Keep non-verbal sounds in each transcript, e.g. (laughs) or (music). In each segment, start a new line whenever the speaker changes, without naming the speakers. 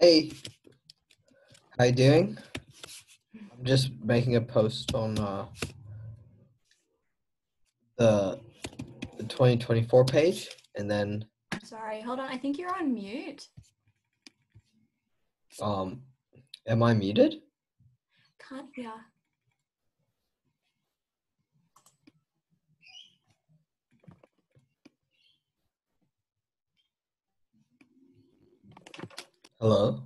Hey, how you doing? I'm just making a post on uh, the the 2024 page, and then
Sorry, hold on. I think you're on mute.
um, am I muted?
Can't hear.
Hello.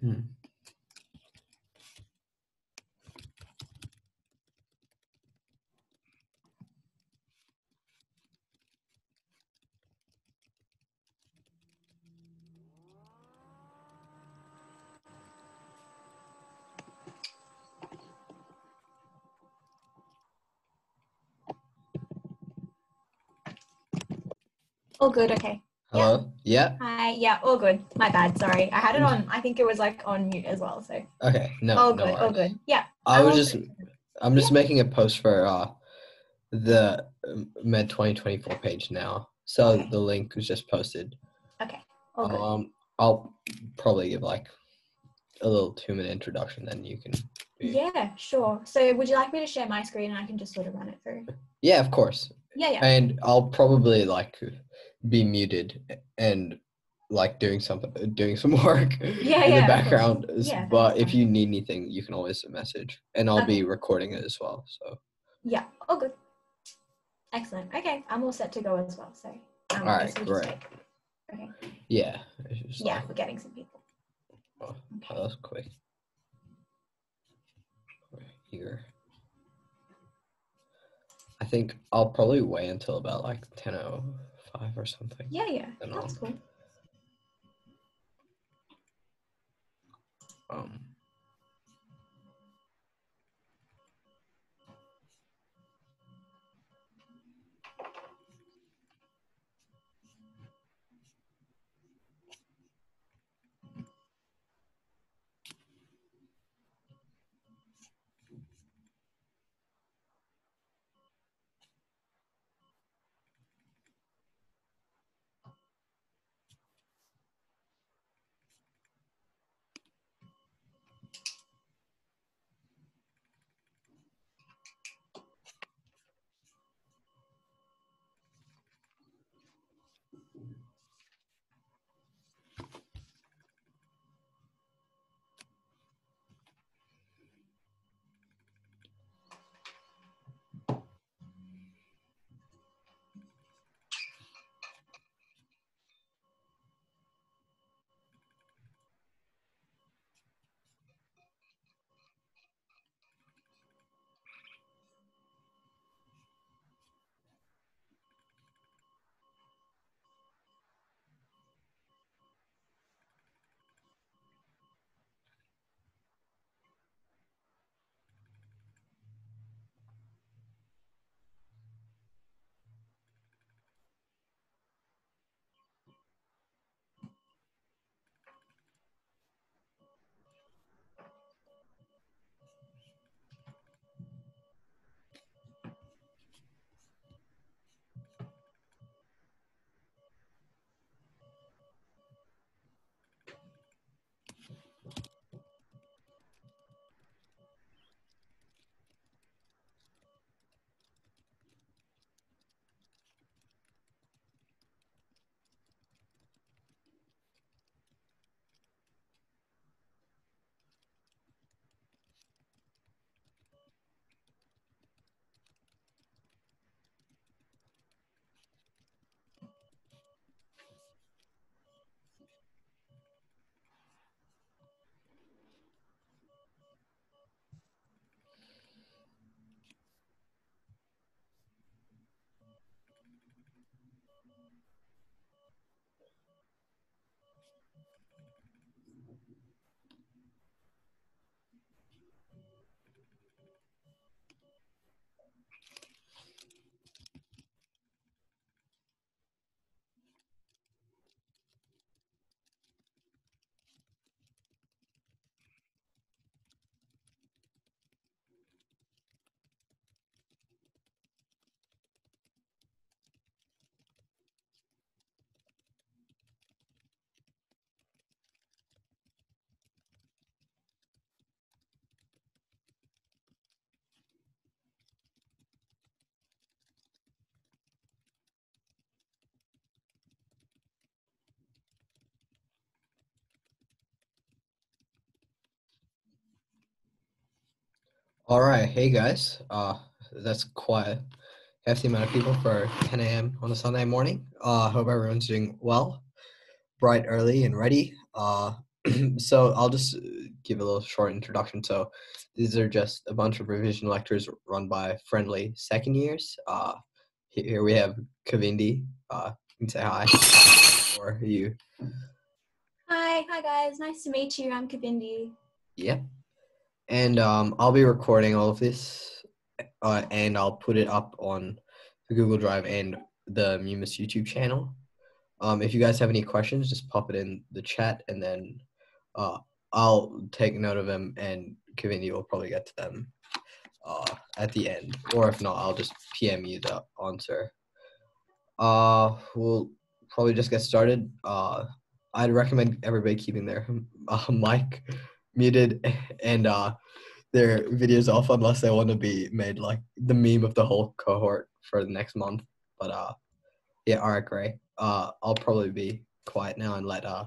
Hmm.
All good. Okay.
Hello. Yeah.
Hi. Yeah. All good. My bad. Sorry. I had it on. I think it was like on mute as well. So
Okay. No.
all
no
good. all good. Yeah.
I
I'm
was just. I'm just making a post for uh the Med 2024 page now. So
Okay.
the link was just posted.
Okay. All good.
Um, I'll probably give like a little two minute introduction, then you can.
Yeah. Sure. So would you like me to share my screen and I can just sort of run it through?
Yeah, of course.
Yeah. Yeah.
And I'll probably like be muted and like doing something, doing some (laughs) work
Yeah,
in
yeah,
the background.
Yeah,
but if you need anything, you can always message, and I'll be recording it as well. So
Yeah. All good. Excellent. Okay. I'm all set to go as well. So. Um,
All right,
guess we'll just
great.
Okay.
yeah,
Yeah.
like-
We're getting some people.
oh,
Okay.
that was quick. Here. I think I'll probably wait until about like 10.05 or something.
Yeah. Yeah. That's cool.
Um, All right, hey guys. Uh, that's quite a hefty amount of people for 10 a.m. on a Sunday morning. Uh, hope everyone's doing well, bright, early, and ready. Uh, (clears throat) so I'll just uh, give a little short introduction. So these are just a bunch of revision lectures run by friendly second years. Uh, here we have Kavindi. Uh, you can say hi. Or you.
Hi, hi guys. Nice to meet you. I'm Kavindi.
Yep. And um, I'll be recording all of this, uh, and I'll put it up on the Google Drive and the MUMUS YouTube channel. Um, if you guys have any questions, just pop it in the chat, and then uh, I'll take note of them, and Kavindi will probably get to them uh, at the end. Or if not, I'll just PM you the answer. Uh, we'll probably just get started. Uh, I'd recommend everybody keeping their (laughs) uh, mic muted and uh, their videos off unless they want to be made like the meme of the whole cohort for the next month. But uh, yeah, all right, great. Uh, I'll probably be quiet now and let uh,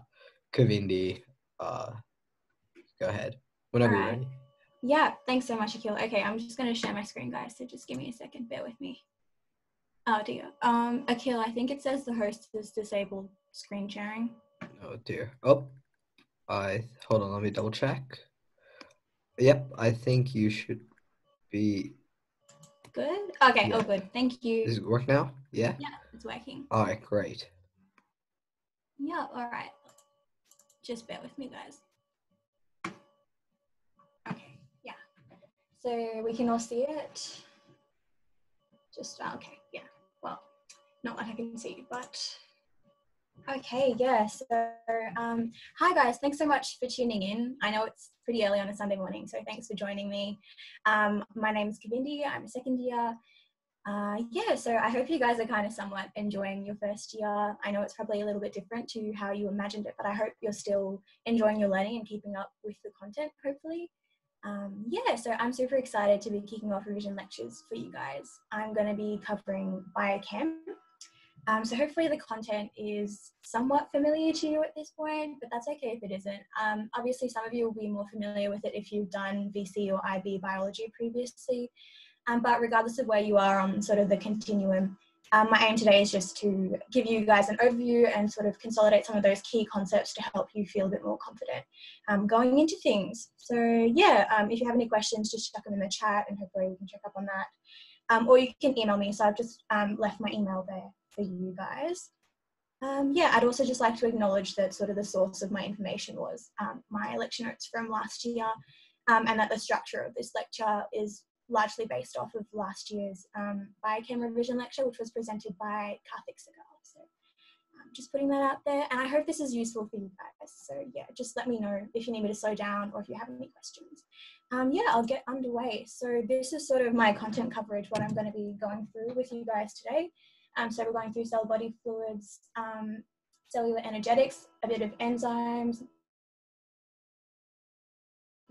Kavindi uh, go ahead whenever you're ready.
Yeah, thanks so much, Akil. Okay, I'm just gonna share my screen, guys. So just give me a second. Bear with me. Oh dear. Um, Akil, I think it says the host is disabled screen sharing.
Oh dear. Oh, I hold on. Let me double check. Yep, I think you should be.
Good. Okay.
Yeah.
Oh, good. Thank you.
Does it work now? Yeah.
Yeah, it's working.
All right, great.
Yeah. All right. Just bear with me, guys. Okay. Yeah. So we can all see it. Just uh, okay. Yeah. Well, not like I can see, but okay. Yeah. So um, hi guys. Thanks so much for tuning in. I know it's pretty early on a Sunday morning, so thanks for joining me. Um, my name is Kavindi. I'm a second year. Uh, yeah, so I hope you guys are kind of somewhat enjoying your first year. I know it's probably a little bit different to how you imagined it, but I hope you're still enjoying your learning and keeping up with the content, hopefully. Um, yeah, so I'm super excited to be kicking off revision lectures for you guys. I'm going to be covering biochem. Um, so hopefully the content is somewhat familiar to you at this point, but that's okay if it isn't. Um, obviously, some of you will be more familiar with it if you've done VCE or IB biology previously. Um, but regardless of where you are on sort of the continuum, um, my aim today is just to give you guys an overview and sort of consolidate some of those key concepts to help you feel a bit more confident um, going into things. So yeah, um, if you have any questions, just chuck them in the chat and hopefully we can check up on that. Or you can email me. So I've just left my email there for you guys. Um, yeah, I'd also just like to acknowledge that sort of the source of my information was um, my lecture notes from last year um, and that the structure of this lecture is largely based off of last year's um, biochem revision lecture, which was presented by Karthik Sagal. So um, just putting that out there, and I hope this is useful for you guys. So yeah, just let me know if you need me to slow down or if you have any questions. Um, yeah, I'll get underway. So this is sort of my content coverage, what I'm going to be going through with you guys today. Um, so we're going through cell body fluids, um, cellular energetics, a bit of enzymes,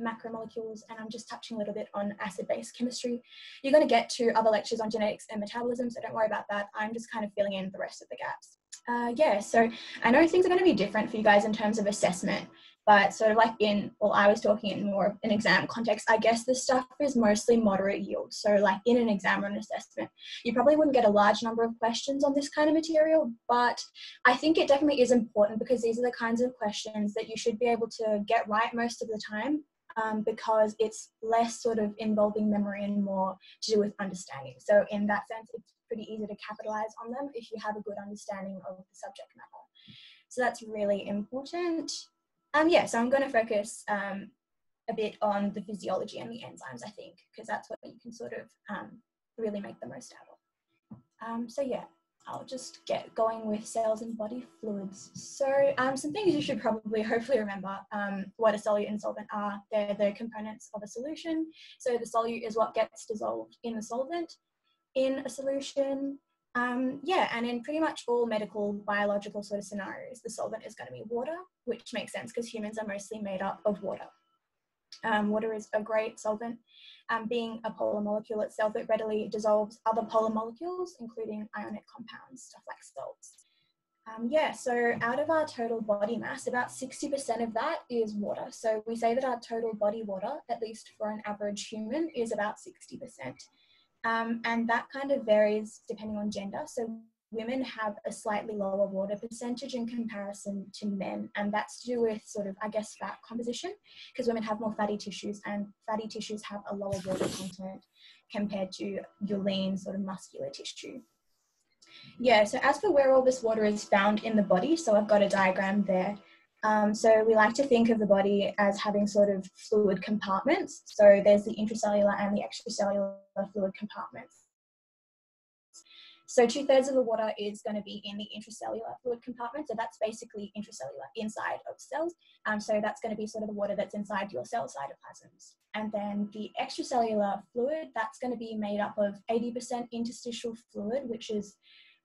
macromolecules, and I'm just touching a little bit on acid-base chemistry. You're going to get to other lectures on genetics and metabolism, so don't worry about that. I'm just kind of filling in the rest of the gaps. Uh, yeah, so I know things are going to be different for you guys in terms of assessment, but sort of like in, well, I was talking in more of an exam context, I guess this stuff is mostly moderate yield. So like in an exam or an assessment, you probably wouldn't get a large number of questions on this kind of material, but I think it definitely is important because these are the kinds of questions that you should be able to get right most of the time um, because it's less sort of involving memory and more to do with understanding. So in that sense, it's pretty easy to capitalize on them if you have a good understanding of the subject matter. So that's really important. Um, yeah, so I'm going to focus um, a bit on the physiology and the enzymes, I think, because that's what you can sort of um, really make the most out of. Um, so yeah, I'll just get going with cells and body fluids. So um, some things you should probably hopefully remember um, what a solute and solvent are. They're the components of a solution. So the solute is what gets dissolved in the solvent in a solution. Um, yeah, and in pretty much all medical, biological sort of scenarios, the solvent is going to be water, which makes sense because humans are mostly made up of water. Um, water is a great solvent. Um, being a polar molecule itself, it readily dissolves other polar molecules, including ionic compounds, stuff like salts. Um, yeah, so out of our total body mass, about 60% of that is water. So we say that our total body water, at least for an average human, is about 60%. Um, and that kind of varies depending on gender. So women have a slightly lower water percentage in comparison to men, and that's to do with sort of, I guess, fat composition, because women have more fatty tissues, and fatty tissues have a lower water content compared to your lean, sort of muscular tissue. Yeah, so as for where all this water is found in the body, so I've got a diagram there. Um, so we like to think of the body as having sort of fluid compartments. So there's the intracellular and the extracellular fluid compartments. So two thirds of the water is going to be in the intracellular fluid compartment. So that's basically intracellular inside of cells. Um, so that's going to be sort of the water that's inside your cell cytoplasms. And then the extracellular fluid, that's going to be made up of 80% interstitial fluid, which is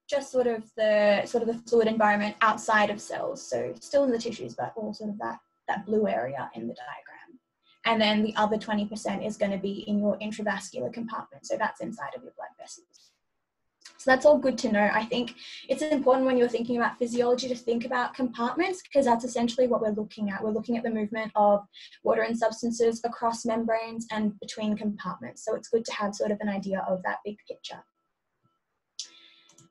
just sort of the sort of the fluid environment outside of cells. So still in the tissues, but all sort of that, that blue area in the diagram. And then the other 20% is going to be in your intravascular compartment. So that's inside of your blood vessels. So that's all good to know. I think it's important when you're thinking about physiology to think about compartments because that's essentially what we're looking at. We're looking at the movement of water and substances across membranes and between compartments. So it's good to have sort of an idea of that big picture.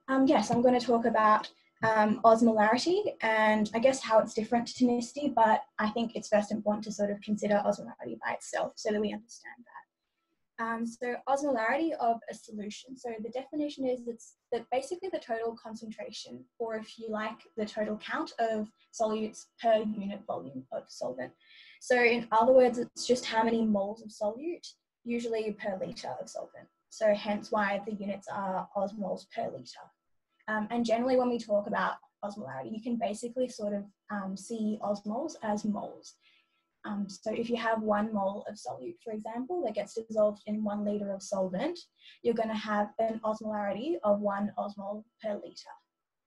Um, yes, I'm going to talk about um, osmolarity and I guess how it's different to tonicity, but I think it's first important to sort of consider osmolarity by itself so that we understand that. Um, so osmolarity of a solution. So the definition is it's that basically the total concentration, or if you like, the total count of solutes per unit volume of solvent. So in other words, it's just how many moles of solute, usually per litre of solvent. So hence why the units are osmoles per litre. Um, and generally when we talk about osmolarity, you can basically sort of um, see osmoles as moles. Um, so if you have one mole of solute, for example, that gets dissolved in one litre of solvent, you're going to have an osmolarity of one osmole per litre.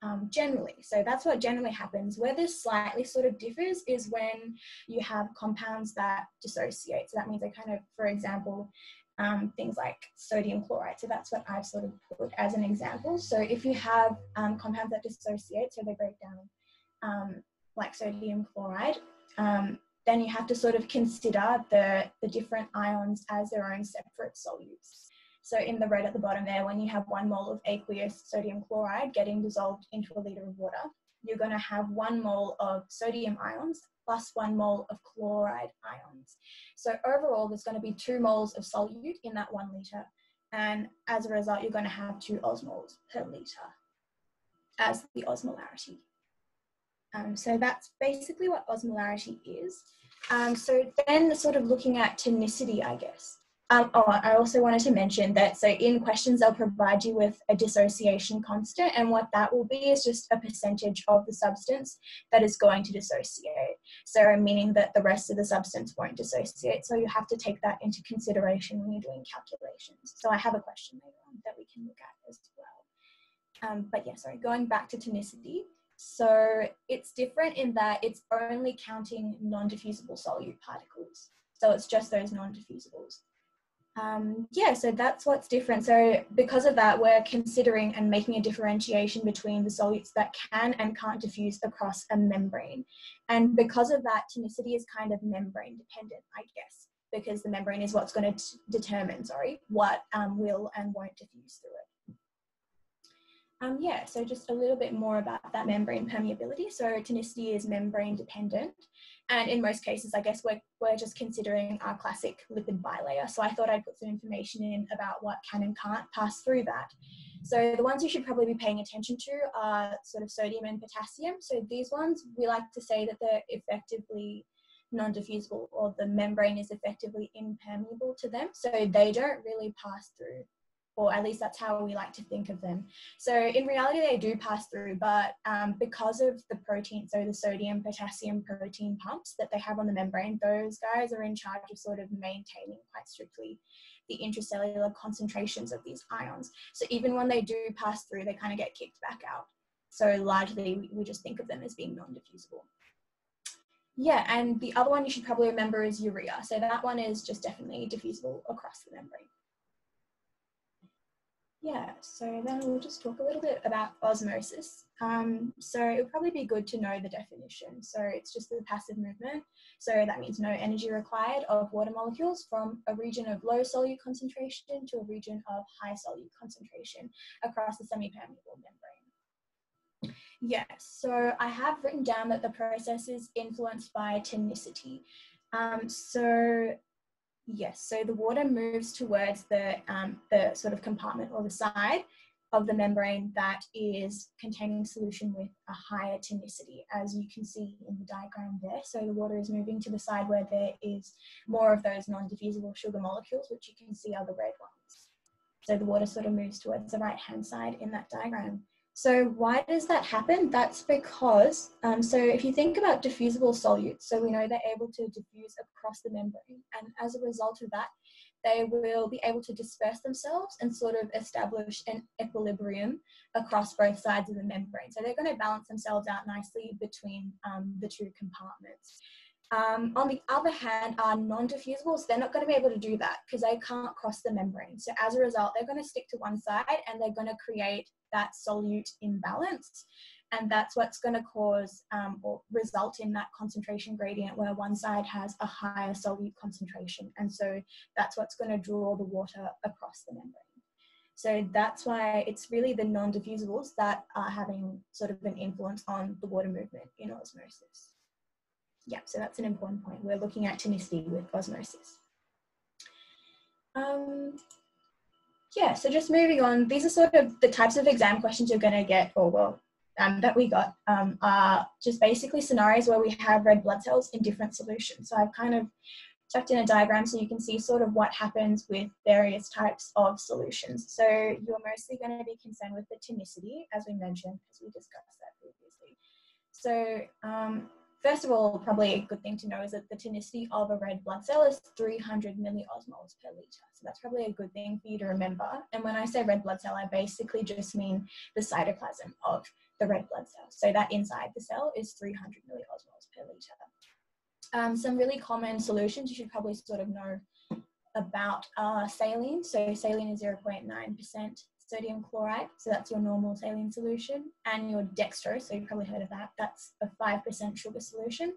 Um, generally. So that's what generally happens. Where this slightly sort of differs is when you have compounds that dissociate. So that means they kind of, for example, um, things like sodium chloride. So that's what I've sort of put as an example. So if you have um, compounds that dissociate, so they break down um, like sodium chloride, um, then you have to sort of consider the, the different ions as their own separate solutes. So in the red at the bottom there, when you have one mole of aqueous sodium chloride getting dissolved into a litre of water, you're going to have one mole of sodium ions plus one mole of chloride ions. So overall, there's going to be two moles of solute in that one litre. And as a result, you're going to have two osmoles per litre as the osmolarity. Um, so that's basically what osmolarity is. Um, so then sort of looking at tonicity, I guess. Um, oh, I also wanted to mention that so in questions they'll provide you with a dissociation constant, and what that will be is just a percentage of the substance that is going to dissociate. So, meaning that the rest of the substance won't dissociate. So, you have to take that into consideration when you're doing calculations. So, I have a question later on that we can look at as well. Um, but yeah, sorry, going back to tonicity. So, it's different in that it's only counting non diffusible solute particles. So, it's just those non diffusibles um, yeah, so that's what's different. So because of that, we're considering and making a differentiation between the solutes that can and can't diffuse across a membrane. And because of that, tonicity is kind of membrane dependent, I guess, because the membrane is what's going to determine, sorry, what um, will and won't diffuse through it. Um, yeah, so just a little bit more about that membrane permeability. So tonicity is membrane dependent. And in most cases, I guess we're, we're just considering our classic lipid bilayer. So I thought I'd put some information in about what can and can't pass through that. So the ones you should probably be paying attention to are sort of sodium and potassium. So these ones, we like to say that they're effectively non-diffusible or the membrane is effectively impermeable to them. So they don't really pass through or at least that's how we like to think of them. So in reality, they do pass through, but um, because of the protein, so the sodium, potassium protein pumps that they have on the membrane, those guys are in charge of sort of maintaining quite strictly the intracellular concentrations of these ions. So even when they do pass through, they kind of get kicked back out. So largely, we just think of them as being non-diffusible. Yeah, and the other one you should probably remember is urea. So that one is just definitely diffusible across the membrane. Yeah, so then we'll just talk a little bit about osmosis. Um, so it would probably be good to know the definition. So it's just the passive movement. So that means no energy required of water molecules from a region of low solute concentration to a region of high solute concentration across the semi-permeable membrane. Yes, so I have written down that the process is influenced by tonicity. Um, so Yes, so the water moves towards the, um, the sort of compartment or the side of the membrane that is containing solution with a higher tonicity, as you can see in the diagram there. So the water is moving to the side where there is more of those non-diffusible sugar molecules, which you can see are the red ones. So the water sort of moves towards the right-hand side in that diagram. So why does that happen? That's because, um, so if you think about diffusible solutes, so we know they're able to diffuse across the membrane. And as a result of that, they will be able to disperse themselves and sort of establish an equilibrium across both sides of the membrane. So they're going to balance themselves out nicely between um, the two compartments. Um, on the other hand, our non-diffusibles, they're not going to be able to do that because they can't cross the membrane. So as a result, they're going to stick to one side and they're going to create that solute imbalance. And that's what's going to cause um, or result in that concentration gradient where one side has a higher solute concentration. And so that's what's going to draw the water across the membrane. So that's why it's really the non-diffusibles that are having sort of an influence on the water movement in osmosis. Yeah, so that's an important point. We're looking at tonicity with osmosis. Um, yeah, so just moving on, these are sort of the types of exam questions you're going to get, or well, um, that we got um, are just basically scenarios where we have red blood cells in different solutions. So I've kind of tucked in a diagram so you can see sort of what happens with various types of solutions. So you're mostly going to be concerned with the tonicity, as we mentioned, because we discussed that previously. So um, First of all, probably a good thing to know is that the tonicity of a red blood cell is 300 milliosmoles per litre. So that's probably a good thing for you to remember. And when I say red blood cell, I basically just mean the cytoplasm of the red blood cell. So that inside the cell is 300 milliosmoles per litre. Um, some really common solutions you should probably sort of know about are saline. So saline is 0.9% sodium chloride, so that's your normal saline solution, and your dextrose, so you've probably heard of that, that's a 5% sugar solution.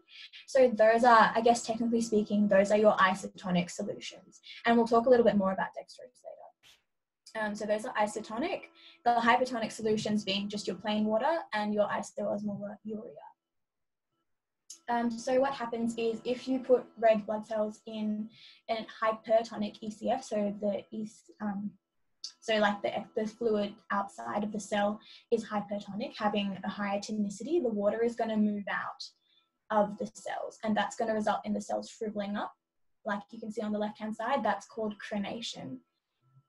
So those are, I guess technically speaking, those are your isotonic solutions. And we'll talk a little bit more about dextrose later. Um, so those are isotonic, the hypertonic solutions being just your plain water and your isoosmolar urea. Um, so what happens is if you put red blood cells in a hypertonic ECF, so the um, so like the, the fluid outside of the cell is hypertonic, having a higher tonicity, the water is going to move out of the cells and that's going to result in the cells shriveling up. Like you can see on the left-hand side, that's called crenation.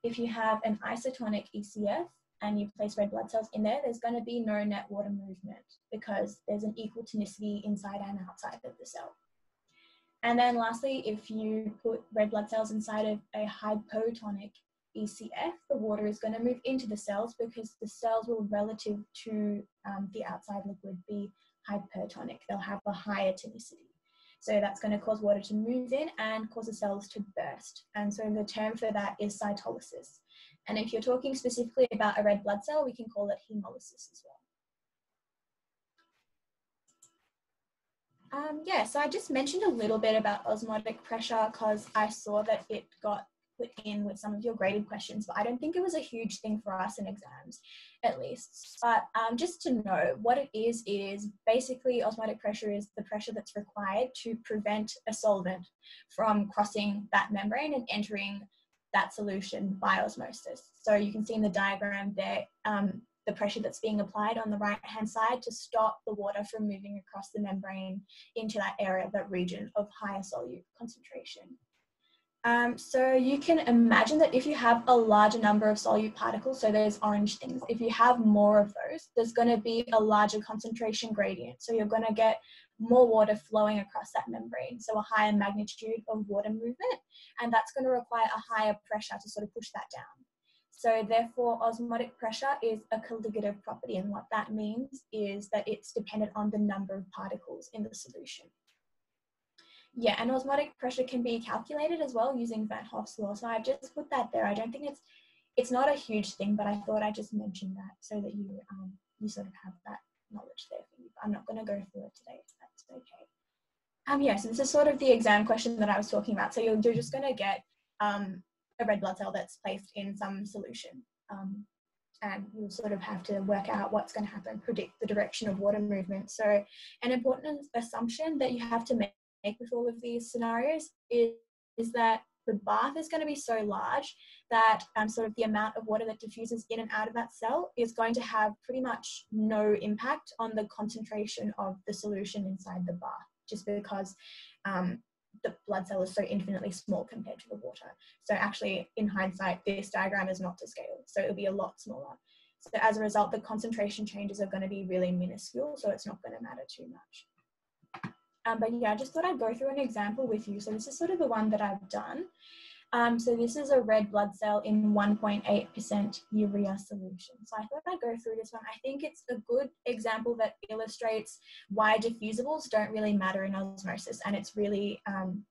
If you have an isotonic ECF and you place red blood cells in there, there's going to be no net water movement because there's an equal tonicity inside and outside of the cell. And then lastly, if you put red blood cells inside of a hypotonic ECF, the water is going to move into the cells because the cells will, relative to um, the outside liquid, be hypertonic. They'll have a higher tonicity. So that's going to cause water to move in and cause the cells to burst. And so the term for that is cytolysis. And if you're talking specifically about a red blood cell, we can call it hemolysis as well. Um, yeah, so I just mentioned a little bit about osmotic pressure because I saw that it got in with some of your graded questions, but I don't think it was a huge thing for us in exams, at least. But um, just to know what it is, is basically osmotic pressure is the pressure that's required to prevent a solvent from crossing that membrane and entering that solution by osmosis. So you can see in the diagram there, um, the pressure that's being applied on the right hand side to stop the water from moving across the membrane into that area, that region of higher solute concentration. Um, so you can imagine that if you have a larger number of solute particles, so those orange things, if you have more of those, there's going to be a larger concentration gradient. So you're going to get more water flowing across that membrane, so a higher magnitude of water movement, and that's going to require a higher pressure to sort of push that down. So therefore, osmotic pressure is a colligative property, and what that means is that it's dependent on the number of particles in the solution. Yeah, and osmotic pressure can be calculated as well using Van Hoff's law. So I've just put that there. I don't think it's it's not a huge thing, but I thought I'd just mention that so that you um, you sort of have that knowledge there for you. I'm not going to go through it today, if that's okay. Um, yeah, so this is sort of the exam question that I was talking about. So you're, you're just going to get um, a red blood cell that's placed in some solution. Um, and you'll sort of have to work out what's going to happen, predict the direction of water movement. So an important assumption that you have to make with all of these scenarios is, is that the bath is going to be so large that um, sort of the amount of water that diffuses in and out of that cell is going to have pretty much no impact on the concentration of the solution inside the bath, just because um, the blood cell is so infinitely small compared to the water. So actually, in hindsight, this diagram is not to scale, so it'll be a lot smaller. So as a result, the concentration changes are going to be really minuscule, so it's not going to matter too much. Um, but yeah, I just thought I'd go through an example with you. So this is sort of the one that I've done. Um, so this is a red blood cell in 1.8% urea solution. So I thought I'd go through this one. I think it's a good example that illustrates why diffusibles don't really matter in osmosis. And it's really um,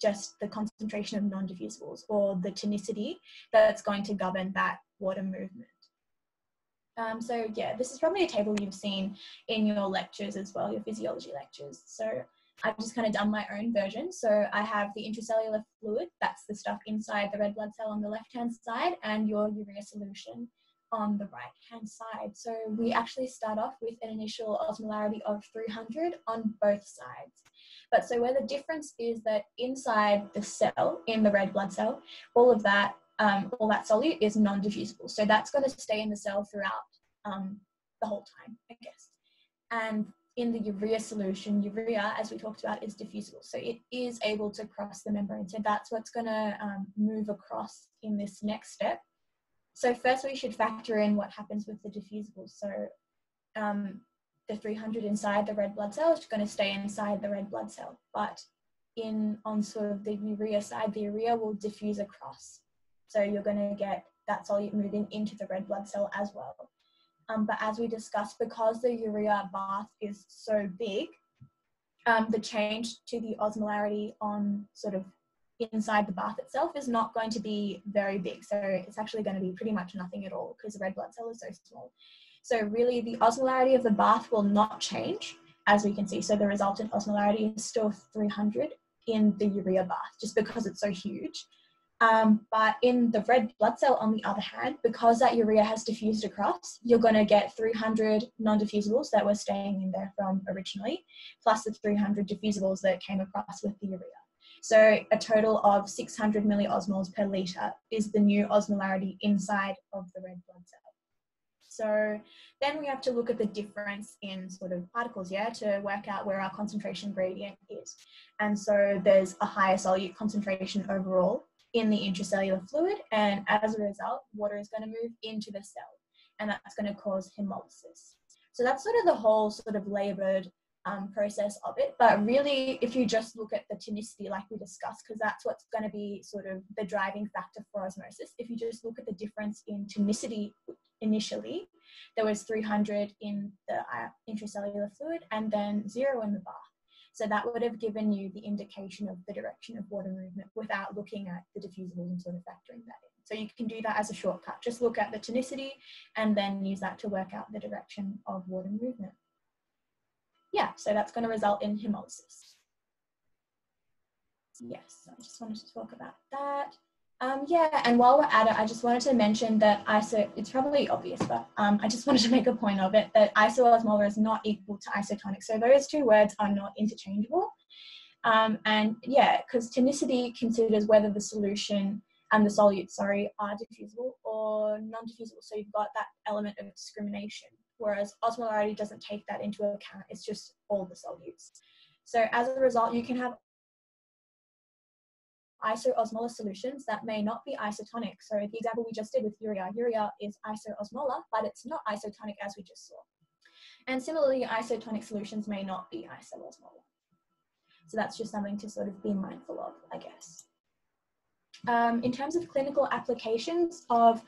just the concentration of non-diffusibles or the tonicity that's going to govern that water movement. Um, so yeah, this is probably a table you've seen in your lectures as well, your physiology lectures. So I've just kind of done my own version. So I have the intracellular fluid, that's the stuff inside the red blood cell on the left hand side, and your urea solution on the right hand side. So we actually start off with an initial osmolarity of 300 on both sides. But so where the difference is that inside the cell, in the red blood cell, all of that, um, all that solute is non-diffusible. So that's going to stay in the cell throughout um, the whole time, I guess. And in the urea solution, urea, as we talked about, is diffusible. So it is able to cross the membrane. So that's what's going to um, move across in this next step. So first we should factor in what happens with the diffusible. So um, the 300 inside the red blood cell is going to stay inside the red blood cell. But in on sort of the urea side, the urea will diffuse across. So you're going to get that solute moving into the red blood cell as well. Um, but as we discussed, because the urea bath is so big, um, the change to the osmolarity on sort of inside the bath itself is not going to be very big. So it's actually going to be pretty much nothing at all because the red blood cell is so small. So really the osmolarity of the bath will not change as we can see. So the resultant osmolarity is still 300 in the urea bath just because it's so huge. Um, but in the red blood cell, on the other hand, because that urea has diffused across, you're going to get 300 non-diffusibles that were staying in there from originally, plus the 300 diffusibles that came across with the urea. So a total of 600 milliosmoles per litre is the new osmolarity inside of the red blood cell. So then we have to look at the difference in sort of particles, yeah, to work out where our concentration gradient is. And so there's a higher solute concentration overall in the intracellular fluid, and as a result, water is going to move into the cell, and that's going to cause hemolysis. So that's sort of the whole sort of labored um, process of it. But really, if you just look at the tonicity, like we discussed, because that's what's going to be sort of the driving factor for osmosis, if you just look at the difference in tonicity initially, there was 300 in the uh, intracellular fluid and then zero in the bath. So that would have given you the indication of the direction of water movement without looking at the diffusibles and sort of factoring that in. So you can do that as a shortcut. Just look at the tonicity and then use that to work out the direction of water movement. Yeah, so that's going to result in hemolysis. Yes, I just wanted to talk about that. Um, yeah, and while we're at it, I just wanted to mention that iso, it's probably obvious, but um, I just (laughs) wanted to make a point of it that isoosmolar is not equal to isotonic. So those two words are not interchangeable. Um, and yeah, because tonicity considers whether the solution and the solute, sorry, are diffusible or non-diffusible. So you've got that element of discrimination, whereas osmolarity doesn't take that into account. It's just all the solutes. So as a result, you can have isoosmolar solutions that may not be isotonic. So the example we just did with urea, urea is isoosmolar, but it's not isotonic as we just saw. And similarly, isotonic solutions may not be isoosmolar. So that's just something to sort of be mindful of, I guess. Um, in terms of clinical applications of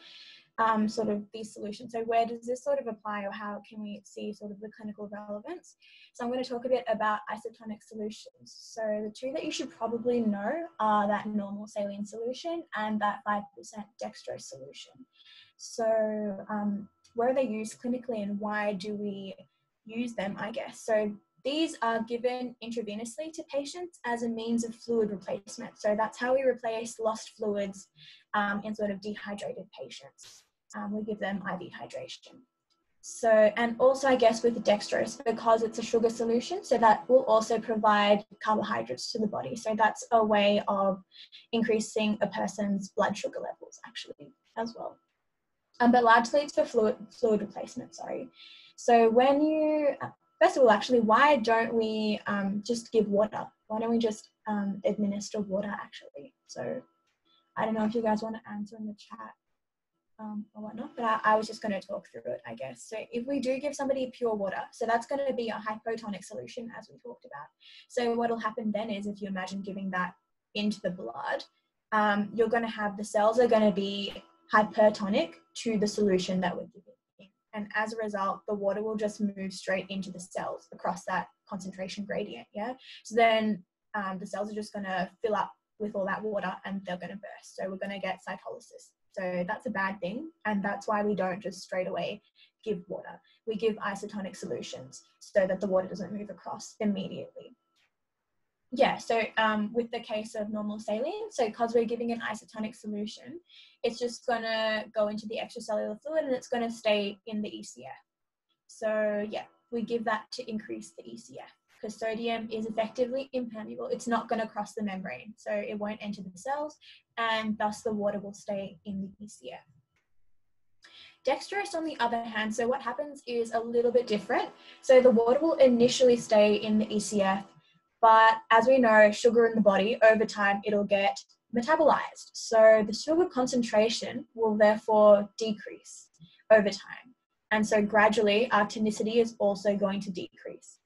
um, sort of these solutions. So where does this sort of apply or how can we see sort of the clinical relevance? So I'm going to talk a bit about isotonic solutions. So the two that you should probably know are that normal saline solution and that 5% dextrose solution. So um, where are they used clinically and why do we use them, I guess? So these are given intravenously to patients as a means of fluid replacement. So that's how we replace lost fluids um, in sort of dehydrated patients. Um, we give them IV hydration. So, and also I guess with the dextrose, because it's a sugar solution, so that will also provide carbohydrates to the body. So that's a way of increasing a person's blood sugar levels actually as well. Um, but largely it's for fluid, fluid replacement, sorry. So when you first of all, actually, why don't we um, just give water? Why don't we just um, administer water, actually? So I don't know if you guys want to answer in the chat um, or whatnot, but I, I was just going to talk through it, I guess. So if we do give somebody pure water, so that's going to be a hypotonic solution, as we talked about. So what will happen then is if you imagine giving that into the blood, um, you're going to have the cells are going to be hypertonic to the solution that we're giving and as a result the water will just move straight into the cells across that concentration gradient yeah so then um, the cells are just going to fill up with all that water and they're going to burst so we're going to get cytolysis so that's a bad thing and that's why we don't just straight away give water we give isotonic solutions so that the water doesn't move across immediately yeah, so um, with the case of normal saline, so because we're giving an isotonic solution, it's just going to go into the extracellular fluid and it's going to stay in the ECF. So yeah, we give that to increase the ECF because sodium is effectively impermeable. It's not going to cross the membrane, so it won't enter the cells and thus the water will stay in the ECF. Dextrose, on the other hand, so what happens is a little bit different. So the water will initially stay in the ECF but as we know, sugar in the body, over time, it'll get metabolized. So the sugar concentration will therefore decrease over time. And so gradually, our tonicity is also going to decrease.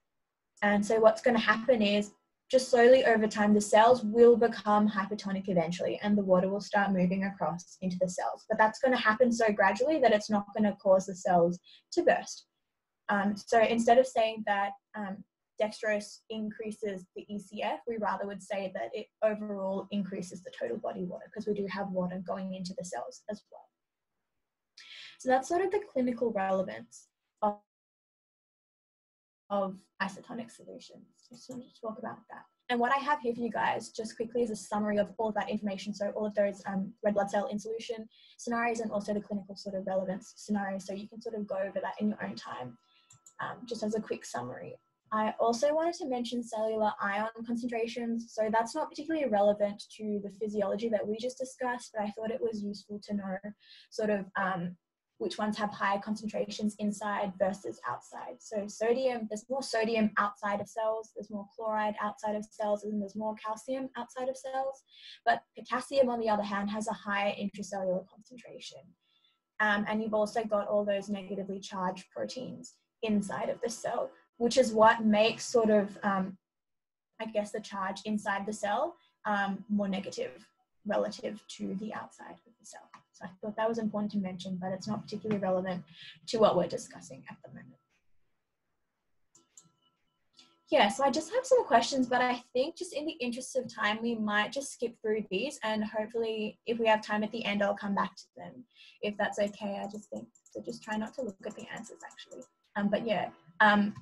And so what's going to happen is just slowly over time, the cells will become hypertonic eventually, and the water will start moving across into the cells. But that's going to happen so gradually that it's not going to cause the cells to burst. Um, so instead of saying that um, dextrose increases the ECF, we rather would say that it overall increases the total body water because we do have water going into the cells as well. So that's sort of the clinical relevance of, isotonic solutions. I just wanted to talk about that. And what I have here for you guys, just quickly, is a summary of all of that information. So all of those um, red blood cell in solution scenarios and also the clinical sort of relevance scenarios. So you can sort of go over that in your own time, um, just as a quick summary. I also wanted to mention cellular ion concentrations. So that's not particularly relevant to the physiology that we just discussed, but I thought it was useful to know sort of um, which ones have higher concentrations inside versus outside. So sodium, there's more sodium outside of cells, there's more chloride outside of cells, and there's more calcium outside of cells. But potassium, on the other hand, has a higher intracellular concentration. Um, and you've also got all those negatively charged proteins inside of the cell which is what makes sort of, um, I guess, the charge inside the cell um, more negative relative to the outside of the cell. I thought that was important to mention, but it's not particularly relevant to what we're discussing at the moment. Yeah, so I just have some questions, but I think just in the interest of time, we might just skip through these and hopefully if we have time at the end, I'll come back to them if that's okay. I just think, so just try not to look at the answers actually. Um, but yeah, um,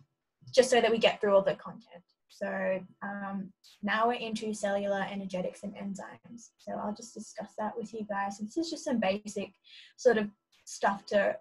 just so that we get through all the content. So um, now we're into cellular energetics and enzymes. So I'll just discuss that with you guys. And this is just some basic sort of stuff to,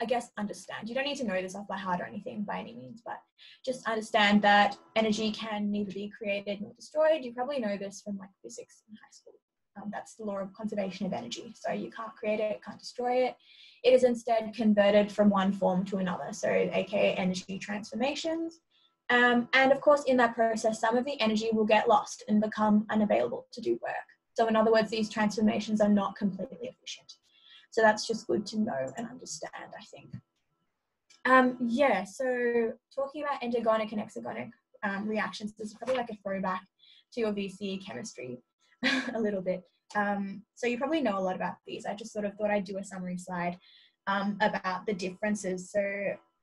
I guess, understand. You don't need to know this off by heart or anything by any means, but just understand that energy can neither be created nor destroyed. You probably know this from like physics in high school. Um, that's the law of conservation of energy. So you can't create it, can't destroy it. It is instead converted from one form to another, so aka energy transformations. Um, and of course, in that process, some of the energy will get lost and become unavailable to do work. So, in other words, these transformations are not completely efficient. So, that's just good to know and understand, I think. Um, yeah, so talking about endergonic and exergonic um, reactions, this is probably like a throwback to your VCE chemistry (laughs) a little bit. Um, so you probably know a lot about these. I just sort of thought I'd do a summary slide um, about the differences. So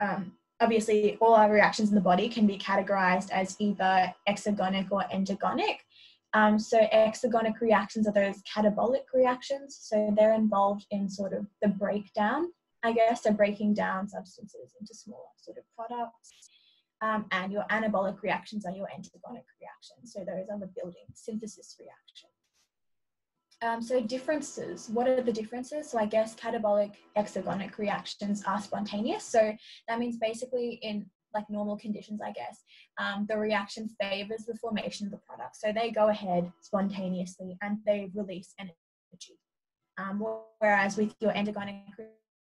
um, obviously all our reactions in the body can be categorized as either exergonic or endergonic. Um, so exergonic reactions are those catabolic reactions. So they're involved in sort of the breakdown, I guess, so breaking down substances into smaller sort of products. Um, and your anabolic reactions are your endergonic reactions. So those are the building synthesis reactions. Um, so differences, what are the differences? So I guess catabolic exergonic reactions are spontaneous. So that means basically in like normal conditions, I guess, um, the reaction favors the formation of the product. So they go ahead spontaneously and they release energy. Um, whereas with your endergonic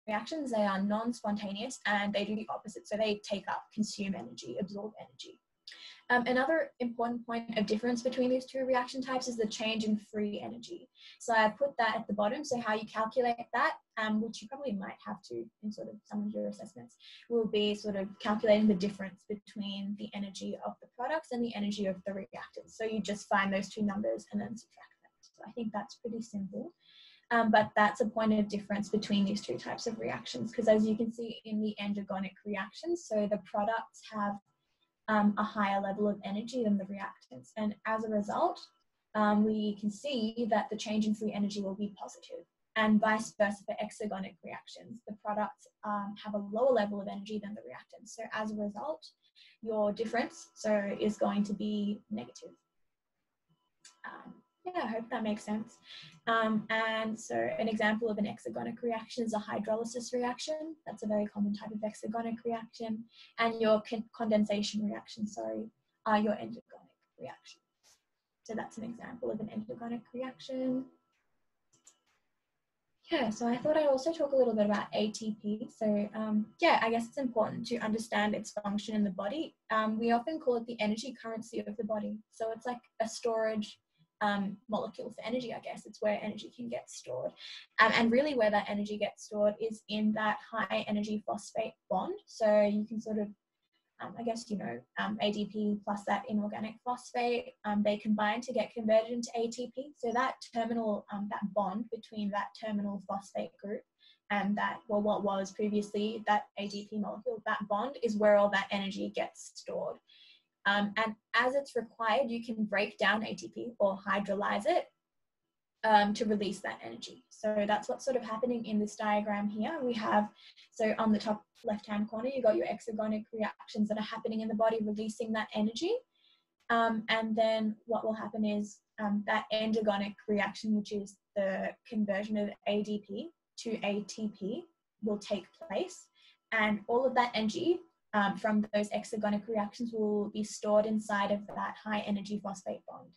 reactions, they are non-spontaneous and they do the opposite. So they take up, consume energy, absorb energy. Um, another important point of difference between these two reaction types is the change in free energy. So I put that at the bottom. So how you calculate that, um, which you probably might have to in sort of some of your assessments, will be sort of calculating the difference between the energy of the products and the energy of the reactants. So you just find those two numbers and then subtract them. So I think that's pretty simple. Um, but that's a point of difference between these two types of reactions because as you can see in the endergonic reactions, so the products have um, a higher level of energy than the reactants. And as a result, um, we can see that the change in free energy will be positive and vice versa for exergonic reactions. The products um, have a lower level of energy than the reactants. So as a result, your difference so is going to be negative. Um, yeah, I hope that makes sense. Um, and so an example of an exergonic reaction is a hydrolysis reaction. That's a very common type of exergonic reaction. And your con condensation reaction, sorry, are your endergonic reactions. So that's an example of an endergonic reaction. Yeah, so I thought I'd also talk a little bit about ATP. So um, yeah, I guess it's important to understand its function in the body. Um, we often call it the energy currency of the body. So it's like a storage um, molecule for energy, I guess. It's where energy can get stored. Um, and really, where that energy gets stored is in that high energy phosphate bond. So you can sort of, um, I guess, you know, um, ADP plus that inorganic phosphate, um, they combine to get converted into ATP. So that terminal, um, that bond between that terminal phosphate group and that, well, what was previously that ADP molecule, that bond is where all that energy gets stored. Um, and as it's required, you can break down ATP or hydrolyze it um, to release that energy. So that's what's sort of happening in this diagram here. We have, so on the top left-hand corner, you've got your exergonic reactions that are happening in the body, releasing that energy. Um, and then what will happen is um, that endergonic reaction, which is the conversion of ADP to ATP, will take place. And all of that energy um, from those exergonic reactions will be stored inside of that high energy phosphate bond.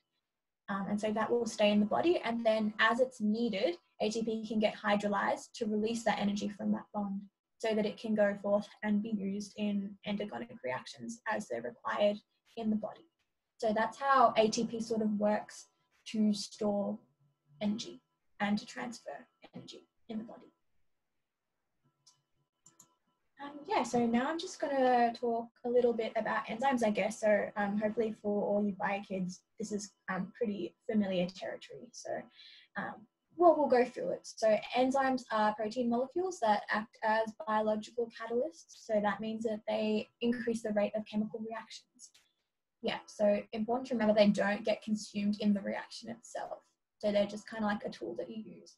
Um, and so that will stay in the body. And then as it's needed, ATP can get hydrolyzed to release that energy from that bond so that it can go forth and be used in endergonic reactions as they're required in the body. So that's how ATP sort of works to store energy and to transfer energy in the body. Um, yeah, so now I'm just going to talk a little bit about enzymes, I guess. So um, hopefully for all you bio kids, this is um, pretty familiar territory. So um, well, we'll go through it. So enzymes are protein molecules that act as biological catalysts. So that means that they increase the rate of chemical reactions. Yeah, so important to remember they don't get consumed in the reaction itself. So they're just kind of like a tool that you use.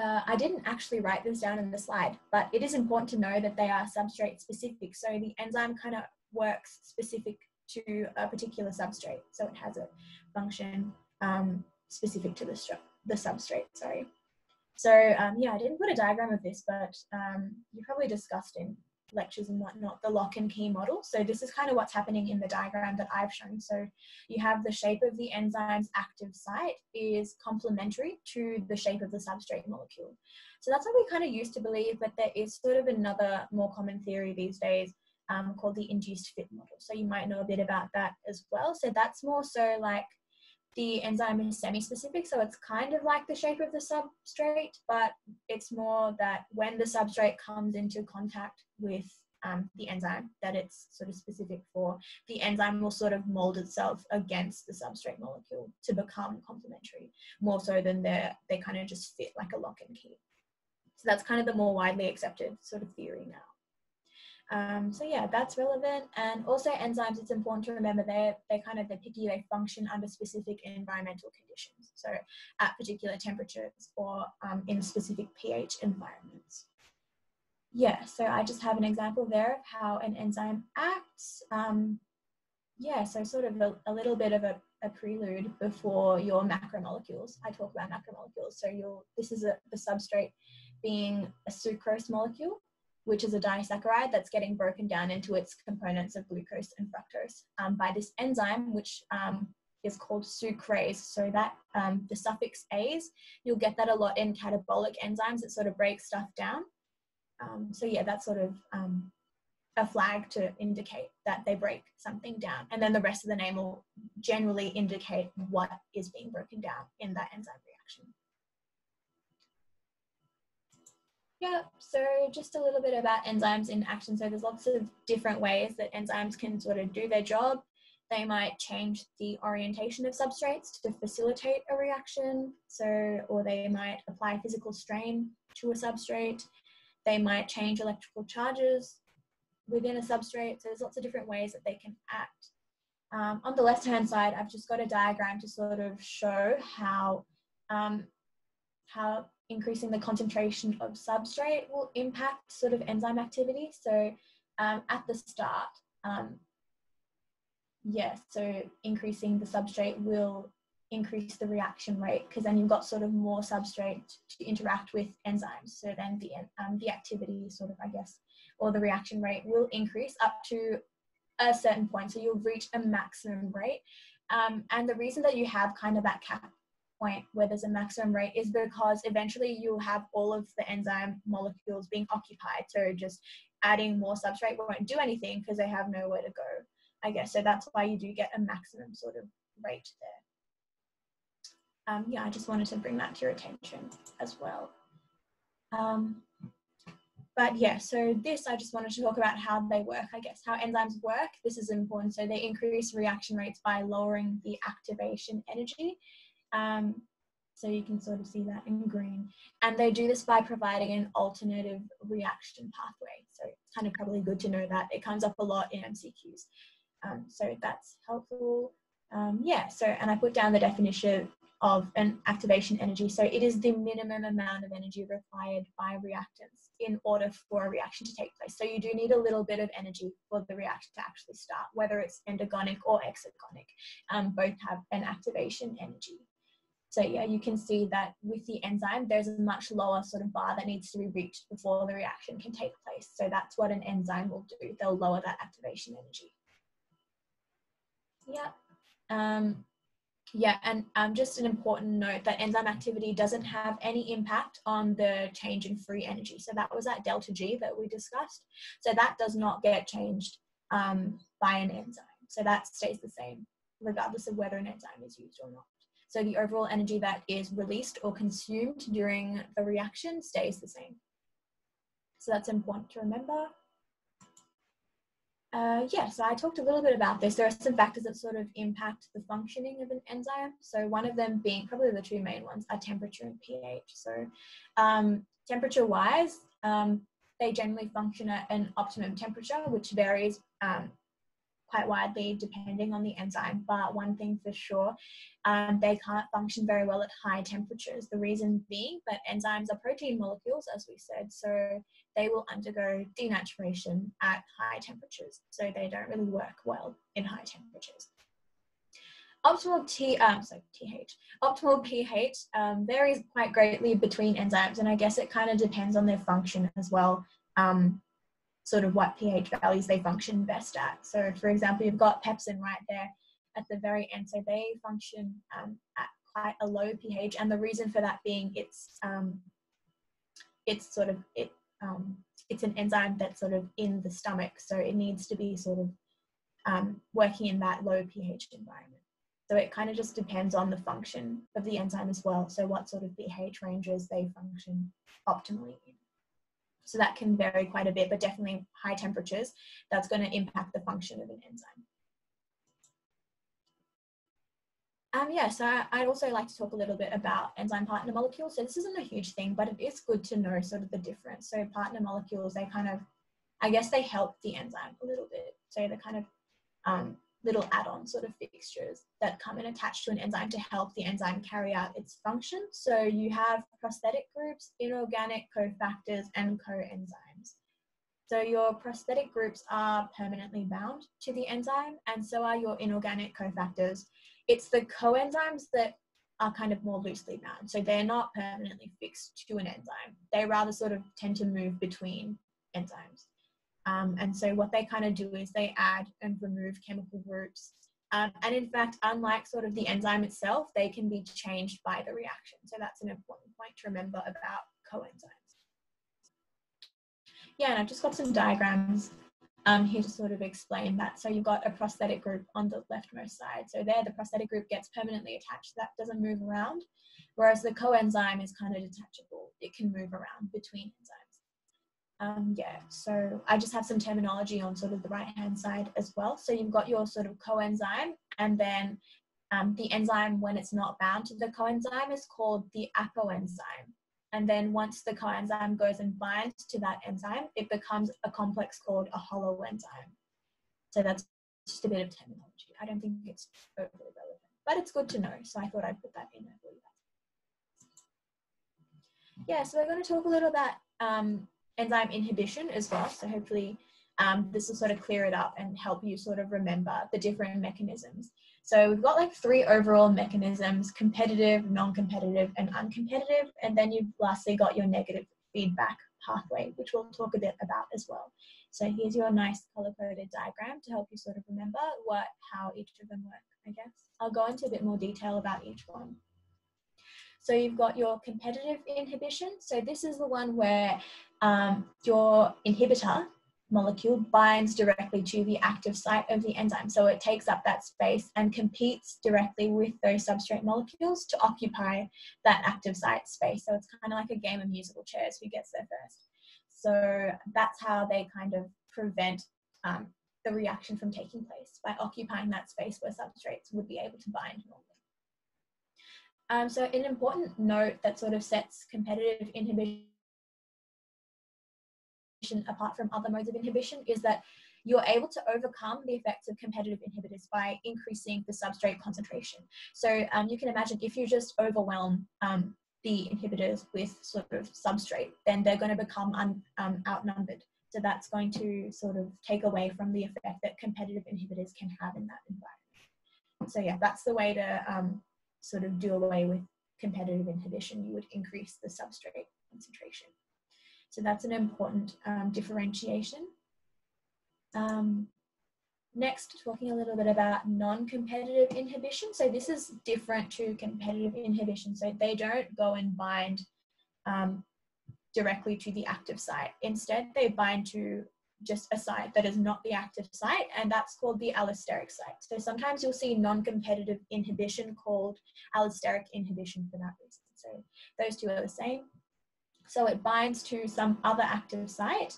Uh, I didn't actually write this down in the slide, but it is important to know that they are substrate specific. So the enzyme kind of works specific to a particular substrate. So it has a function um, specific to the, the substrate, sorry. So um, yeah, I didn't put a diagram of this, but um, you probably discussed in lectures and whatnot, the lock and key model. So this is kind of what's happening in the diagram that I've shown. So you have the shape of the enzyme's active site is complementary to the shape of the substrate molecule. So that's what we kind of used to believe, but there is sort of another more common theory these days um, called the induced fit model. So you might know a bit about that as well. So that's more so like the enzyme is semi-specific, so it's kind of like the shape of the substrate, but it's more that when the substrate comes into contact with um, the enzyme that it's sort of specific for, the enzyme will sort of mold itself against the substrate molecule to become complementary, more so than they they kind of just fit like a lock and key. So that's kind of the more widely accepted sort of theory now. Um, so yeah, that's relevant. And also enzymes, it's important to remember they they kind of they're picky, they function under specific environmental conditions. So at particular temperatures or um, in specific pH environments. Yeah, so I just have an example there of how an enzyme acts. Um, yeah, so sort of a, a little bit of a, a, prelude before your macromolecules. I talk about macromolecules. So you'll, this is a, the substrate being a sucrose molecule which is a disaccharide that's getting broken down into its components of glucose and fructose um, by this enzyme, which um, is called sucrase. So that um, the suffix ase, you'll get that a lot in catabolic enzymes that sort of break stuff down. Um, so yeah, that's sort of um, a flag to indicate that they break something down. And then the rest of the name will generally indicate what is being broken down in that enzyme reaction. Yeah, so just a little bit about enzymes in action. So there's lots of different ways that enzymes can sort of do their job. They might change the orientation of substrates to facilitate a reaction. So, or they might apply physical strain to a substrate. They might change electrical charges within a substrate. So there's lots of different ways that they can act. Um, on the left-hand side, I've just got a diagram to sort of show how um, how increasing the concentration of substrate will impact sort of enzyme activity. So um, at the start, um, yeah, so increasing the substrate will increase the reaction rate because then you've got sort of more substrate to interact with enzymes. So then the, um, the activity sort of, I guess, or the reaction rate will increase up to a certain point. So you'll reach a maximum rate. Um, and the reason that you have kind of that cap point where there's a maximum rate is because eventually you'll have all of the enzyme molecules being occupied. So just adding more substrate won't do anything because they have nowhere to go, I guess. So that's why you do get a maximum sort of rate there. Um, yeah, I just wanted to bring that to your attention as well. Um, but yeah, so this I just wanted to talk about how they work, I guess, how enzymes work. This is important. So they increase reaction rates by lowering the activation energy um, so you can sort of see that in green. And they do this by providing an alternative reaction pathway. So it's kind of probably good to know that. It comes up a lot in MCQs. Um, so that's helpful. Um, yeah, so, and I put down the definition of an activation energy. So it is the minimum amount of energy required by reactants in order for a reaction to take place. So you do need a little bit of energy for the reaction to actually start, whether it's endergonic or exergonic. Um, both have an activation energy. So yeah, you can see that with the enzyme, there's a much lower sort of bar that needs to be reached before the reaction can take place. So that's what an enzyme will do. They'll lower that activation energy. Yeah. Um, yeah, and um, just an important note that enzyme activity doesn't have any impact on the change in free energy. So that was that delta G that we discussed. So that does not get changed um, by an enzyme. So that stays the same regardless of whether an enzyme is used or not. So the overall energy that is released or consumed during the reaction stays the same. So that's important to remember. Uh, yeah, so I talked a little bit about this. There are some factors that sort of impact the functioning of an enzyme. So one of them being probably the two main ones are temperature and pH. So um, temperature wise, um, they generally function at an optimum temperature, which varies um, quite widely depending on the enzyme. But one thing for sure, um, they can't function very well at high temperatures. The reason being that enzymes are protein molecules, as we said, so they will undergo denaturation at high temperatures. So they don't really work well in high temperatures. Optimal T, um, sorry, TH, optimal pH um, varies quite greatly between enzymes, and I guess it kind of depends on their function as well. Um, sort of what pH values they function best at. So, for example, you've got pepsin right there at the very end. So they function um, at quite a low pH, and the reason for that being it's um, it's sort of it um, it's an enzyme that's sort of in the stomach, so it needs to be sort of um, working in that low pH environment. So it kind of just depends on the function of the enzyme as well. So what sort of pH ranges they function optimally in. So that can vary quite a bit, but definitely high temperatures, that's going to impact the function of an enzyme. Um, yeah, so I'd also like to talk a little bit about enzyme partner molecules. So this isn't a huge thing, but it is good to know sort of the difference. So partner molecules, they kind of, I guess they help the enzyme a little bit. So they're kind of um, little add-on sort of fixtures that come and attach to an enzyme to help the enzyme carry out its function. So you have prosthetic groups, inorganic cofactors, and coenzymes. So your prosthetic groups are permanently bound to the enzyme, and so are your inorganic cofactors. It's the coenzymes that are kind of more loosely bound. So they're not permanently fixed to an enzyme. They rather sort of tend to move between enzymes. Um, and so what they kind of do is they add and remove chemical groups. Um, and in fact, unlike sort of the enzyme itself, they can be changed by the reaction. So that's an important point to remember about coenzymes. Yeah, and I've just got some diagrams um, here to sort of explain that. So you've got a prosthetic group on the leftmost side. So there, the prosthetic group gets permanently attached. That doesn't move around. Whereas the coenzyme is kind of detachable. It can move around between enzymes. Um, yeah, so I just have some terminology on sort of the right-hand side as well. So you've got your sort of coenzyme and then um, the enzyme when it's not bound to the coenzyme is called the apoenzyme. And then once the coenzyme goes and binds to that enzyme, it becomes a complex called a holoenzyme. So that's just a bit of terminology. I don't think it's overly relevant, but it's good to know. So I thought I'd put that in. Yeah, so we're going to talk a little about um, enzyme inhibition as well. So hopefully um, this will sort of clear it up and help you sort of remember the different mechanisms. So we've got like three overall mechanisms, competitive, non-competitive, and uncompetitive. And then you've lastly got your negative feedback pathway, which we'll talk a bit about as well. So here's your nice color-coded diagram to help you sort of remember what how each of them work, I guess. I'll go into a bit more detail about each one. So you've got your competitive inhibition. So this is the one where um, your inhibitor molecule binds directly to the active site of the enzyme. So it takes up that space and competes directly with those substrate molecules to occupy that active site space. So it's kind of like a game of musical chairs who gets there first. So that's how they kind of prevent um, the reaction from taking place by occupying that space where substrates would be able to bind normally. Um, so an important note that sort of sets competitive inhibition apart from other modes of inhibition is that you're able to overcome the effects of competitive inhibitors by increasing the substrate concentration. So um, you can imagine if you just overwhelm um, the inhibitors with sort of substrate, then they're going to become un, um, outnumbered. So that's going to sort of take away from the effect that competitive inhibitors can have in that environment. So yeah, that's the way to um, sort of do away with competitive inhibition. You would increase the substrate concentration. So that's an important um, differentiation. Um, next, talking a little bit about non-competitive inhibition. So this is different to competitive inhibition. So they don't go and bind um, directly to the active site. Instead, they bind to just a site that is not the active site, and that's called the allosteric site. So sometimes you'll see non-competitive inhibition called allosteric inhibition for that reason. So those two are the same. So it binds to some other active site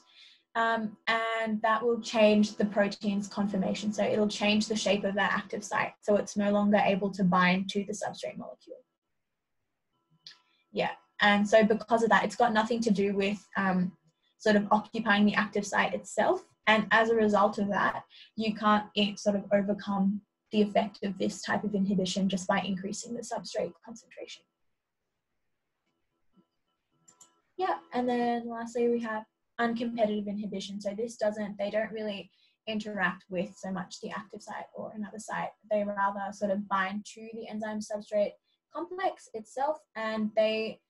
um, and that will change the protein's conformation. So it'll change the shape of that active site. So it's no longer able to bind to the substrate molecule. Yeah, and so because of that, it's got nothing to do with um, sort of occupying the active site itself. And as a result of that, you can't eh, sort of overcome the effect of this type of inhibition just by increasing the substrate concentration. Yeah, and then lastly we have uncompetitive inhibition. So this doesn't, they don't really interact with so much the active site or another site. They rather sort of bind to the enzyme substrate complex itself and they,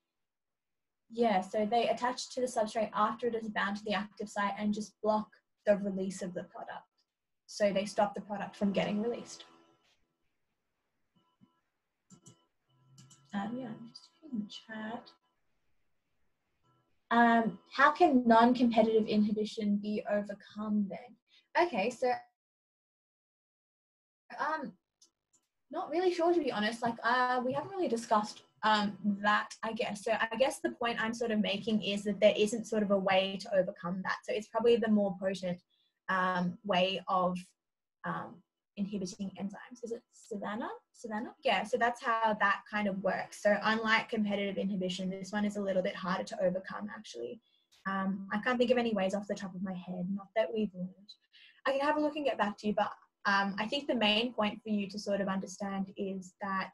yeah, so they attach to the substrate after it is bound to the active site and just block the release of the product. So they stop the product from getting released. Um, yeah, just in the chat. Um, how can non-competitive inhibition be overcome then? Okay, so um, not really sure to be honest. Like uh, we haven't really discussed um, that I guess. So I guess the point I'm sort of making is that there isn't sort of a way to overcome that. So it's probably the more potent um, way of um, inhibiting enzymes. Is it Savannah? Savannah? Yeah, so that's how that kind of works. So unlike competitive inhibition, this one is a little bit harder to overcome actually. Um, I can't think of any ways off the top of my head, not that we've learned. I can have a look and get back to you, but um, I think the main point for you to sort of understand is that,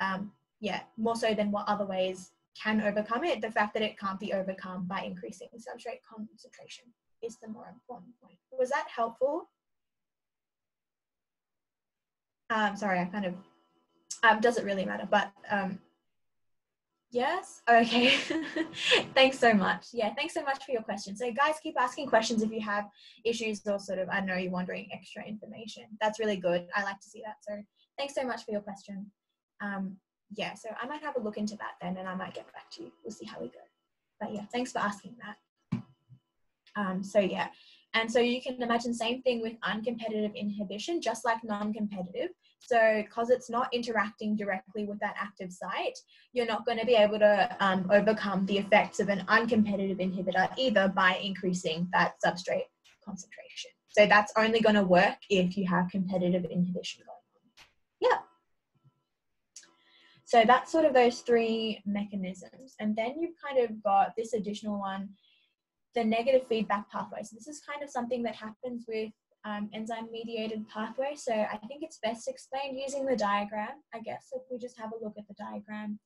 um, yeah, more so than what other ways can overcome it, the fact that it can't be overcome by increasing substrate concentration is the more important point. Was that helpful? Um, sorry, I kind of, um, doesn't really matter, but um, yes, okay. (laughs) thanks so much. Yeah, thanks so much for your question. So guys, keep asking questions if you have issues or sort of, I know you're wondering extra information. That's really good. I like to see that. So thanks so much for your question. Um, yeah, so I might have a look into that then and I might get back to you. We'll see how we go. But yeah, thanks for asking that. Um, so yeah, and so you can imagine same thing with uncompetitive inhibition, just like non-competitive. So because it's not interacting directly with that active site, you're not going to be able to um, overcome the effects of an uncompetitive inhibitor either by increasing that substrate concentration. So that's only going to work if you have competitive inhibition going on. Yeah. So that's sort of those three mechanisms. And then you've kind of got this additional one the negative feedback pathway. So this is kind of something that happens with um, enzyme mediated pathway. So I think it's best explained using the diagram, I guess, if we just have a look at the diagram.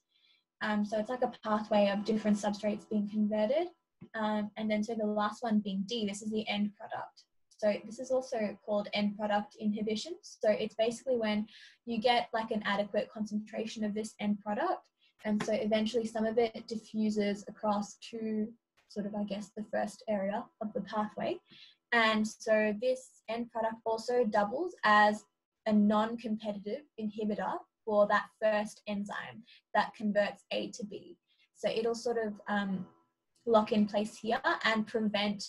Um, so it's like a pathway of different substrates being converted. Um, and then so the last one being D, this is the end product. So this is also called end product inhibition. So it's basically when you get like an adequate concentration of this end product. And so eventually some of it diffuses across to sort of, I guess, the first area of the pathway. And so this end product also doubles as a non-competitive inhibitor for that first enzyme that converts A to B. So it'll sort of um, lock in place here and prevent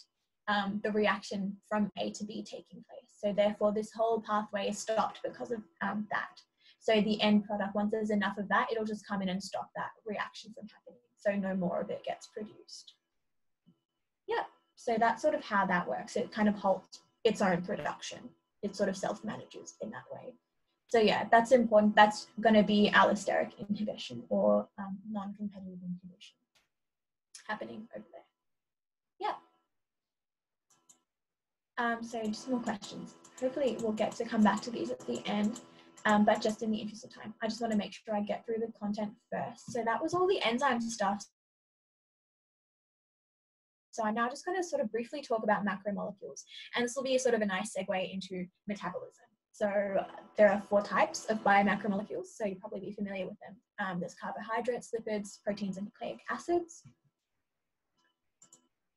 um, the reaction from A to B taking place. So therefore this whole pathway is stopped because of um, that. So the end product, once there's enough of that, it'll just come in and stop that reaction from happening. So no more of it gets produced. Yeah, so that's sort of how that works. It kind of halts its own production. It sort of self-manages in that way. So yeah, that's important. That's going to be allosteric inhibition or um, non-competitive inhibition happening over there. Yeah. Um, so just more questions. Hopefully we'll get to come back to these at the end, um, but just in the interest of time, I just want to make sure I get through the content first. So that was all the enzyme stuff. So I'm now just going to sort of briefly talk about macromolecules, and this will be a sort of a nice segue into metabolism. So uh, there are four types of biomacromolecules, so you'll probably be familiar with them. Um, there's carbohydrates, lipids, proteins, and nucleic acids.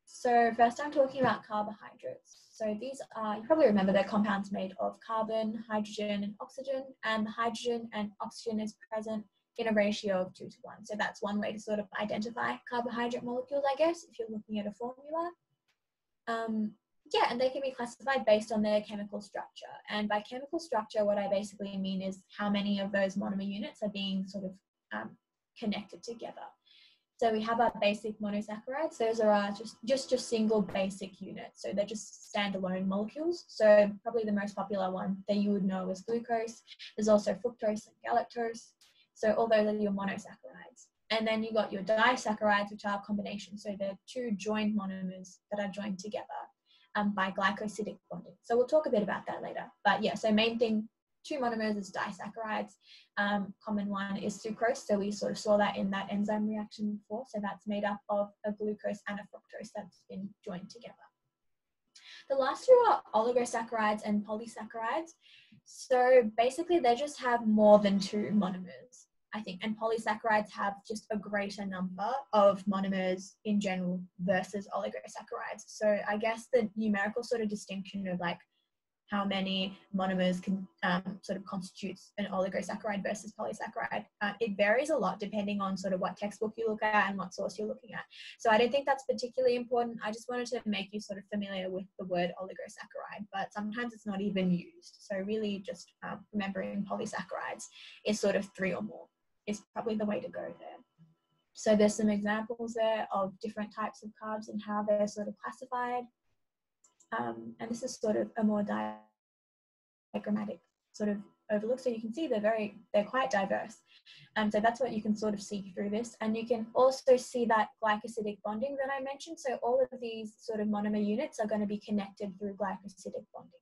So first I'm talking about carbohydrates. So these are, you probably remember they're compounds made of carbon, hydrogen, and oxygen, and the hydrogen and oxygen is present in a ratio of two to one. So that's one way to sort of identify carbohydrate molecules, I guess, if you're looking at a formula. Um, yeah, and they can be classified based on their chemical structure. And by chemical structure, what I basically mean is how many of those monomer units are being sort of um, connected together. So we have our basic monosaccharides. Those are our just, just, just single basic units. So they're just standalone molecules. So probably the most popular one that you would know is glucose. There's also fructose and galactose. So all those are your monosaccharides. And then you got your disaccharides, which are combinations. So they're two joined monomers that are joined together um, by glycosidic bonding. So we'll talk a bit about that later. But yeah, so main thing, two monomers is disaccharides. Um, common one is sucrose. So we sort of saw that in that enzyme reaction before. So that's made up of a glucose and a fructose that's been joined together. The last two are oligosaccharides and polysaccharides. So basically, they just have more than two monomers, I think. And polysaccharides have just a greater number of monomers in general versus oligosaccharides. So I guess the numerical sort of distinction of like how many monomers can um, sort of constitutes an oligosaccharide versus polysaccharide. Uh, it varies a lot depending on sort of what textbook you look at and what source you're looking at. So I don't think that's particularly important. I just wanted to make you sort of familiar with the word oligosaccharide, but sometimes it's not even used. So really just um, remembering polysaccharides is sort of three or more. Is probably the way to go there. So there's some examples there of different types of carbs and how they're sort of classified. Um, and this is sort of a more diagrammatic sort of overlook. So you can see they're very, they're quite diverse. And so that's what you can sort of see through this. And you can also see that glycosidic bonding that I mentioned. So all of these sort of monomer units are going to be connected through glycosidic bonding.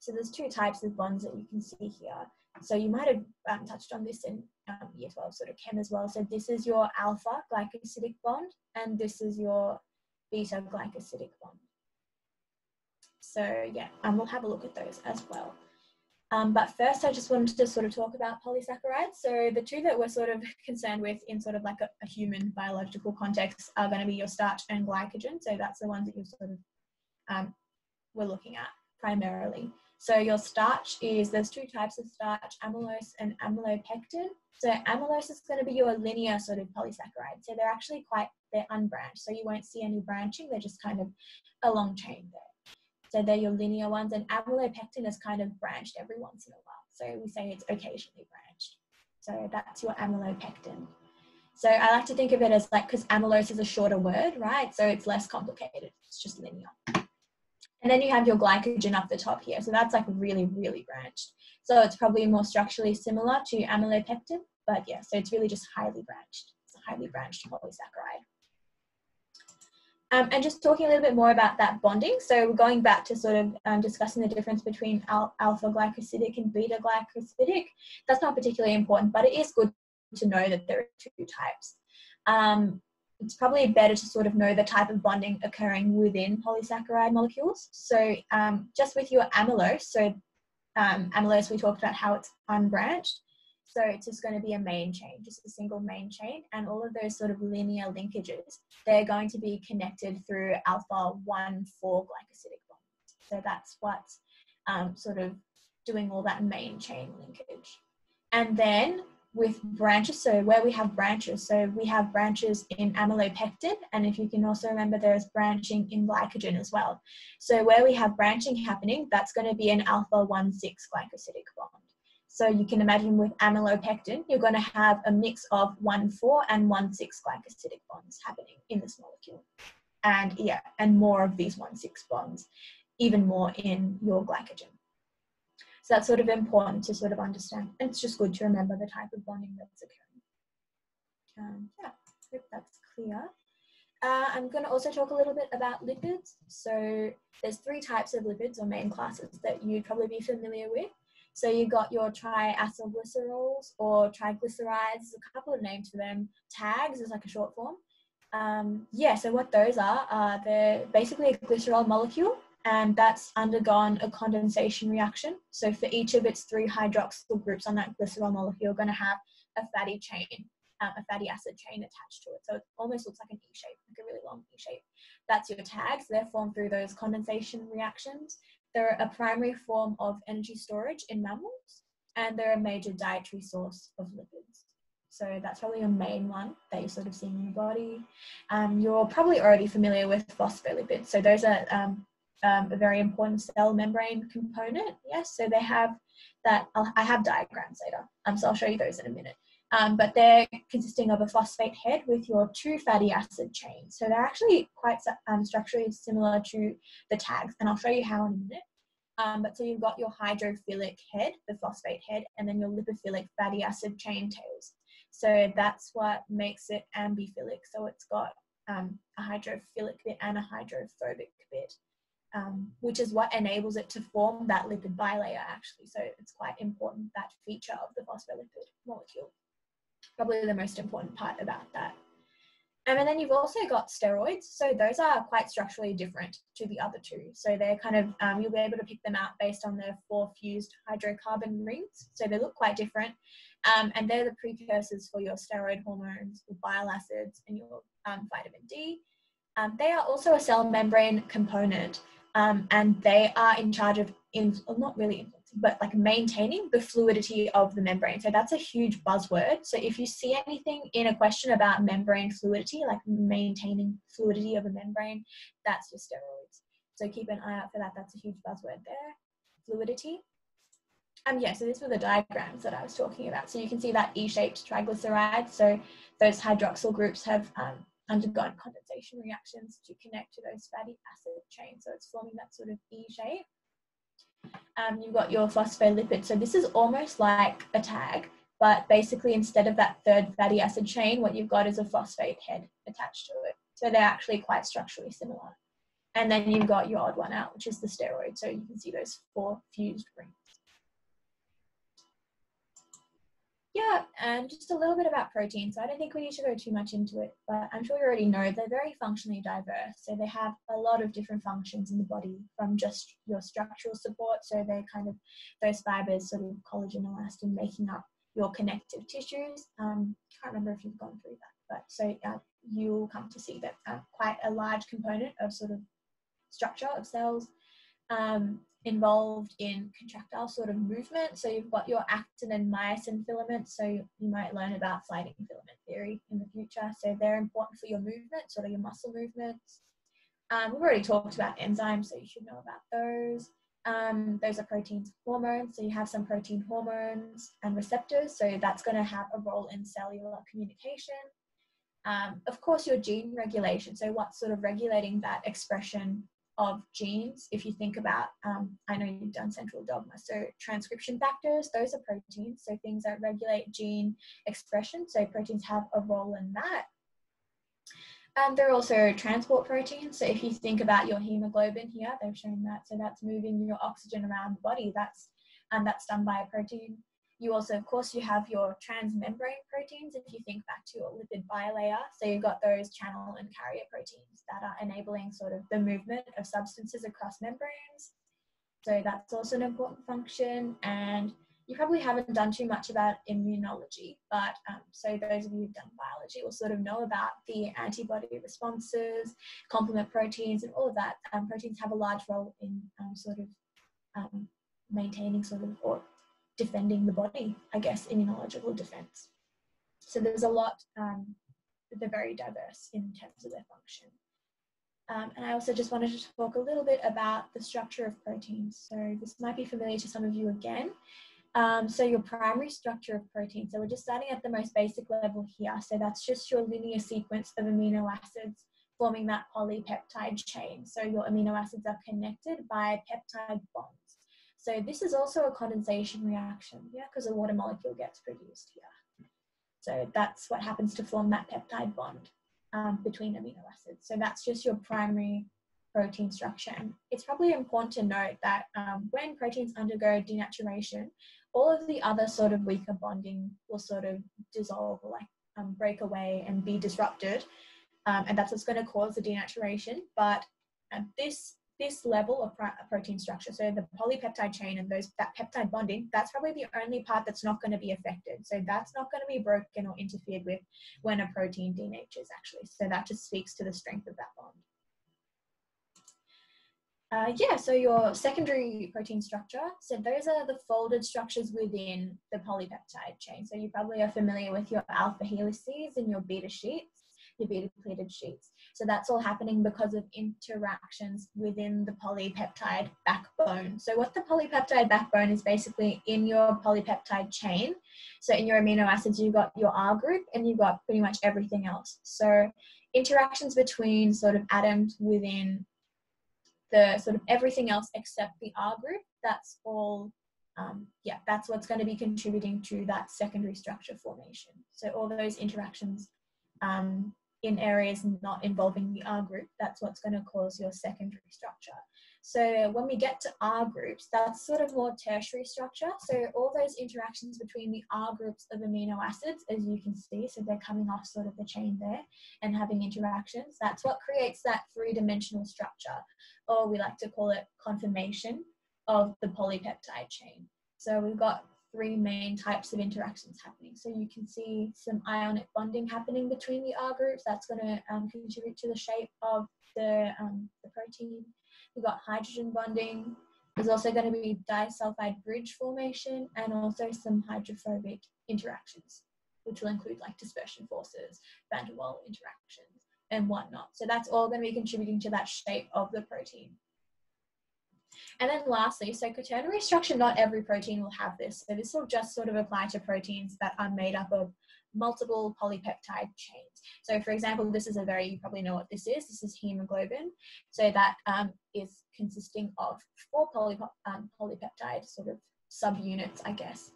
So there's two types of bonds that you can see here. So you might have um, touched on this in um, year 12 sort of chem as well. So this is your alpha glycosidic bond and this is your beta glycosidic bond. So yeah, and we'll have a look at those as well. Um, but first, I just wanted to sort of talk about polysaccharides. So the two that we're sort of (laughs) concerned with in sort of like a, a human biological context are going to be your starch and glycogen. So that's the ones that you sort of um, we're looking at primarily. So your starch is there's two types of starch, amylose and amylopectin. So amylose is going to be your linear sort of polysaccharide. So they're actually quite they're unbranched. So you won't see any branching. They're just kind of a long chain there. So they're your linear ones, and amylopectin is kind of branched every once in a while. So we say it's occasionally branched. So that's your amylopectin. So I like to think of it as like, because amylose is a shorter word, right? So it's less complicated. It's just linear. And then you have your glycogen up the top here. So that's like really, really branched. So it's probably more structurally similar to amylopectin, but yeah, so it's really just highly branched. It's a highly branched polysaccharide. Um, and just talking a little bit more about that bonding. So we're going back to sort of um, discussing the difference between al alpha glycosidic and beta glycosidic. That's not particularly important, but it is good to know that there are two types. Um, it's probably better to sort of know the type of bonding occurring within polysaccharide molecules. So um, just with your amylose, so um, amylose, we talked about how it's unbranched. So it's just going to be a main chain, just a single main chain. And all of those sort of linear linkages, they're going to be connected through alpha 1 4 glycosidic bonds. So that's what's um, sort of doing all that main chain linkage. And then with branches, so where we have branches, so we have branches in amylopectin, and if you can also remember, there's branching in glycogen as well. So where we have branching happening, that's going to be an alpha 1 6 glycosidic bond. So you can imagine with amylopectin, you're going to have a mix of 1,4 and 1,6 glycosidic bonds happening in this molecule. And yeah, and more of these 1,6 bonds, even more in your glycogen. That's sort of important to sort of understand. And it's just good to remember the type of bonding that's occurring. Um, yeah, hope that's clear. Uh, I'm going to also talk a little bit about lipids. So there's three types of lipids or main classes that you'd probably be familiar with. So you got your triacylglycerols or triglycerides, there's a couple of names for them. Tags is like a short form. Um, yeah, so what those are, uh, they're basically a glycerol molecule and that's undergone a condensation reaction. So for each of its three hydroxyl groups on that glycerol molecule, you're going to have a fatty chain, um, a fatty acid chain attached to it. So it almost looks like an E shape, like a really long E shape. That's your tags. They're formed through those condensation reactions. They're a primary form of energy storage in mammals, and they're a major dietary source of lipids. So that's probably your main one that you're sort of seeing in your body. Um, you're probably already familiar with phospholipids. So those are um, um, a very important cell membrane component. Yes, so they have that. I'll, i have diagrams later, um, so I'll show you those in a minute um, but they're consisting of a phosphate head with your two fatty acid chains. So they're actually quite um, structurally similar to the tags, and I'll show you how in a minute. Um, but so you've got your hydrophilic head, the phosphate head, and then your lipophilic fatty acid chain tails. So that's what makes it amphiphilic. So it's got um, a hydrophilic bit and a hydrophobic bit. Um, which is what enables it to form that lipid bilayer actually. So it's quite important, that feature of the phospholipid molecule probably the most important part about that. Um, and then you've also got steroids. So those are quite structurally different to the other two. So they're kind of, um, you'll be able to pick them out based on their four fused hydrocarbon rings. So they look quite different. Um, and they're the precursors for your steroid hormones, your bile acids, and your um, vitamin D. Um, they are also a cell membrane component. Um, and they are in charge of, in, not really but like maintaining the fluidity of the membrane. So that's a huge buzzword. So if you see anything in a question about membrane fluidity, like maintaining fluidity of a membrane, that's your steroids. So keep an eye out for that. That's a huge buzzword there. Fluidity. um, yeah, so these were the diagrams that I was talking about. So you can see that E-shaped triglyceride. So those hydroxyl groups have um, undergone condensation reactions to connect to those fatty acid chains. So it's forming that sort of E shape. Um, you've got your phospholipid. So this is almost like a tag, but basically instead of that third fatty acid chain, what you've got is a phosphate head attached to it. So they're actually quite structurally similar. And then you've got your odd one out, which is the steroid. So you can see those four fused rings. Yeah, and just a little bit about protein. So I don't think we need to go too much into it, but I'm sure you already know they're very functionally diverse. So they have a lot of different functions in the body from just your structural support. So they're kind of those fibers, sort of collagen, elastin, making up your connective tissues. Um, can't remember if you've gone through that, but so uh, you'll come to see that uh, quite a large component of sort of structure of cells. Um, involved in contractile sort of movement. So you've got your actin and myosin filaments. So you might learn about sliding filament theory in the future. So they're important for your movement, sort of your muscle movements. Um, we've already talked about enzymes, so you should know about those. Um, those are proteins, hormones. So you have some protein hormones and receptors. So that's going to have a role in cellular communication. Um, of course, your gene regulation. So what's sort of regulating that expression of genes. If you think about, um, I know you've done central dogma, so transcription factors, those are proteins, so things that regulate gene expression. So proteins have a role in that. And they're also transport proteins. So if you think about your hemoglobin here, they've shown that. So that's moving your oxygen around the body. That's and that's done by a protein. You also, of course, you have your transmembrane proteins. If you think back to your lipid bilayer, so you've got those channel and carrier proteins that are enabling sort of the movement of substances across membranes. So that's also an important function. And you probably haven't done too much about immunology, but um, so those of you who've done biology will sort of know about the antibody responses, complement proteins, and all of that. Um, proteins have a large role in um, sort of um, maintaining sort of or defending the body, I guess, immunological defense. So there's a lot, um, they're very diverse in terms of their function. Um, and I also just wanted to talk a little bit about the structure of proteins. So this might be familiar to some of you again. Um, so your primary structure of protein. So we're just starting at the most basic level here. So that's just your linear sequence of amino acids forming that polypeptide chain. So your amino acids are connected by peptide bonds. So this is also a condensation reaction, yeah, because a water molecule gets produced here. So that's what happens to form that peptide bond um, between amino acids. So that's just your primary protein structure. And it's probably important to note that um, when proteins undergo denaturation, all of the other sort of weaker bonding will sort of dissolve like um, break away and be disrupted. Um, and that's what's going to cause the denaturation. But uh, this this level of protein structure, so the polypeptide chain and those that peptide bonding, that's probably the only part that's not going to be affected. So that's not going to be broken or interfered with when a protein denatures actually. So that just speaks to the strength of that bond. Uh, yeah, so your secondary protein structure, so those are the folded structures within the polypeptide chain. So you probably are familiar with your alpha helices and your beta sheets your beta pleated sheets. So that's all happening because of interactions within the polypeptide backbone. So what the polypeptide backbone is basically in your polypeptide chain. So in your amino acids, you've got your R group and you've got pretty much everything else. So interactions between sort of atoms within the sort of everything else except the R group, that's all um, yeah, that's what's going to be contributing to that secondary structure formation. So all those interactions um, in areas not involving the R group, that's what's going to cause your secondary structure. So when we get to R groups, that's sort of more tertiary structure. So all those interactions between the R groups of amino acids, as you can see, so they're coming off sort of the chain there and having interactions, that's what creates that three-dimensional structure, or we like to call it conformation of the polypeptide chain. So we've got three main types of interactions happening. So you can see some ionic bonding happening between the R groups. That's going to um, contribute to the shape of the, um, the protein. We've got hydrogen bonding. There's also going to be disulfide bridge formation and also some hydrophobic interactions, which will include like dispersion forces, van der Waal interactions, and whatnot. So that's all going to be contributing to that shape of the protein. And then lastly, so quaternary structure, not every protein will have this. So this will just sort of apply to proteins that are made up of multiple polypeptide chains. So for example, this is a very, you probably know what this is. This is hemoglobin. So that um, is consisting of four poly, um, polypeptide sort of subunits, I guess.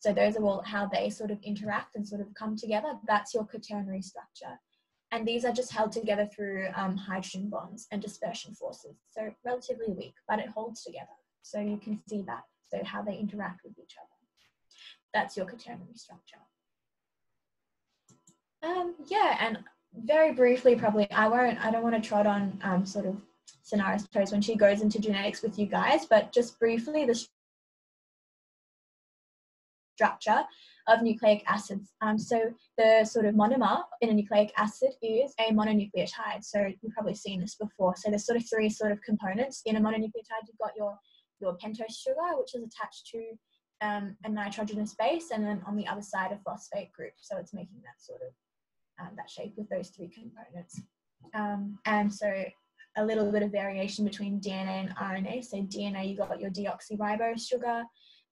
So those are all how they sort of interact and sort of come together. That's your quaternary structure. And these are just held together through um, hydrogen bonds and dispersion forces. So relatively weak, but it holds together. So you can see that, so how they interact with each other. That's your quaternary structure. Um, yeah, and very briefly, probably, I won't, I don't want to trot on um, sort of Sanara's toes when she goes into genetics with you guys, but just briefly, the structure of nucleic acids. Um, so the sort of monomer in a nucleic acid is a mononucleotide. So you've probably seen this before. So there's sort of three sort of components in a mononucleotide. You've got your your pentose sugar, which is attached to um, a nitrogenous base, and then on the other side a phosphate group. So it's making that sort of um, that shape with those three components. Um, and so a little bit of variation between DNA and RNA. So DNA, you got your deoxyribose sugar,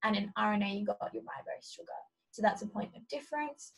and in RNA, you got your ribose sugar. So that's a point of difference.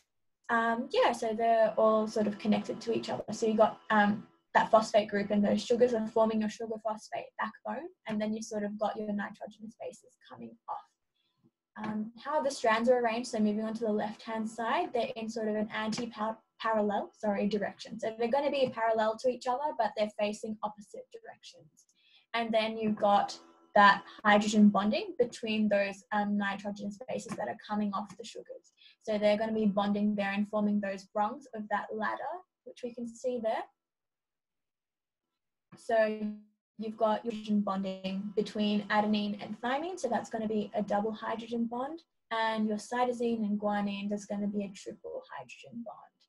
Um, yeah, so they're all sort of connected to each other. So you've got um, that phosphate group and those sugars are forming your sugar phosphate backbone, and then you've sort of got your nitrogenous bases coming off. Um, how the strands are arranged, so moving on to the left-hand side, they're in sort of an anti-parallel, sorry, direction. So they're going to be parallel to each other, but they're facing opposite directions. And then you've got that hydrogen bonding between those um, nitrogenous bases that are coming off the sugars. So they're going to be bonding there and forming those rungs of that ladder, which we can see there. So you've got hydrogen bonding between adenine and thymine, so that's going to be a double hydrogen bond. And your cytosine and guanine, there's going to be a triple hydrogen bond.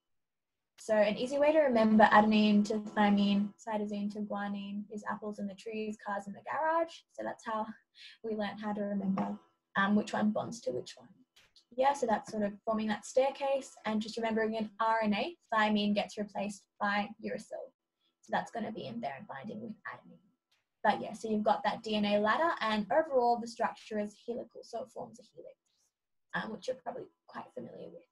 So an easy way to remember adenine to thymine, cytosine to guanine is apples in the trees, cars in the garage. So that's how we learned how to remember um, which one bonds to which one. Yeah, so that's sort of forming that staircase and just remembering in RNA, thymine gets replaced by uracil. So that's going to be in there and binding with adenine. But yeah, so you've got that DNA ladder and overall the structure is helical, so it forms a helix, um, which you're probably quite familiar with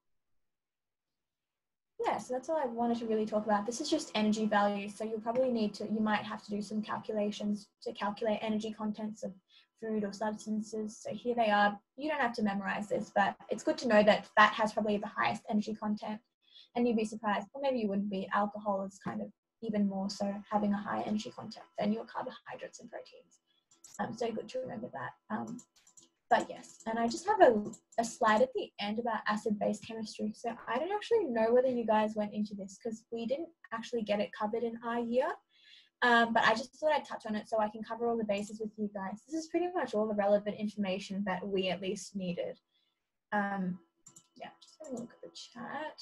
yeah, so that's all I wanted to really talk about. This is just energy values. So you'll probably need to, you might have to do some calculations to calculate energy contents of food or substances. So here they are. You don't have to memorize this, but it's good to know that fat has probably the highest energy content. And you'd be surprised, or maybe you wouldn't be. Alcohol is kind of even more so having a high energy content than your carbohydrates and proteins. Um, so good to remember that. Um, but yes, and I just have a, a slide at the end about acid-base chemistry. So I don't actually know whether you guys went into this because we didn't actually get it covered in our year. Um, but I just thought I'd touch on it so I can cover all the bases with you guys. This is pretty much all the relevant information that we at least needed. Um, yeah, just a look at the chat.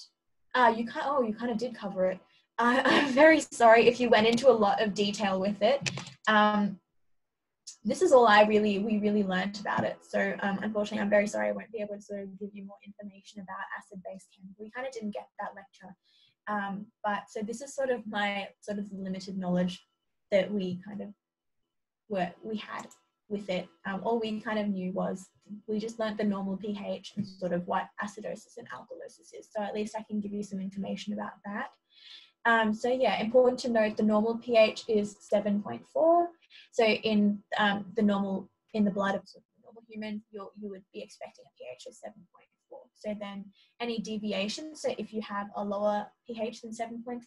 Uh, you kind oh, you kind of did cover it. Uh, (laughs) I'm very sorry if you went into a lot of detail with it. Um, this is all I really, we really learned about it. So um, unfortunately, I'm very sorry I won't be able to sort of give you more information about acid-base chem. We kind of didn't get that lecture. Um, but so this is sort of my sort of limited knowledge that we kind of were, we had with it. Um, all we kind of knew was we just learned the normal pH and sort of what acidosis and alkalosis is. So at least I can give you some information about that. Um, so yeah, important to note the normal pH is 7.4. So in um, the normal, in the blood of normal human, you you would be expecting a pH of 7.4. So then any deviation, so if you have a lower pH than 7.4,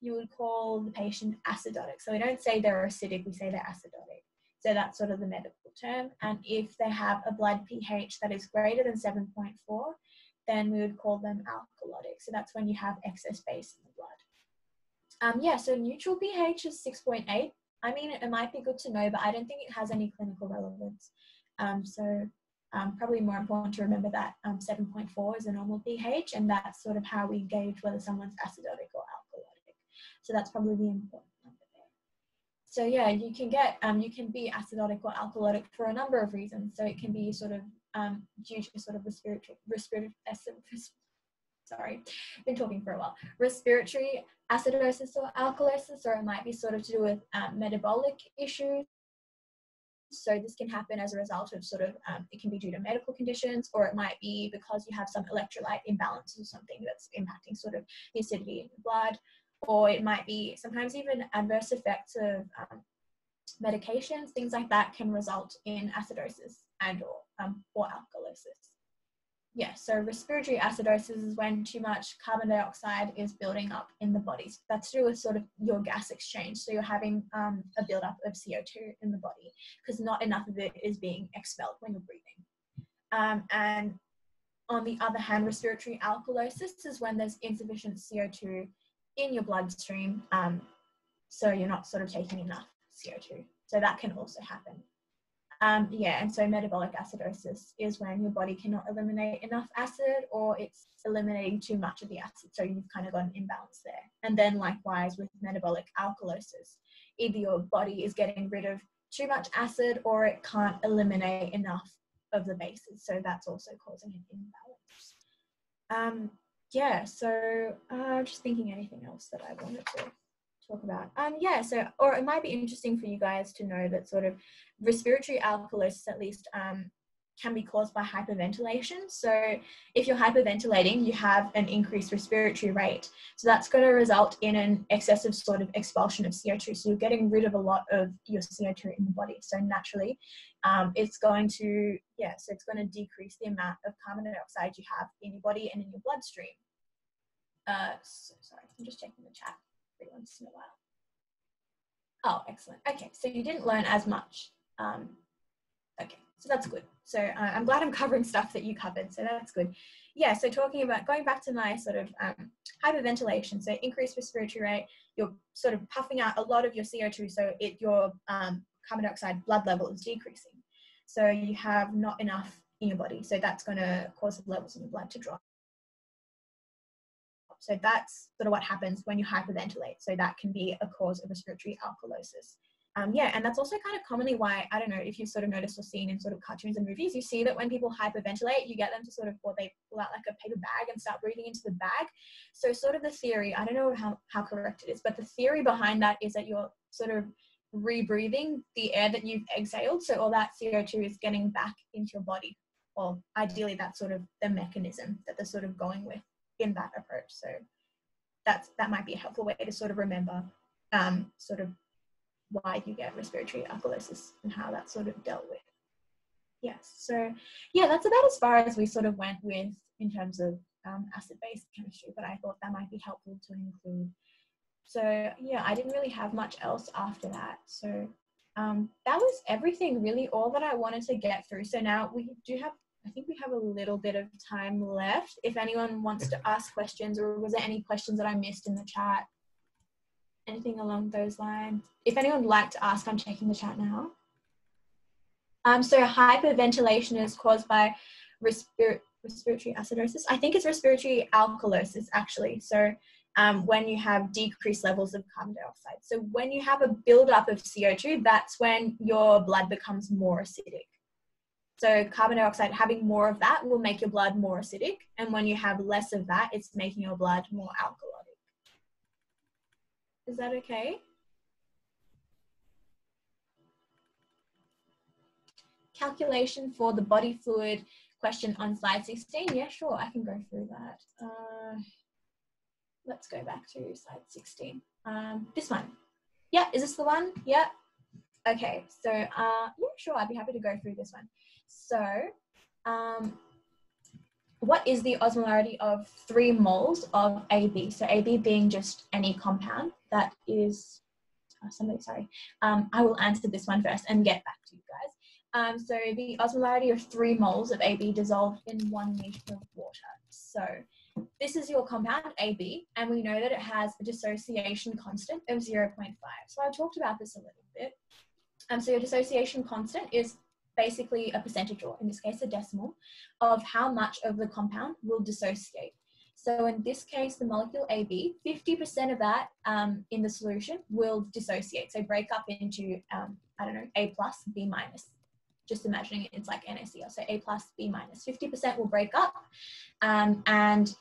you would call the patient acidotic. So we don't say they're acidic, we say they're acidotic. So that's sort of the medical term. And if they have a blood pH that is greater than 7.4, then we would call them alkalotic. So that's when you have excess base in the blood. Um, yeah, so neutral pH is 6.8. I mean, it might be good to know, but I don't think it has any clinical relevance. Um, so um, probably more important to remember that um, 7.4 is a normal pH, and that's sort of how we gauge whether someone's acidotic or alkalotic. So that's probably the important number there. So yeah, you can get, um, you can be acidotic or alkalotic for a number of reasons. So it can be sort of um, due to sort of respiratory, respiratory, sorry, been talking for a while, respiratory acidosis or alkalosis, or it might be sort of to do with um, metabolic issues. So this can happen as a result of sort of, um, it can be due to medical conditions, or it might be because you have some electrolyte imbalance or something that's impacting sort of the acidity in your blood, or it might be sometimes even adverse effects of um, medications, things like that can result in acidosis and or, um, or alkalosis. Yeah, so respiratory acidosis is when too much carbon dioxide is building up in the body. So that's to do with sort of your gas exchange. So you're having um, a buildup of CO2 in the body because not enough of it is being expelled when you're breathing. Um, and on the other hand, respiratory alkalosis is when there's insufficient CO2 in your bloodstream. Um, so you're not sort of taking enough CO2. So that can also happen. Um, yeah, and so metabolic acidosis is when your body cannot eliminate enough acid or it's eliminating too much of the acid. So you've kind of got an imbalance there. And then likewise with metabolic alkalosis, either your body is getting rid of too much acid or it can't eliminate enough of the bases. So that's also causing an imbalance. Um, yeah, so I'm uh, just thinking anything else that I wanted to talk about. Um, yeah, so, or it might be interesting for you guys to know that sort of respiratory alkalosis, at least, um, can be caused by hyperventilation. So, if you're hyperventilating, you have an increased respiratory rate. So, that's going to result in an excessive sort of expulsion of CO2. So, you're getting rid of a lot of your CO2 in the body. So, naturally, um, it's going to, yeah, so it's going to decrease the amount of carbon dioxide you have in your body and in your bloodstream. Uh, so, sorry, I'm just checking the chat every once in a while. Oh, excellent. Okay, so you didn't learn as much. Um, okay, so that's good. So uh, I'm glad I'm covering stuff that you covered, so that's good. Yeah, so talking about going back to my sort of um, hyperventilation, so increased respiratory rate, you're sort of puffing out a lot of your CO2, so it your um, carbon dioxide blood level is decreasing. So you have not enough in your body, so that's going to cause the levels in your blood to drop. So that's sort of what happens when you hyperventilate. So that can be a cause of respiratory alkalosis. Um, yeah, and that's also kind of commonly why, I don't know if you've sort of noticed or seen in sort of cartoons and movies, you see that when people hyperventilate, you get them to sort of, or they pull out like a paper bag and start breathing into the bag. So sort of the theory, I don't know how, how correct it is, but the theory behind that is that you're sort of rebreathing the air that you've exhaled. So all that CO2 is getting back into your body. Well, ideally that's sort of the mechanism that they're sort of going with in that approach. So that's that might be a helpful way to sort of remember um, sort of why you get respiratory alkalosis and how that's sort of dealt with. Yes, so yeah, that's about as far as we sort of went with in terms of um, acid-base chemistry, but I thought that might be helpful to include. So yeah, I didn't really have much else after that. So um, that was everything really, all that I wanted to get through. So now we do have I think we have a little bit of time left. If anyone wants to ask questions, or was there any questions that I missed in the chat? Anything along those lines? If anyone would like to ask, I'm checking the chat now. Um, so hyperventilation is caused by respir respiratory acidosis. I think it's respiratory alkalosis actually. So um, when you have decreased levels of carbon dioxide. So when you have a buildup of CO2, that's when your blood becomes more acidic. So carbon dioxide, having more of that will make your blood more acidic. And when you have less of that, it's making your blood more alkalotic. Is that okay? Calculation for the body fluid question on slide 16. Yeah, sure, I can go through that. Uh, let's go back to slide 16. Um, this one. Yeah, is this the one? Yeah. Okay, so uh, yeah, sure, I'd be happy to go through this one. So, um, what is the osmolarity of three moles of AB? So AB being just any compound that is, oh, somebody, sorry, um, I will answer this one first and get back to you guys. Um, so the osmolarity of three moles of AB dissolved in one litre of water. So this is your compound AB, and we know that it has a dissociation constant of 0.5. So I talked about this a little bit. Um, so your dissociation constant is basically a percentage, or in this case, a decimal, of how much of the compound will dissociate. So in this case, the molecule AB, 50% of that um, in the solution will dissociate. So break up into, um, I don't know, A plus, B minus. Just imagining it, it's like NaCl. So A plus, B minus. 50% will break up um, and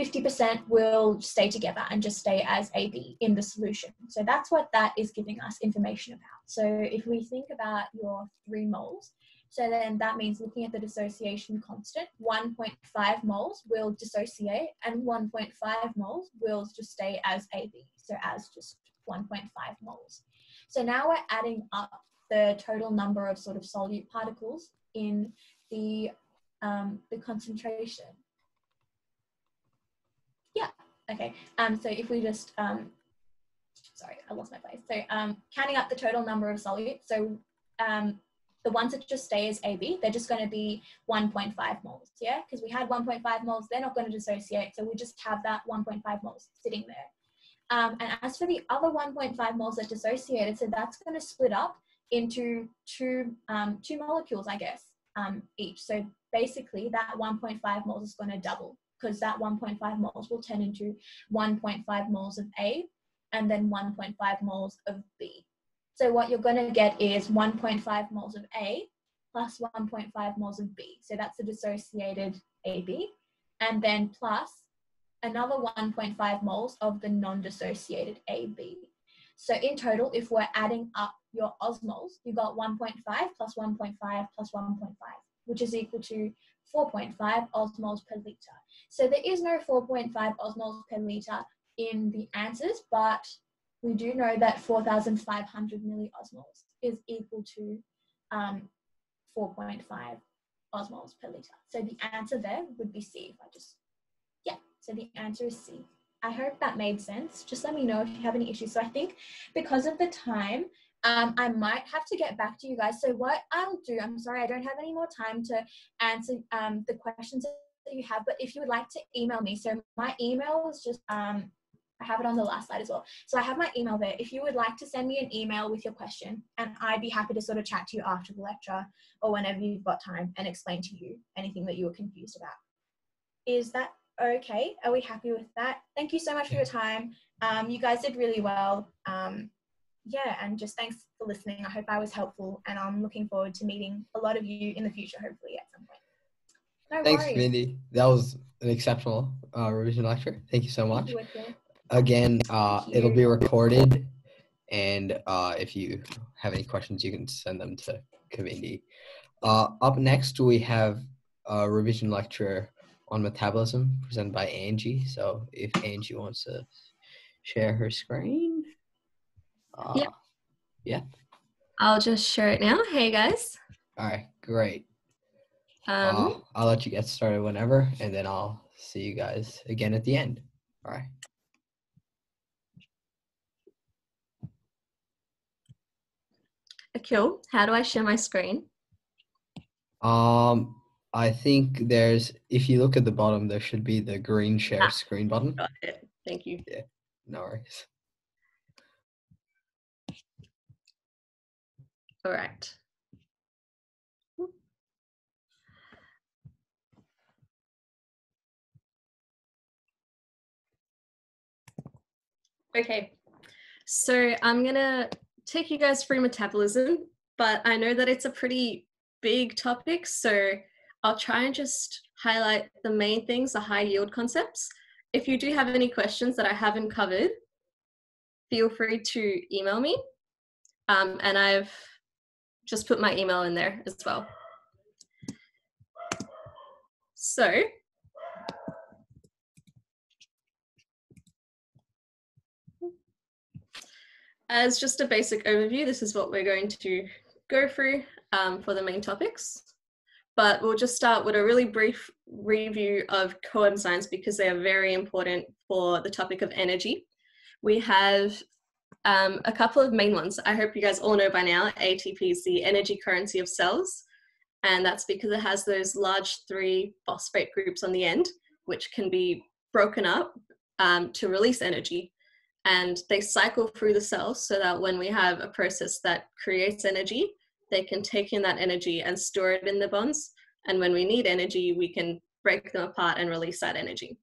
50% will stay together and just stay as AB in the solution. So that's what that is giving us information about. So if we think about your three moles, so then that means looking at the dissociation constant, 1.5 moles will dissociate and 1.5 moles will just stay as AB, so as just 1.5 moles. So now we're adding up the total number of sort of solute particles in the, um, the concentration. Okay. Um, so if we just, um, sorry, I lost my place. So um, counting up the total number of solutes, so um, the ones that just stay as AB, they're just going to be 1.5 moles, yeah? Because we had 1.5 moles, they're not going to dissociate, so we just have that 1.5 moles sitting there. Um, and as for the other 1.5 moles that dissociated, so that's going to split up into two, um, two molecules, I guess, um, each. So basically that 1.5 moles is going to double because that 1.5 moles will turn into 1.5 moles of A and then 1.5 moles of B. So what you're going to get is 1.5 moles of A plus 1.5 moles of B. So that's the dissociated AB. And then plus another 1.5 moles of the non-dissociated AB. So in total, if we're adding up your osmoles, you've got 1.5 plus 1.5 plus 1.5, which is equal to 4.5 osmoles per liter. So there is no 4.5 osmoles per liter in the answers, but we do know that 4,500 milliosmoles is equal to um, 4.5 osmoles per liter. So the answer there would be C if I just, yeah, so the answer is C. I hope that made sense. Just let me know if you have any issues. So I think because of the time, um, I might have to get back to you guys. So what I'll do, I'm sorry, I don't have any more time to answer um, the questions that you have, but if you would like to email me, so my email is just um, I have it on the last slide as well. So I have my email there. If you would like to send me an email with your question, and I'd be happy to sort of chat to you after the lecture or whenever you've got time and explain to you anything that you were confused about. Is that okay? Are we happy with that? Thank you so much for your time. Um, you guys did really well. Um, yeah, and just thanks for listening. I hope I was helpful, and I'm looking forward to meeting a lot of you in the future, hopefully at some point.
No Thanks, worries. Mindy. That was an exceptional uh, revision lecture. Thank you so much. You, Again, uh, it'll be recorded, and uh, if you have any questions, you can send them to Kavindi. Uh, up next, we have a revision lecture on metabolism presented by Angie. So if Angie wants to share her screen.
Uh, yeah. Yeah. I'll just share it now. Hey guys.
All right, great. Um, uh, I'll let you get started whenever, and then I'll see you guys again at the end. All right.
Cool. How do I share my screen?
Um, I think there's, if you look at the bottom, there should be the green share ah, screen button.
Got it. Thank you.
Yeah, no worries.
All right. Okay, so I'm gonna take you guys through metabolism, but I know that it's a pretty big topic, so I'll try and just highlight the main things, the high yield concepts. If you do have any questions that I haven't covered, feel free to email me. Um, and I've just put my email in there as well. So as just a basic overview, this is what we're going to go through um, for the main topics. But we'll just start with a really brief review of coenzymes because they are very important for the topic of energy. We have um, a couple of main ones. I hope you guys all know by now, ATP is the energy currency of cells. And that's because it has those large three phosphate groups on the end, which can be broken up um, to release energy and they cycle through the cells so that when we have a process that creates energy, they can take in that energy and store it in the bonds. And when we need energy, we can break them apart and release that energy.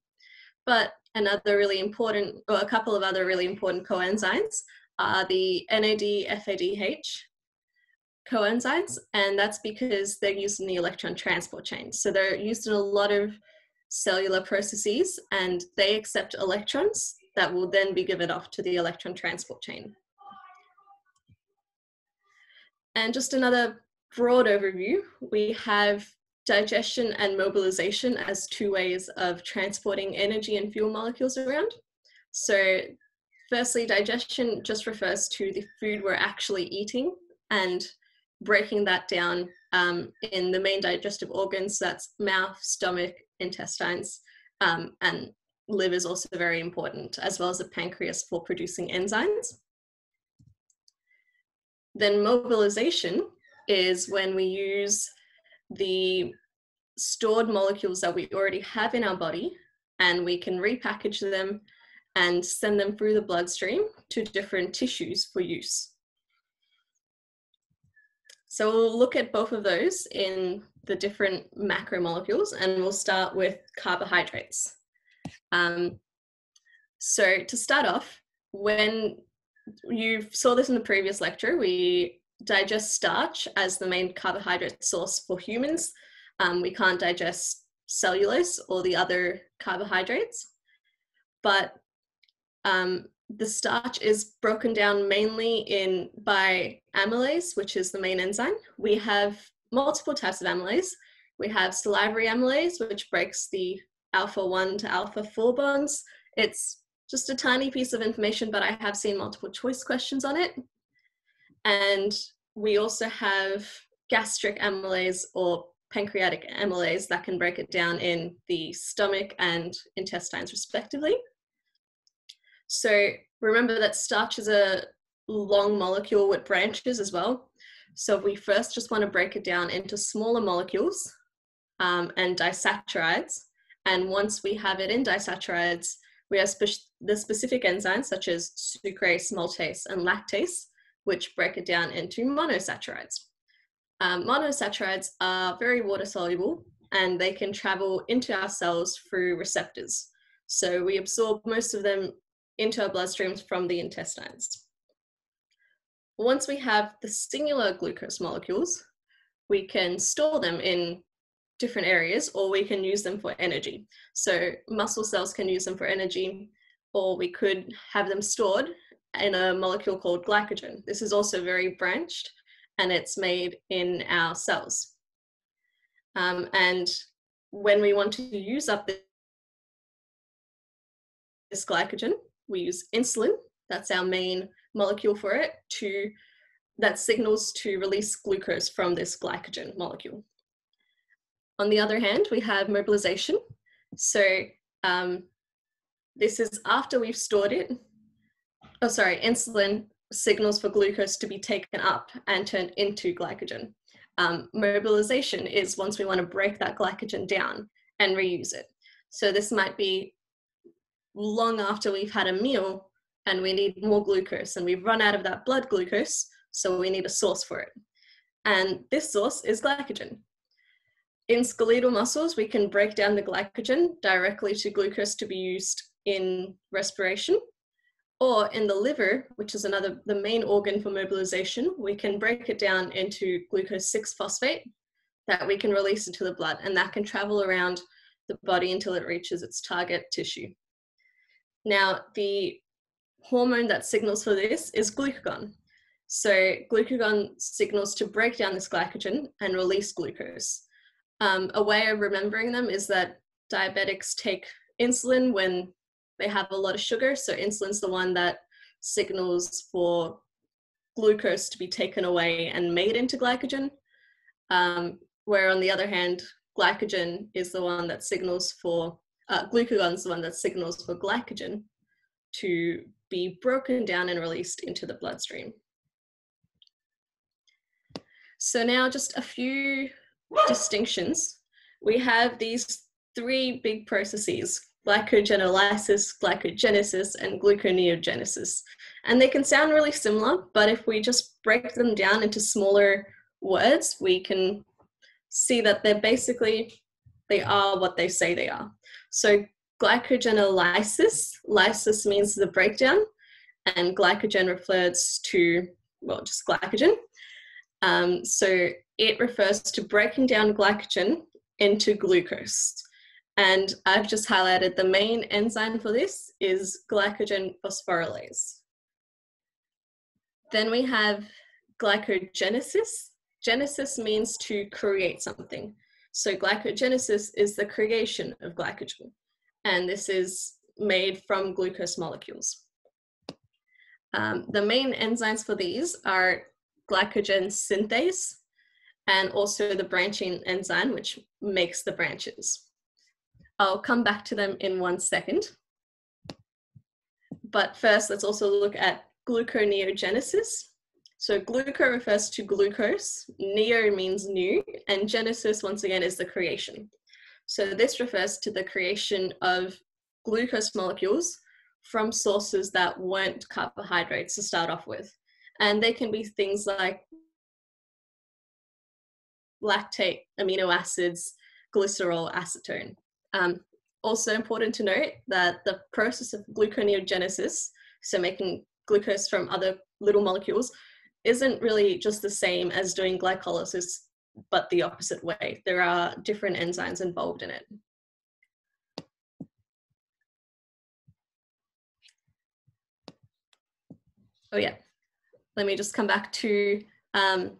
But another really important, or a couple of other really important coenzymes are the NAD FADH coenzymes, and that's because they're used in the electron transport chain. So they're used in a lot of cellular processes and they accept electrons that will then be given off to the electron transport chain. And just another broad overview, we have digestion and mobilization as two ways of transporting energy and fuel molecules around. So firstly, digestion just refers to the food we're actually eating and breaking that down um, in the main digestive organs, that's mouth, stomach, intestines, um, and liver is also very important, as well as the pancreas for producing enzymes. Then mobilization is when we use the stored molecules that we already have in our body and we can repackage them and send them through the bloodstream to different tissues for use. So we'll look at both of those in the different macromolecules and we'll start with carbohydrates. Um, so to start off, when you saw this in the previous lecture, we digest starch as the main carbohydrate source for humans. Um, we can't digest cellulose or the other carbohydrates, but um, the starch is broken down mainly in by amylase, which is the main enzyme. We have multiple types of amylase. We have salivary amylase, which breaks the alpha 1 to alpha 4 bonds. It's just a tiny piece of information, but I have seen multiple choice questions on it. And we also have gastric amylase or pancreatic amylase that can break it down in the stomach and intestines, respectively. So remember that starch is a long molecule with branches as well. So we first just want to break it down into smaller molecules um, and disaccharides. And once we have it in disaccharides, we have spe- the specific enzymes such as sucrase, maltase, and lactase, which break it down into monosaccharides. Um, monosaccharides are very water soluble and they can travel into our cells through receptors. So we absorb most of them into our bloodstreams from the intestines. Once we have the singular glucose molecules, we can store them in different areas or we can use them for energy. So muscle cells can use them for energy or we could have them stored in a molecule called glycogen. This is also very branched and it's made in our cells. Um, and when we want to use up this glycogen, we use insulin, that's our main molecule for it, to that signals to release glucose from this glycogen molecule. On the other hand, we have mobilization. So um, this is after we've stored it. Oh, sorry, insulin signals for glucose to be taken up and turned into glycogen. Um, mobilization is once we want to break that glycogen down and reuse it. So this might be long after we've had a meal and we need more glucose and we've run out of that blood glucose, so we need a source for it. And this source is glycogen. In skeletal muscles, we can break down the glycogen directly to glucose to be used in respiration. Or in the liver, which is another, the main organ for mobilization, we can break it down into glucose 6 phosphate that we can release into the blood, and that can travel around the body until it reaches its target tissue. Now, the hormone that signals for this is glucagon. So, glucagon signals to break down this glycogen and release glucose. Um, a way of remembering them is that diabetics take insulin when they have a lot of sugar. So, insulin's the one that signals for glucose to be taken away and made into glycogen. Um, where, on the other hand, glycogen is the one that signals for uh, glucagon is the one that signals for glycogen to be broken down and released into the bloodstream. So now just a few distinctions. We have these three big processes, glycogenolysis, glycogenesis, and gluconeogenesis. And they can sound really similar, but if we just break them down into smaller words, we can see that they're basically, they are what they say they are. So glycogenolysis, lysis means the breakdown, and glycogen refers to, well, just glycogen. Um, so it refers to breaking down glycogen into glucose. And I've just highlighted the main enzyme for this is glycogen phosphorylase. Then we have glycogenesis. Genesis means to create something. So glycogenesis is the creation of glycogen. And this is made from glucose molecules. Um, the main enzymes for these are glycogen synthase and also the branching enzyme, which makes the branches. I'll come back to them in one second. But first, let's also look at gluconeogenesis. So gluco refers to glucose, neo means new, and genesis, once again, is the creation. So this refers to the creation of glucose molecules from sources that weren't carbohydrates to start off with. And they can be things like lactate, amino acids, glycerol, acetone. Um, also important to note that the process of gluconeogenesis, so making glucose from other little molecules, isn't really just the same as doing glycolysis, but the opposite way. There are different enzymes involved in it. Oh yeah, let me just come back to um,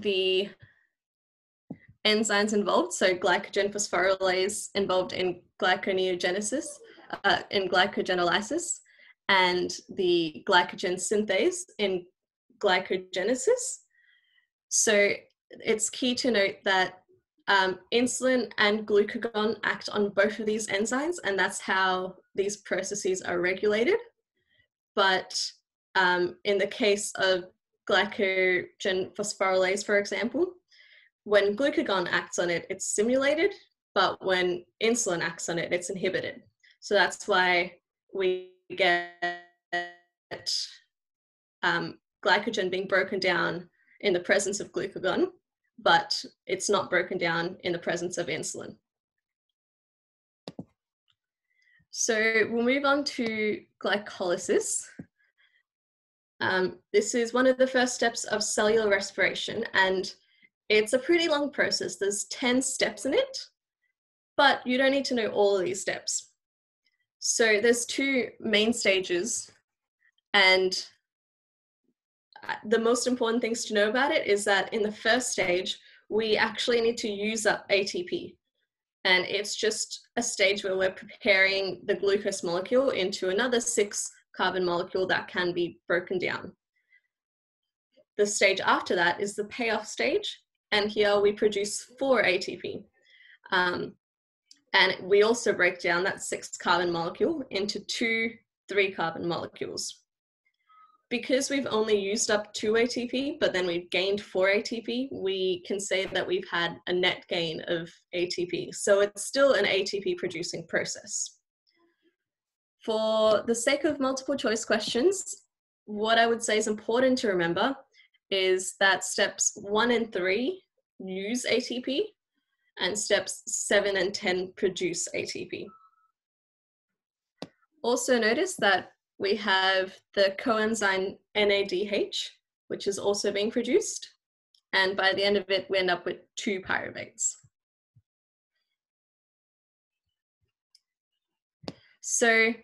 the enzymes involved. So glycogen phosphorylase involved in glyconeogenesis, uh, in glycogenolysis, and the glycogen synthase in glycogenesis. So it's key to note that um, insulin and glucagon act on both of these enzymes, and that's how these processes are regulated. But um, in the case of glycogen phosphorylase, for example, when glucagon acts on it, it's stimulated, but when insulin acts on it, it's inhibited. So that's why we get um, glycogen being broken down in the presence of glucagon, but it's not broken down in the presence of insulin. So we'll move on to glycolysis. Um, this is one of the first steps of cellular respiration, and it's a pretty long process. There's 10 steps in it, but you don't need to know all of these steps. So there's two main stages, and uh, the most important things to know about it is that in the first stage, we actually need to use up ATP. And it's just a stage where we're preparing the glucose molecule into another six carbon molecule that can be broken down. The stage after that is the payoff stage, and here we produce four ATP. Um, and we also break down that six carbon molecule into two three carbon molecules. Because we've only used up two ATP, but then we've gained four ATP, we can say that we've had a net gain of ATP. So it's still an ATP producing process. For the sake of multiple choice questions, what I would say is important to remember is that steps one and three use ATP and steps seven and 10 produce ATP. Also notice that we have the coenzyme NADH, which is also being produced. And by the end of it, we end up with two pyruvates. So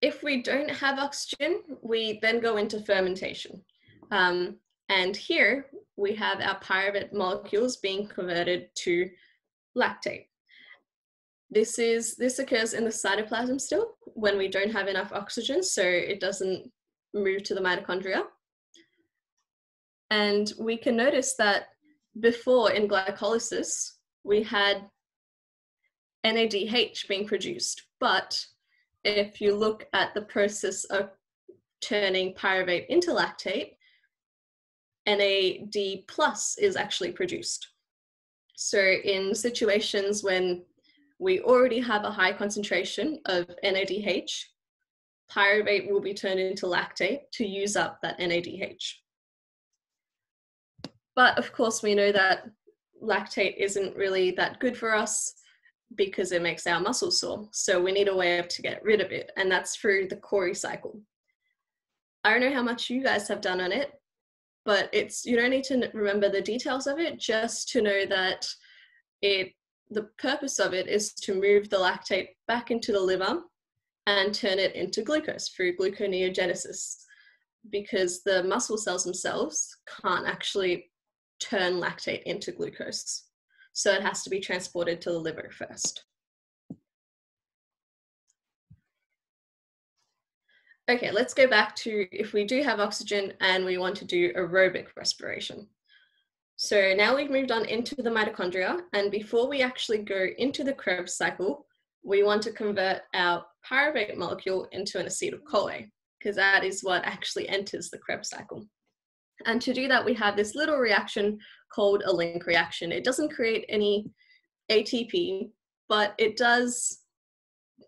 if we don't have oxygen, we then go into fermentation. Um, and here we have our pyruvate molecules being converted to lactate. This is this occurs in the cytoplasm still when we don't have enough oxygen, so it doesn't move to the mitochondria. And we can notice that before in glycolysis, we had NADH being produced, but if you look at the process of turning pyruvate into lactate, NAD plus is actually produced. So in situations when we already have a high concentration of NADH, pyruvate will be turned into lactate to use up that NADH. But of course, we know that lactate isn't really that good for us because it makes our muscles sore. So we need a way to get rid of it, and that's through the Cori cycle. I don't know how much you guys have done on it, but it's you don't need to remember the details of it, just to know that it the purpose of it is to move the lactate back into the liver and turn it into glucose through gluconeogenesis because the muscle cells themselves can't actually turn lactate into glucose. So it has to be transported to the liver first. Okay, let's go back to if we do have oxygen and we want to do aerobic respiration. So now we've moved on into the mitochondria, and before we actually go into the Krebs cycle, we want to convert our pyruvate molecule into an acetyl-CoA, because that is what actually enters the Krebs cycle. And to do that, we have this little reaction called a link reaction. It doesn't create any ATP, but it does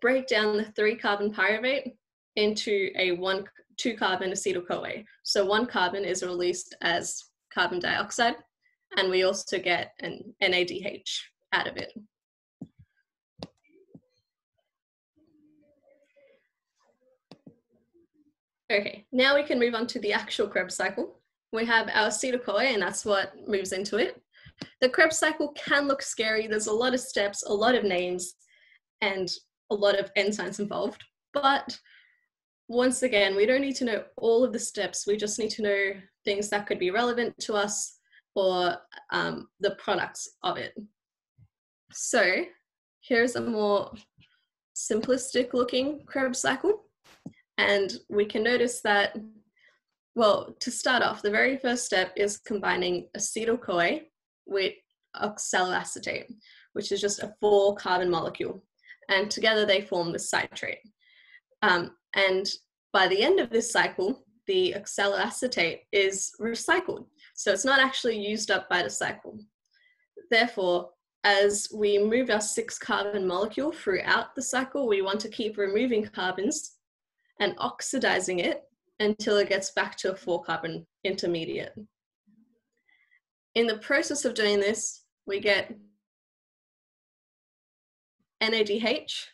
break down the three carbon pyruvate into a one two carbon acetyl CoA. So one carbon is released as carbon dioxide, and we also get an NADH out of it. Okay, now we can move on to the actual Krebs cycle. We have our acetyl-CoA, and that's what moves into it. The Krebs cycle can look scary. There's a lot of steps, a lot of names, and a lot of enzymes involved. But once again, we don't need to know all of the steps. We just need to know things that could be relevant to us or um, the products of it. So here's a more simplistic looking Krebs cycle. And we can notice that, well, to start off, the very first step is combining acetyl-CoA with oxaloacetate, which is just a four carbon molecule. And together they form the citrate. Um, and by the end of this cycle, the oxaloacetate is recycled. So it's not actually used up by the cycle. Therefore, as we move our six carbon molecule throughout the cycle, we want to keep removing carbons and oxidizing it until it gets back to a four carbon intermediate. In the process of doing this, we get NADH,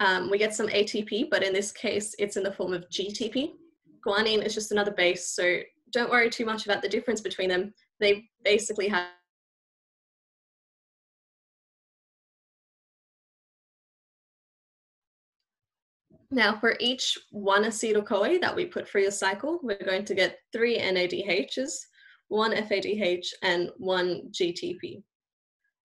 um, we get some ATP, but in this case, it's in the form of GTP. Guanine is just another base, so don't worry too much about the difference between them. They basically have Now, for each one acetyl-CoA that we put through your cycle, we're going to get three NADHs, one FADH, and one GTP.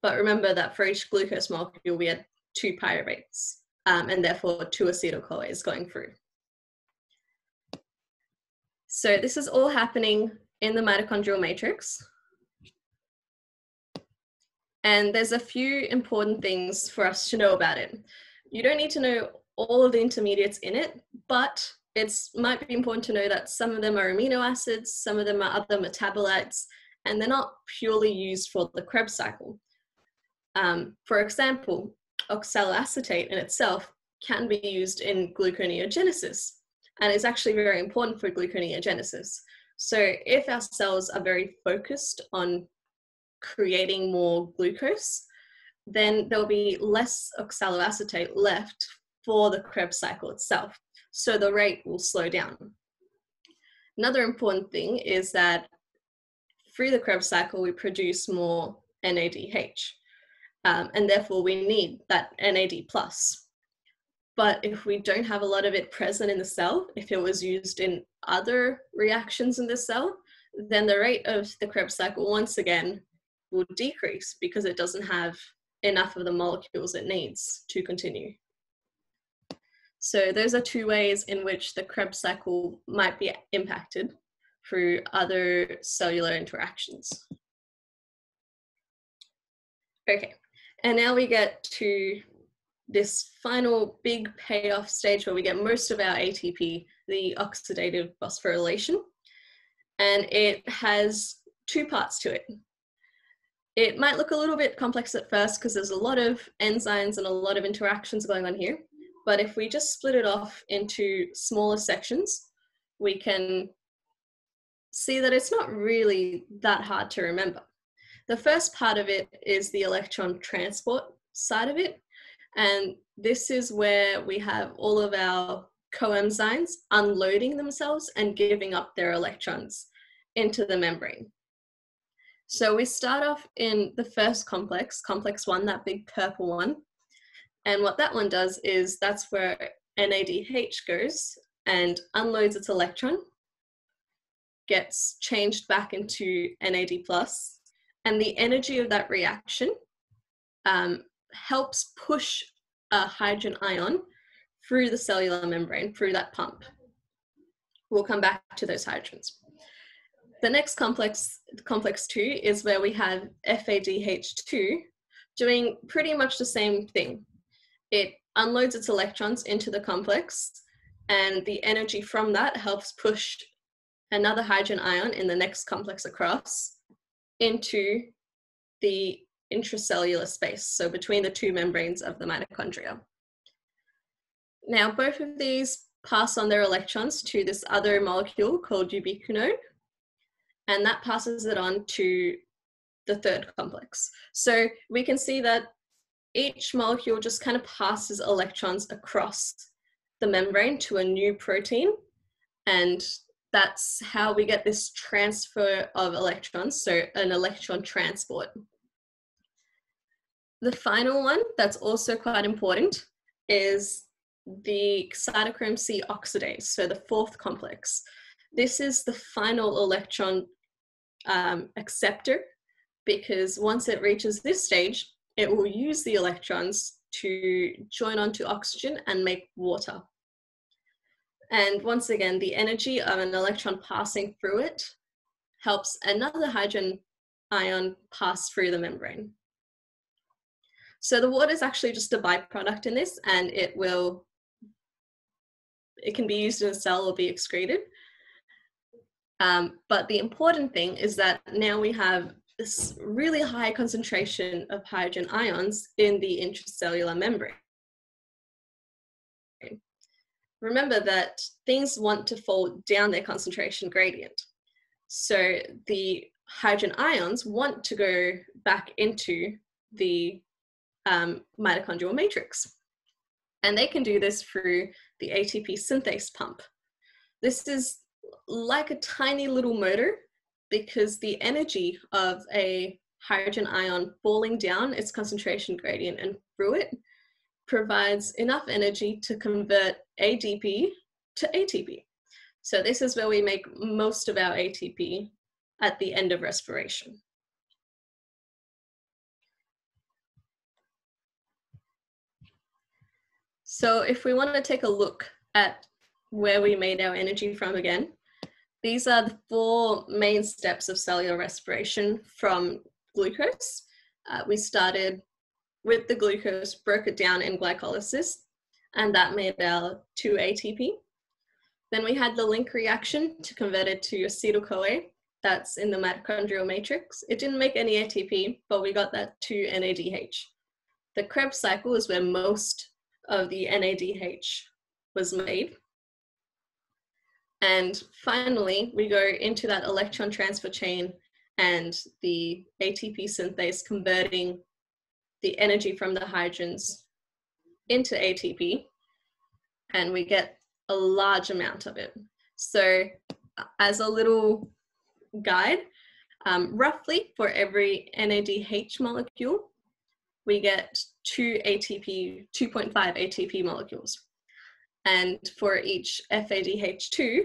But remember that for each glucose molecule, we had two pyruvates um, and therefore 2-acetyl-CoA is going through. So this is all happening in the mitochondrial matrix. And there's a few important things for us to know about it. You don't need to know all of the intermediates in it, but it might be important to know that some of them are amino acids, some of them are other metabolites, and they're not purely used for the Krebs cycle. Um, for example, oxaloacetate in itself can be used in gluconeogenesis and is actually very important for gluconeogenesis. So if our cells are very focused on creating more glucose, then there'll be less oxaloacetate left for the Krebs cycle itself. So the rate will slow down. Another important thing is that through the Krebs cycle, we produce more NADH um, and therefore we need that NAD plus. But if we don't have a lot of it present in the cell, if it was used in other reactions in the cell, then the rate of the Krebs cycle once again will decrease because it doesn't have enough of the molecules it needs to continue. So those are two ways in which the Krebs cycle might be impacted through other cellular interactions. Okay, and now we get to this final big payoff stage where we get most of our ATP, the oxidative phosphorylation. And it has two parts to it. It might look a little bit complex at first because there's a lot of enzymes and a lot of interactions going on here. But if we just split it off into smaller sections, we can see that it's not really that hard to remember. The first part of it is the electron transport side of it. And this is where we have all of our coenzymes unloading themselves and giving up their electrons into the membrane. So we start off in the first complex, complex one, that big purple one. And what that one does is that's where NADH goes and unloads its electron, gets changed back into NAD plus, and the energy of that reaction um, helps push a hydrogen ion through the cellular membrane, through that pump. We'll come back to those hydrogens. The next complex, complex two, is where we have FADH2 doing pretty much the same thing. It unloads its electrons into the complex, and the energy from that helps push another hydrogen ion in the next complex across into the intracellular space, so between the two membranes of the mitochondria. Now, both of these pass on their electrons to this other molecule called ubiquinone, and that passes it on to the third complex. So we can see that each molecule just kind of passes electrons across the membrane to a new protein, and that's how we get this transfer of electrons, so an electron transport. The final one that's also quite important is the cytochrome C oxidase, so the fourth complex. This is the final electron um, acceptor because once it reaches this stage, it will use the electrons to join onto oxygen and make water. And once again, the energy of an electron passing through it helps another hydrogen ion pass through the membrane. So the water is actually just a byproduct in this and it will, it can be used in a cell or be excreted. Um, but the important thing is that now we have this really high concentration of hydrogen ions in the intracellular membrane. Remember that things want to fall down their concentration gradient. So the hydrogen ions want to go back into the um, mitochondrial matrix. And they can do this through the ATP synthase pump. This is like a tiny little motor because the energy of a hydrogen ion falling down its concentration gradient and through it provides enough energy to convert ADP to ATP. So this is where we make most of our ATP at the end of respiration. So if we want to take a look at where we made our energy from again, these are the four main steps of cellular respiration from glucose. Uh, we started with the glucose, broke it down in glycolysis, and that made our 2 ATP. Then we had the link reaction to convert it to acetyl-CoA. That's in the mitochondrial matrix. It didn't make any ATP, but we got that to NADH. The Krebs cycle is where most of the NADH was made. And finally, we go into that electron transfer chain and the ATP synthase converting the energy from the hydrogens into ATP, and we get a large amount of it. So, as a little guide, um, roughly for every NADH molecule, we get two ATP, 2.5 ATP molecules. And for each FADH2,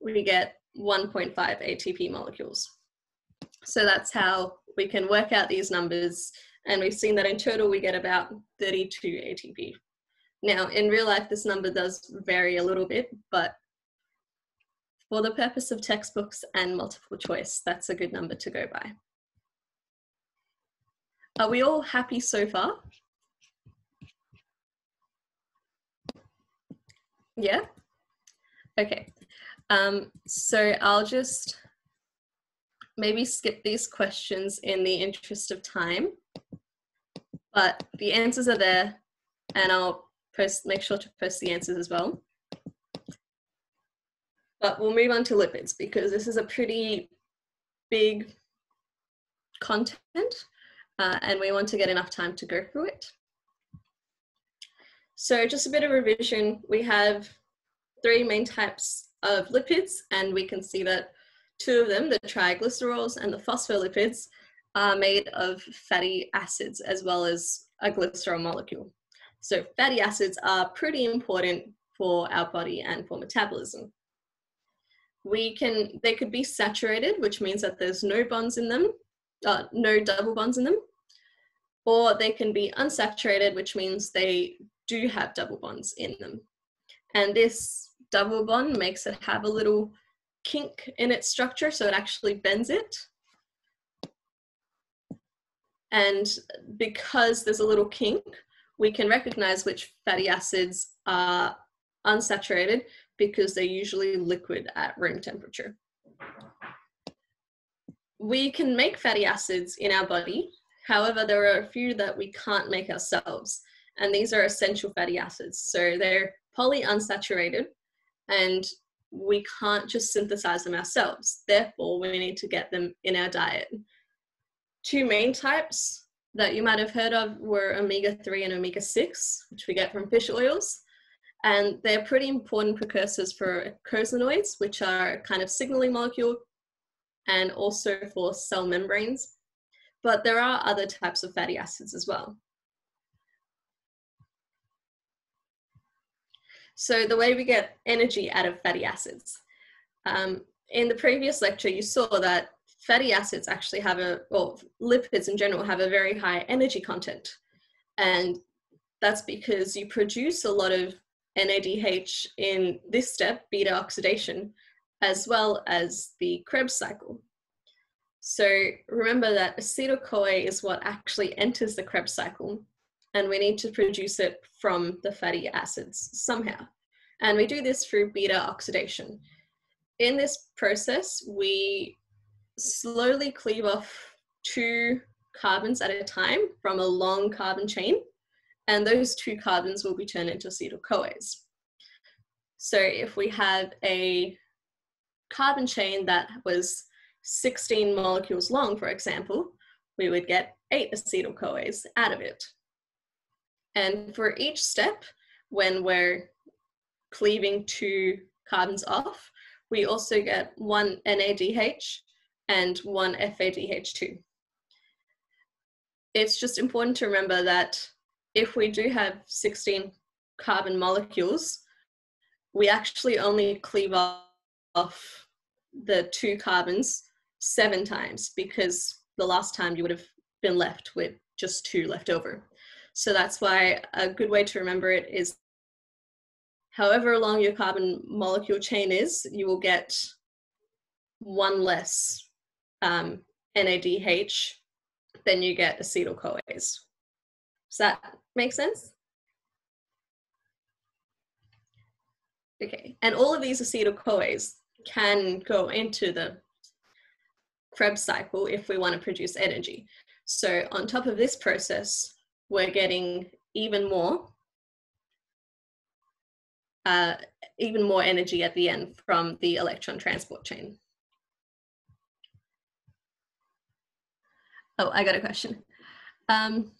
we get 1.5 ATP molecules. So that's how we can work out these numbers. And we've seen that in total, we get about 32 ATP. Now, in real life, this number does vary a little bit, but for the purpose of textbooks and multiple choice, that's a good number to go by. Are we all happy so far? Yeah? Okay. Um, so I'll just maybe skip these questions in the interest of time. But the answers are there and I'll post make sure to post the answers as well. But we'll move on to lipids because this is a pretty big content uh, and we want to get enough time to go through it. So just a bit of revision, we have three main types of lipids and we can see that two of them, the triglycerols and the phospholipids, are made of fatty acids as well as a glycerol molecule. So fatty acids are pretty important for our body and for metabolism. We can, they could be saturated, which means that there's no bonds in them, uh, no double bonds in them, or they can be unsaturated, which means they do have double bonds in them. And this double bond makes it have a little kink in its structure, so it actually bends it. And because there's a little kink, we can recognize which fatty acids are unsaturated because they're usually liquid at room temperature. We can make fatty acids in our body. However, there are a few that we can't make ourselves. And these are essential fatty acids. So they're polyunsaturated and we can't just synthesize them ourselves. Therefore, we need to get them in our diet. Two main types that you might have heard of were omega 3 and omega 6, which we get from fish oils. And they're pretty important precursors for eicosanoids, which are kind of signaling molecule, and also for cell membranes. But there are other types of fatty acids as well. So the way we get energy out of fatty acids. Um, in the previous lecture, you saw that fatty acids actually have a, well, lipids in general have a very high energy content. And that's because you produce a lot of NADH in this step, beta oxidation, as well as the Krebs cycle. So remember that acetyl-CoA is what actually enters the Krebs cycle and we need to produce it from the fatty acids somehow. And we do this through beta oxidation. In this process, we slowly cleave off two carbons at a time from a long carbon chain, and those two carbons will be turned into acetyl-CoAs. So if we have a carbon chain that was 16 molecules long, for example, we would get eight acetyl-CoAs out of it. And for each step, when we're cleaving two carbons off, we also get one NADH and one FADH2. It's just important to remember that if we do have 16 carbon molecules, we actually only cleave off the two carbons seven times because the last time you would have been left with just two left over. So that's why a good way to remember it is however long your carbon molecule chain is, you will get one less um, NADH then you get acetyl CoAs. Does that make sense? Okay, and all of these acetyl CoAs can go into the Krebs cycle if we want to produce energy. So on top of this process, we're getting even more uh, even more energy at the end from the electron transport chain. Oh, I got a question. Um,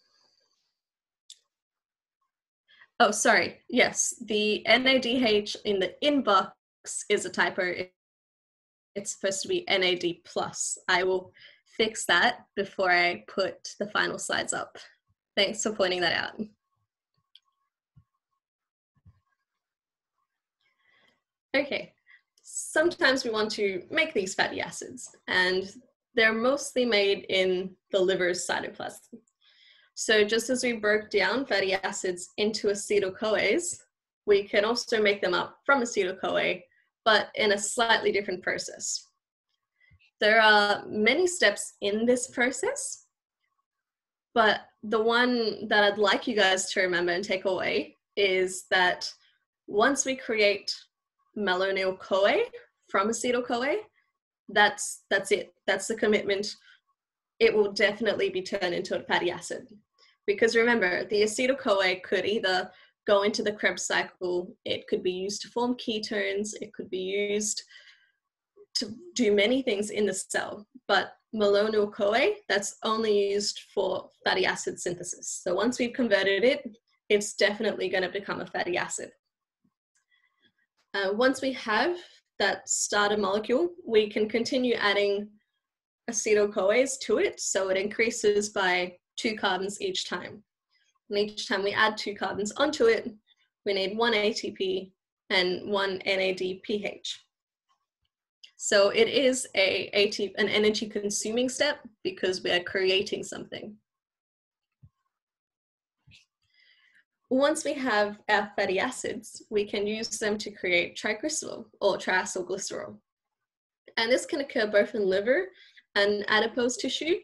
oh, sorry. Yes, the NADH in the inbox is a typo. It's supposed to be NAD plus. I will fix that before I put the final slides up. Thanks for pointing that out. Okay, sometimes we want to make these fatty acids and they're mostly made in the liver's cytoplasm. So just as we broke down fatty acids into acetyl-CoAs, we can also make them up from acetyl-CoA, but in a slightly different process. There are many steps in this process, but the one that I'd like you guys to remember and take away is that once we create malonyl CoA from acetyl CoA, that's that's it. That's the commitment. It will definitely be turned into a fatty acid. Because remember, the acetyl CoA could either go into the Krebs cycle, it could be used to form ketones, it could be used to do many things in the cell. But malonyl CoA, that's only used for fatty acid synthesis. So once we've converted it, it's definitely going to become a fatty acid. Uh, once we have that starter molecule, we can continue adding acetyl-CoAs to it, so it increases by two carbons each time. And each time we add two carbons onto it, we need one ATP and one NADPH. So it is a an energy consuming step because we are creating something. Once we have our fatty acids, we can use them to create triglycerol or triacylglycerol. And this can occur both in liver and adipose tissue,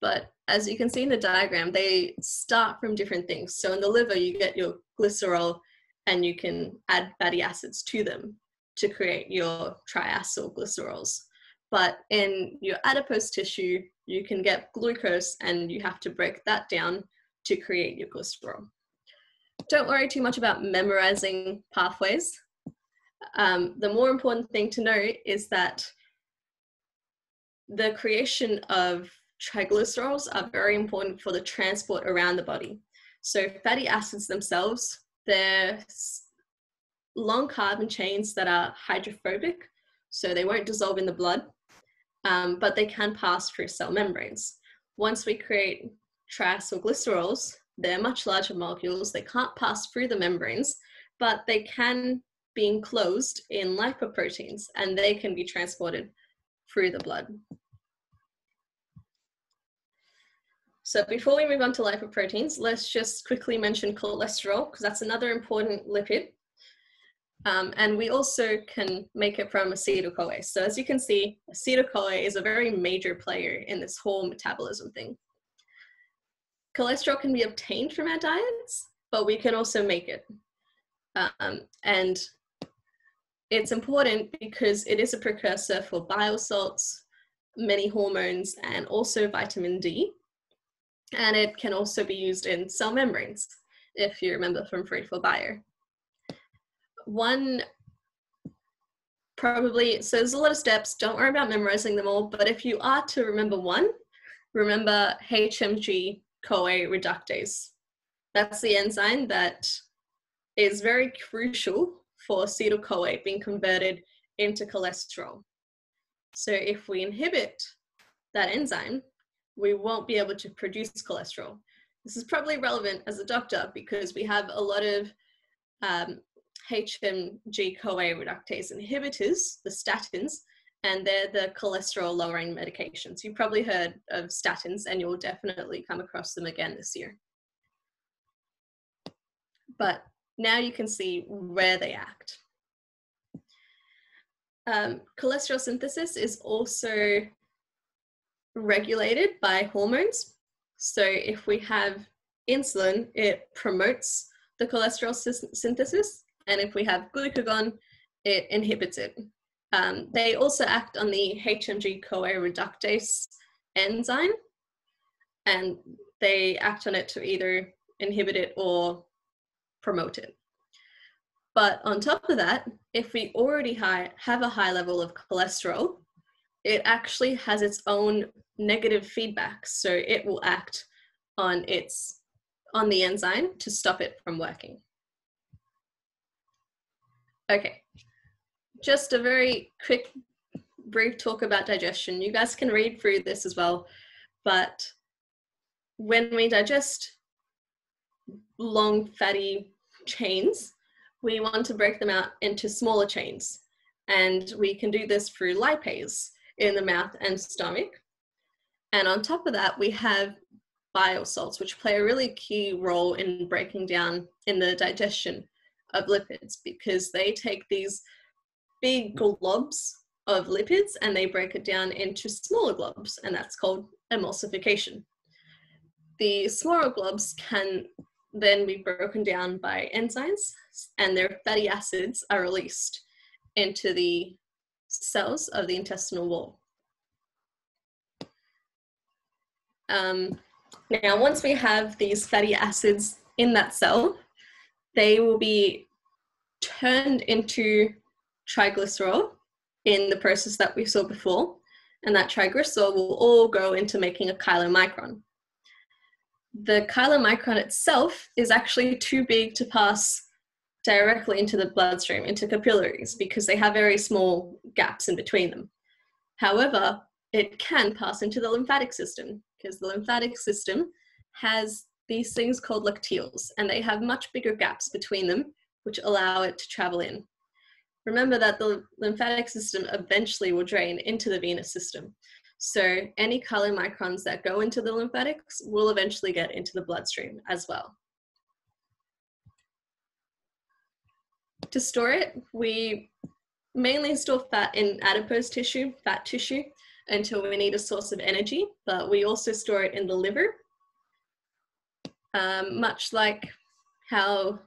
but as you can see in the diagram, they start from different things. So in the liver, you get your glycerol and you can add fatty acids to them to create your triacylglycerols. But in your adipose tissue, you can get glucose and you have to break that down to create your glycerol. Don't worry too much about memorizing pathways. Um, the more important thing to know is that the creation of triglycerols are very important for the transport around the body. So fatty acids themselves, they're long carbon chains that are hydrophobic, so they won't dissolve in the blood, um, but they can pass through cell membranes. Once we create triacylglycerols, they're much larger molecules. They can't pass through the membranes, but they can be enclosed in lipoproteins and they can be transported through the blood. So before we move on to lipoproteins, let's just quickly mention cholesterol because that's another important lipid. Um, and we also can make it from acetyl-CoA. So as you can see, acetyl-CoA is a very major player in this whole metabolism thing. Cholesterol can be obtained from our diets, but we can also make it. Um, and it's important because it is a precursor for bile salts, many hormones, and also vitamin D. And it can also be used in cell membranes, if you remember from for Bio. One probably, so there's a lot of steps, don't worry about memorizing them all, but if you are to remember one, remember HMG CoA reductase. That's the enzyme that is very crucial for acetyl CoA being converted into cholesterol. So if we inhibit that enzyme, we won't be able to produce cholesterol. This is probably relevant as a doctor because we have a lot of um, HMG CoA reductase inhibitors, the statins, and they're the cholesterol lowering medications. You've probably heard of statins and you'll definitely come across them again this year. But now you can see where they act. Um, cholesterol synthesis is also regulated by hormones. So if we have insulin, it promotes the cholesterol synthesis. And if we have glucagon, it inhibits it. Um, they also act on the HMG CoA reductase enzyme, and they act on it to either inhibit it or promote it. But on top of that, if we already high, have a high level of cholesterol, it actually has its own negative feedback. So it will act on its on the enzyme to stop it from working. Okay, just a very quick, brief talk about digestion. You guys can read through this as well, but when we digest long fatty chains, we want to break them out into smaller chains. And we can do this through lipase in the mouth and stomach. And on top of that, we have bile salts, which play a really key role in breaking down in the digestion of lipids because they take these big globs of lipids and they break it down into smaller globs, and that's called emulsification. The smaller globs can then be broken down by enzymes, and their fatty acids are released into the cells of the intestinal wall. Um, now, once we have these fatty acids in that cell, they will be turned into triglycerol in the process that we saw before, and that triglycerol will all go into making a chylomicron. The chylomicron itself is actually too big to pass directly into the bloodstream, into capillaries, because they have very small gaps in between them. However, it can pass into the lymphatic system because the lymphatic system has these things called lacteals, and they have much bigger gaps between them, which allow it to travel in. Remember that the lymphatic system eventually will drain into the venous system. So any chylomicrons that go into the lymphatics will eventually get into the bloodstream as well. To store it, we mainly store fat in adipose tissue, fat tissue, until we need a source of energy, but we also store it in the liver, um, much like how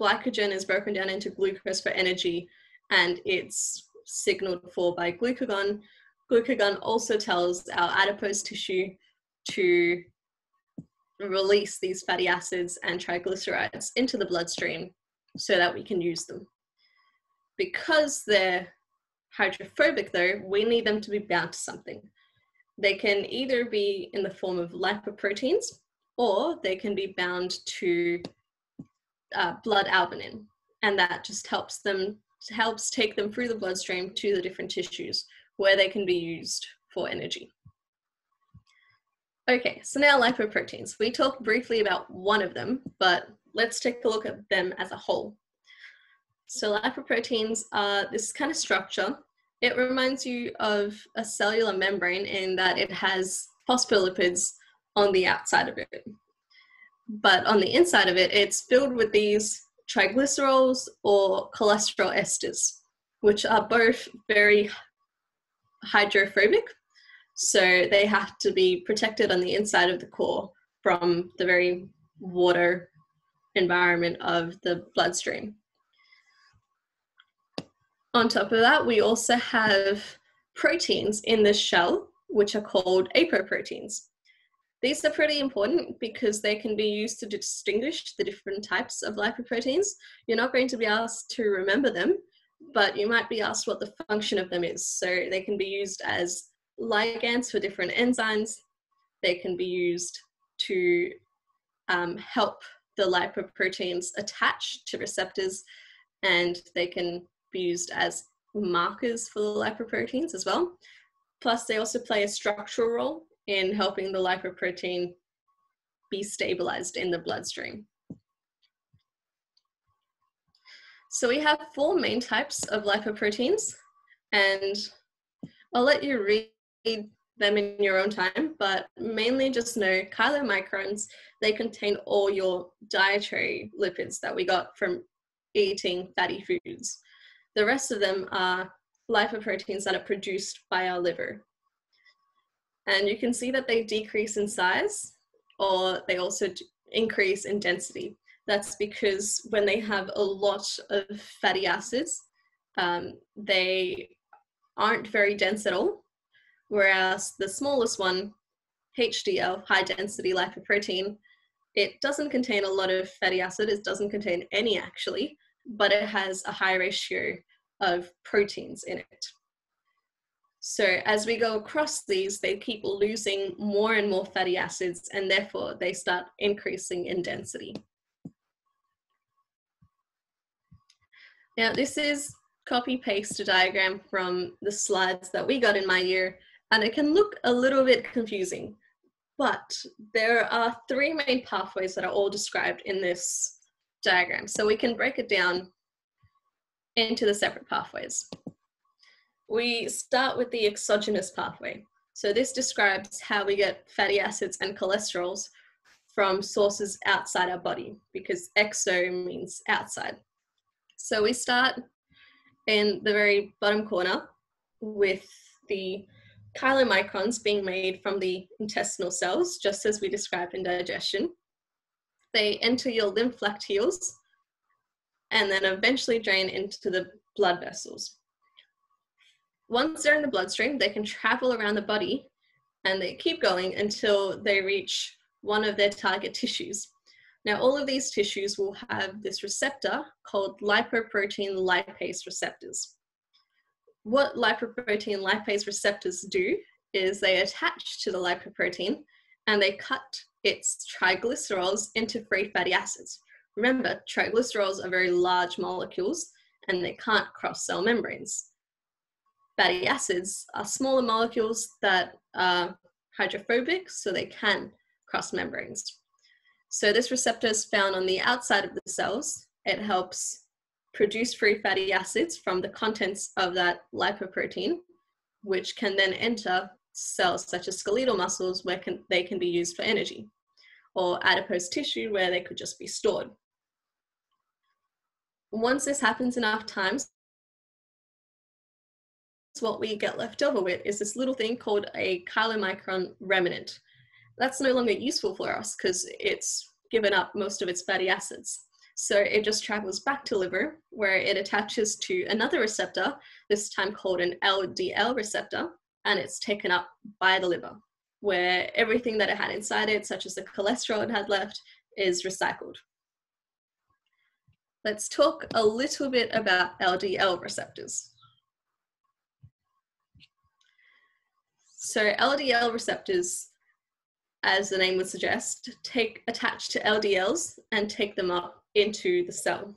glycogen is broken down into glucose for energy and it's signaled for by glucagon. Glucagon also tells our adipose tissue to release these fatty acids and triglycerides into the bloodstream so that we can use them. Because they're hydrophobic though, we need them to be bound to something. They can either be in the form of lipoproteins or they can be bound to uh, blood albumin. And that just helps them, helps take them through the bloodstream to the different tissues where they can be used for energy. Okay, so now lipoproteins. We talked briefly about one of them, but let's take a look at them as a whole. So lipoproteins are this kind of structure. It reminds you of a cellular membrane in that it has phospholipids on the outside of it. But on the inside of it, it's filled with these triglycerols or cholesterol esters, which are both very hydrophobic. So they have to be protected on the inside of the core from the very water environment of the bloodstream. On top of that, we also have proteins in the shell, which are called apoproteins. These are pretty important because they can be used to distinguish the different types of lipoproteins. You're not going to be asked to remember them, but you might be asked what the function of them is. So they can be used as ligands for different enzymes. They can be used to um, help the lipoproteins attach to receptors, and they can be used as markers for the lipoproteins as well. Plus, they also play a structural role in helping the lipoprotein be stabilized in the bloodstream. So we have four main types of lipoproteins, and I'll let you read them in your own time, but mainly just know chylomicrons, they contain all your dietary lipids that we got from eating fatty foods. The rest of them are lipoproteins that are produced by our liver. And you can see that they decrease in size or they also increase in density. That's because when they have a lot of fatty acids, um, they aren't very dense at all. Whereas the smallest one, HDL, high density lipoprotein, it doesn't contain a lot of fatty acid, it doesn't contain any actually, but it has a high ratio of proteins in it. So as we go across these, they keep losing more and more fatty acids and therefore they start increasing in density. Now this is copy paste a diagram from the slides that we got in my year and it can look a little bit confusing, but there are three main pathways that are all described in this diagram. So we can break it down into the separate pathways. We start with the exogenous pathway. So this describes how we get fatty acids and cholesterols from sources outside our body because exo means outside. So we start in the very bottom corner with the chylomicrons being made from the intestinal cells, just as we described in digestion. They enter your lymph lacteals and then eventually drain into the blood vessels. Once they're in the bloodstream, they can travel around the body and they keep going until they reach one of their target tissues. Now, all of these tissues will have this receptor called lipoprotein lipase receptors. What lipoprotein lipase receptors do is they attach to the lipoprotein and they cut its triglycerols into free fatty acids, Remember, triglycerols are very large molecules and they can't cross cell membranes. Fatty acids are smaller molecules that are hydrophobic, so they can cross membranes. So this receptor is found on the outside of the cells. It helps produce free fatty acids from the contents of that lipoprotein, which can then enter cells such as skeletal muscles where can, they can be used for energy, or adipose tissue where they could just be stored. Once this happens enough times, what we get left over with is this little thing called a chylomicron remnant. That's no longer useful for us because it's given up most of its fatty acids. So it just travels back to liver where it attaches to another receptor, this time called an LDL receptor, and it's taken up by the liver, where everything that it had inside it, such as the cholesterol it had left, is recycled. Let's talk a little bit about LDL receptors. So LDL receptors, as the name would suggest, take attach to LDLs and take them up into the cell.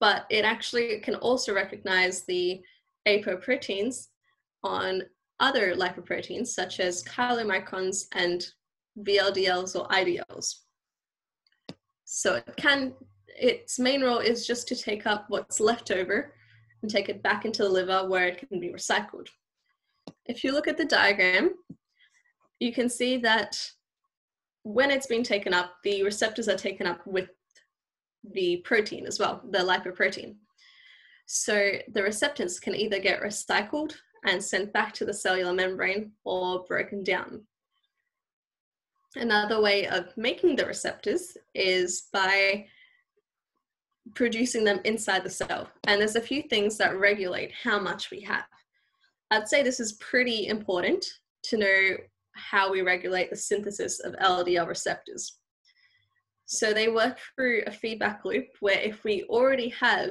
But it actually can also recognize the apoproteins on other lipoproteins such as chylomicrons and VLDLs or IDLs. So it can, its main role is just to take up what's left over and take it back into the liver where it can be recycled. If you look at the diagram, you can see that when it's been taken up, the receptors are taken up with the protein as well, the lipoprotein. So the receptors can either get recycled and sent back to the cellular membrane or broken down. Another way of making the receptors is by producing them inside the cell. And there's a few things that regulate how much we have. I'd say this is pretty important to know how we regulate the synthesis of LDL receptors. So they work through a feedback loop where if we already have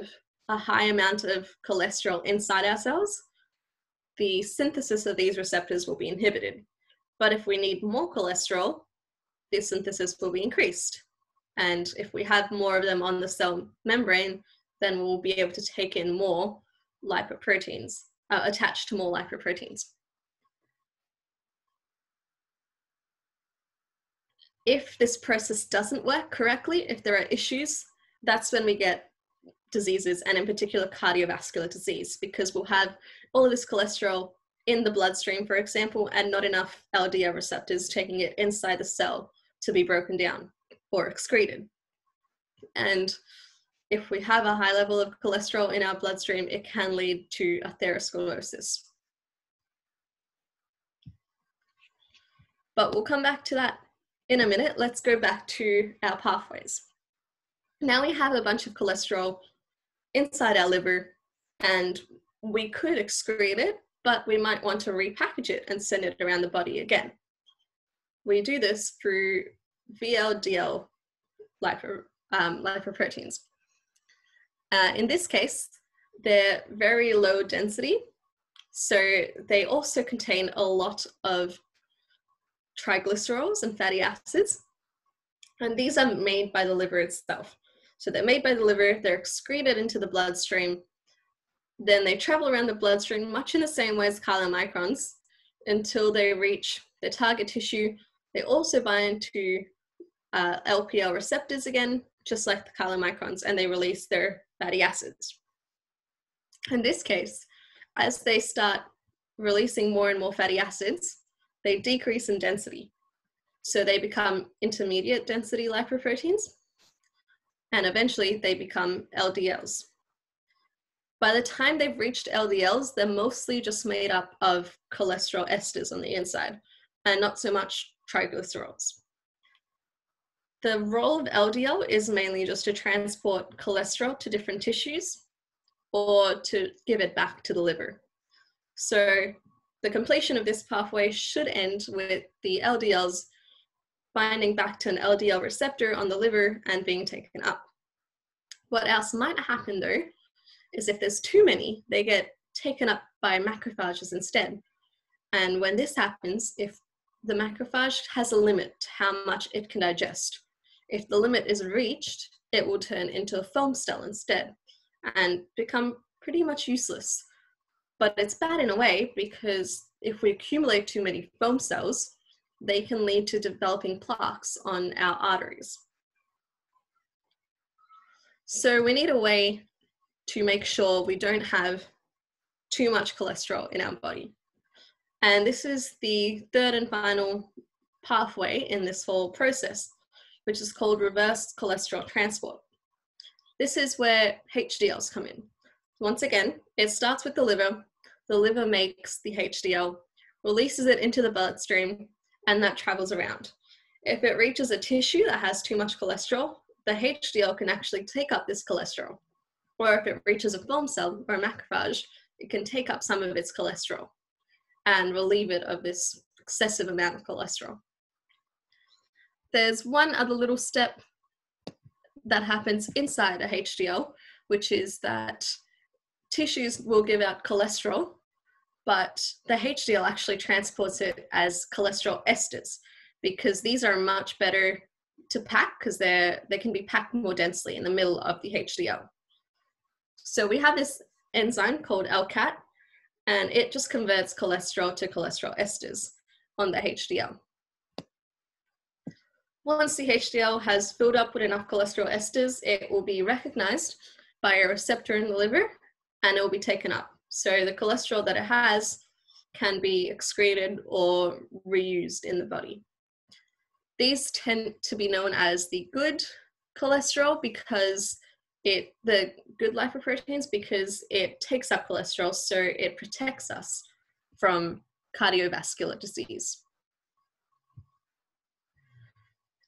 a high amount of cholesterol inside our cells, the synthesis of these receptors will be inhibited. But if we need more cholesterol, the synthesis will be increased. And if we have more of them on the cell membrane, then we'll be able to take in more lipoproteins, uh, attached to more lipoproteins. If this process doesn't work correctly, if there are issues, that's when we get diseases and in particular cardiovascular disease because we'll have all of this cholesterol in the bloodstream, for example, and not enough LDL receptors taking it inside the cell to be broken down or excreted. And if we have a high level of cholesterol in our bloodstream, it can lead to atherosclerosis. But we'll come back to that in a minute. Let's go back to our pathways. Now we have a bunch of cholesterol inside our liver and we could excrete it, but we might want to repackage it and send it around the body again. We do this through VLDL lipo, um, lipoproteins. Uh, in this case, they're very low density, so they also contain a lot of triglycerols and fatty acids, and these are made by the liver itself. So they're made by the liver, they're excreted into the bloodstream, then they travel around the bloodstream much in the same way as chylomicrons until they reach their target tissue. They also bind to uh, LPL receptors again, just like the chylomicrons, and they release their fatty acids. In this case, as they start releasing more and more fatty acids, they decrease in density. So they become intermediate density lipoproteins, and eventually they become LDLs. By the time they've reached LDLs, they're mostly just made up of cholesterol esters on the inside and not so much triglycerols. The role of LDL is mainly just to transport cholesterol to different tissues or to give it back to the liver. So the completion of this pathway should end with the LDLs binding back to an LDL receptor on the liver and being taken up. What else might happen though is if there's too many, they get taken up by macrophages instead. And when this happens, if the macrophage has a limit to how much it can digest, if the limit is reached, it will turn into a foam cell instead and become pretty much useless. But it's bad in a way because if we accumulate too many foam cells, they can lead to developing plaques on our arteries. So we need a way to make sure we don't have too much cholesterol in our body. And this is the third and final pathway in this whole process, which is called reverse cholesterol transport. This is where HDLs come in. Once again, it starts with the liver. The liver makes the HDL, releases it into the bloodstream, and that travels around. If it reaches a tissue that has too much cholesterol, the HDL can actually take up this cholesterol. Or if it reaches a foam cell or a macrophage, it can take up some of its cholesterol and relieve it of this excessive amount of cholesterol. There's one other little step that happens inside a HDL, which is that tissues will give out cholesterol, but the HDL actually transports it as cholesterol esters because these are much better to pack because they're they can be packed more densely in the middle of the HDL. So we have this enzyme called LCAT, and it just converts cholesterol to cholesterol esters on the HDL. Once the HDL has filled up with enough cholesterol esters, it will be recognized by a receptor in the liver and it will be taken up. So the cholesterol that it has can be excreted or reused in the body. These tend to be known as the good cholesterol because it the good lipoproteins because it takes up cholesterol so it protects us from cardiovascular disease.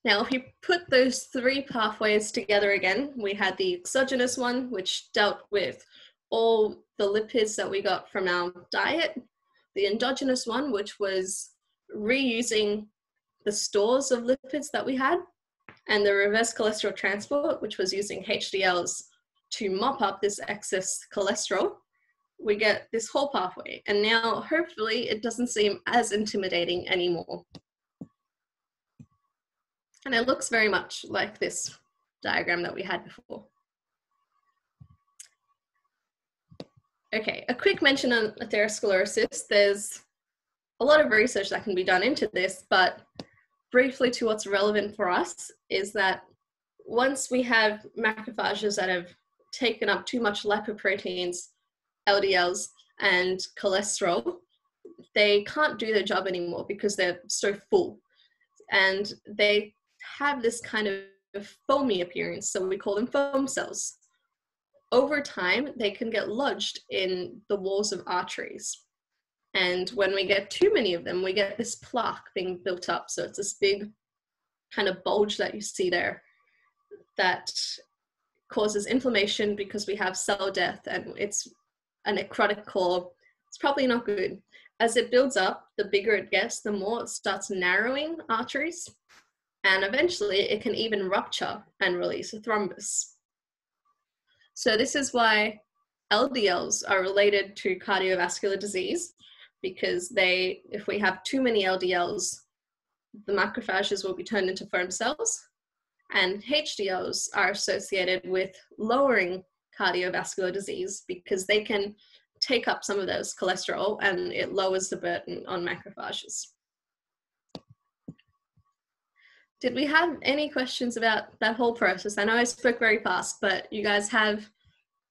Now, if you put those three pathways together again, we had the exogenous one, which dealt with all the lipids that we got from our diet, the endogenous one, which was reusing the stores of lipids that we had, and the reverse cholesterol transport, which was using HDLs to mop up this excess cholesterol. We get this whole pathway, and now hopefully it doesn't seem as intimidating anymore. And it looks very much like this diagram that we had before. Okay, a quick mention on atherosclerosis. There's a lot of research that can be done into this, but briefly to what's relevant for us is that once we have macrophages that have taken up too much lipoproteins, LDLs, and cholesterol, they can't do their job anymore because they're so full. And they have this kind of foamy appearance, so we call them foam cells. Over time, they can get lodged in the walls of arteries. And when we get too many of them, we get this plaque being built up. So it's this big kind of bulge that you see there that causes inflammation because we have cell death and it's a necrotic core. It's probably not good. As it builds up, the bigger it gets, the more it starts narrowing arteries and eventually it can even rupture and release a thrombus. So this is why LDLs are related to cardiovascular disease because they, if we have too many LDLs, the macrophages will be turned into foam cells and HDLs are associated with lowering cardiovascular disease because they can take up some of those cholesterol and it lowers the burden on macrophages. Did we have any questions about that whole process? I know I spoke very fast, but you guys have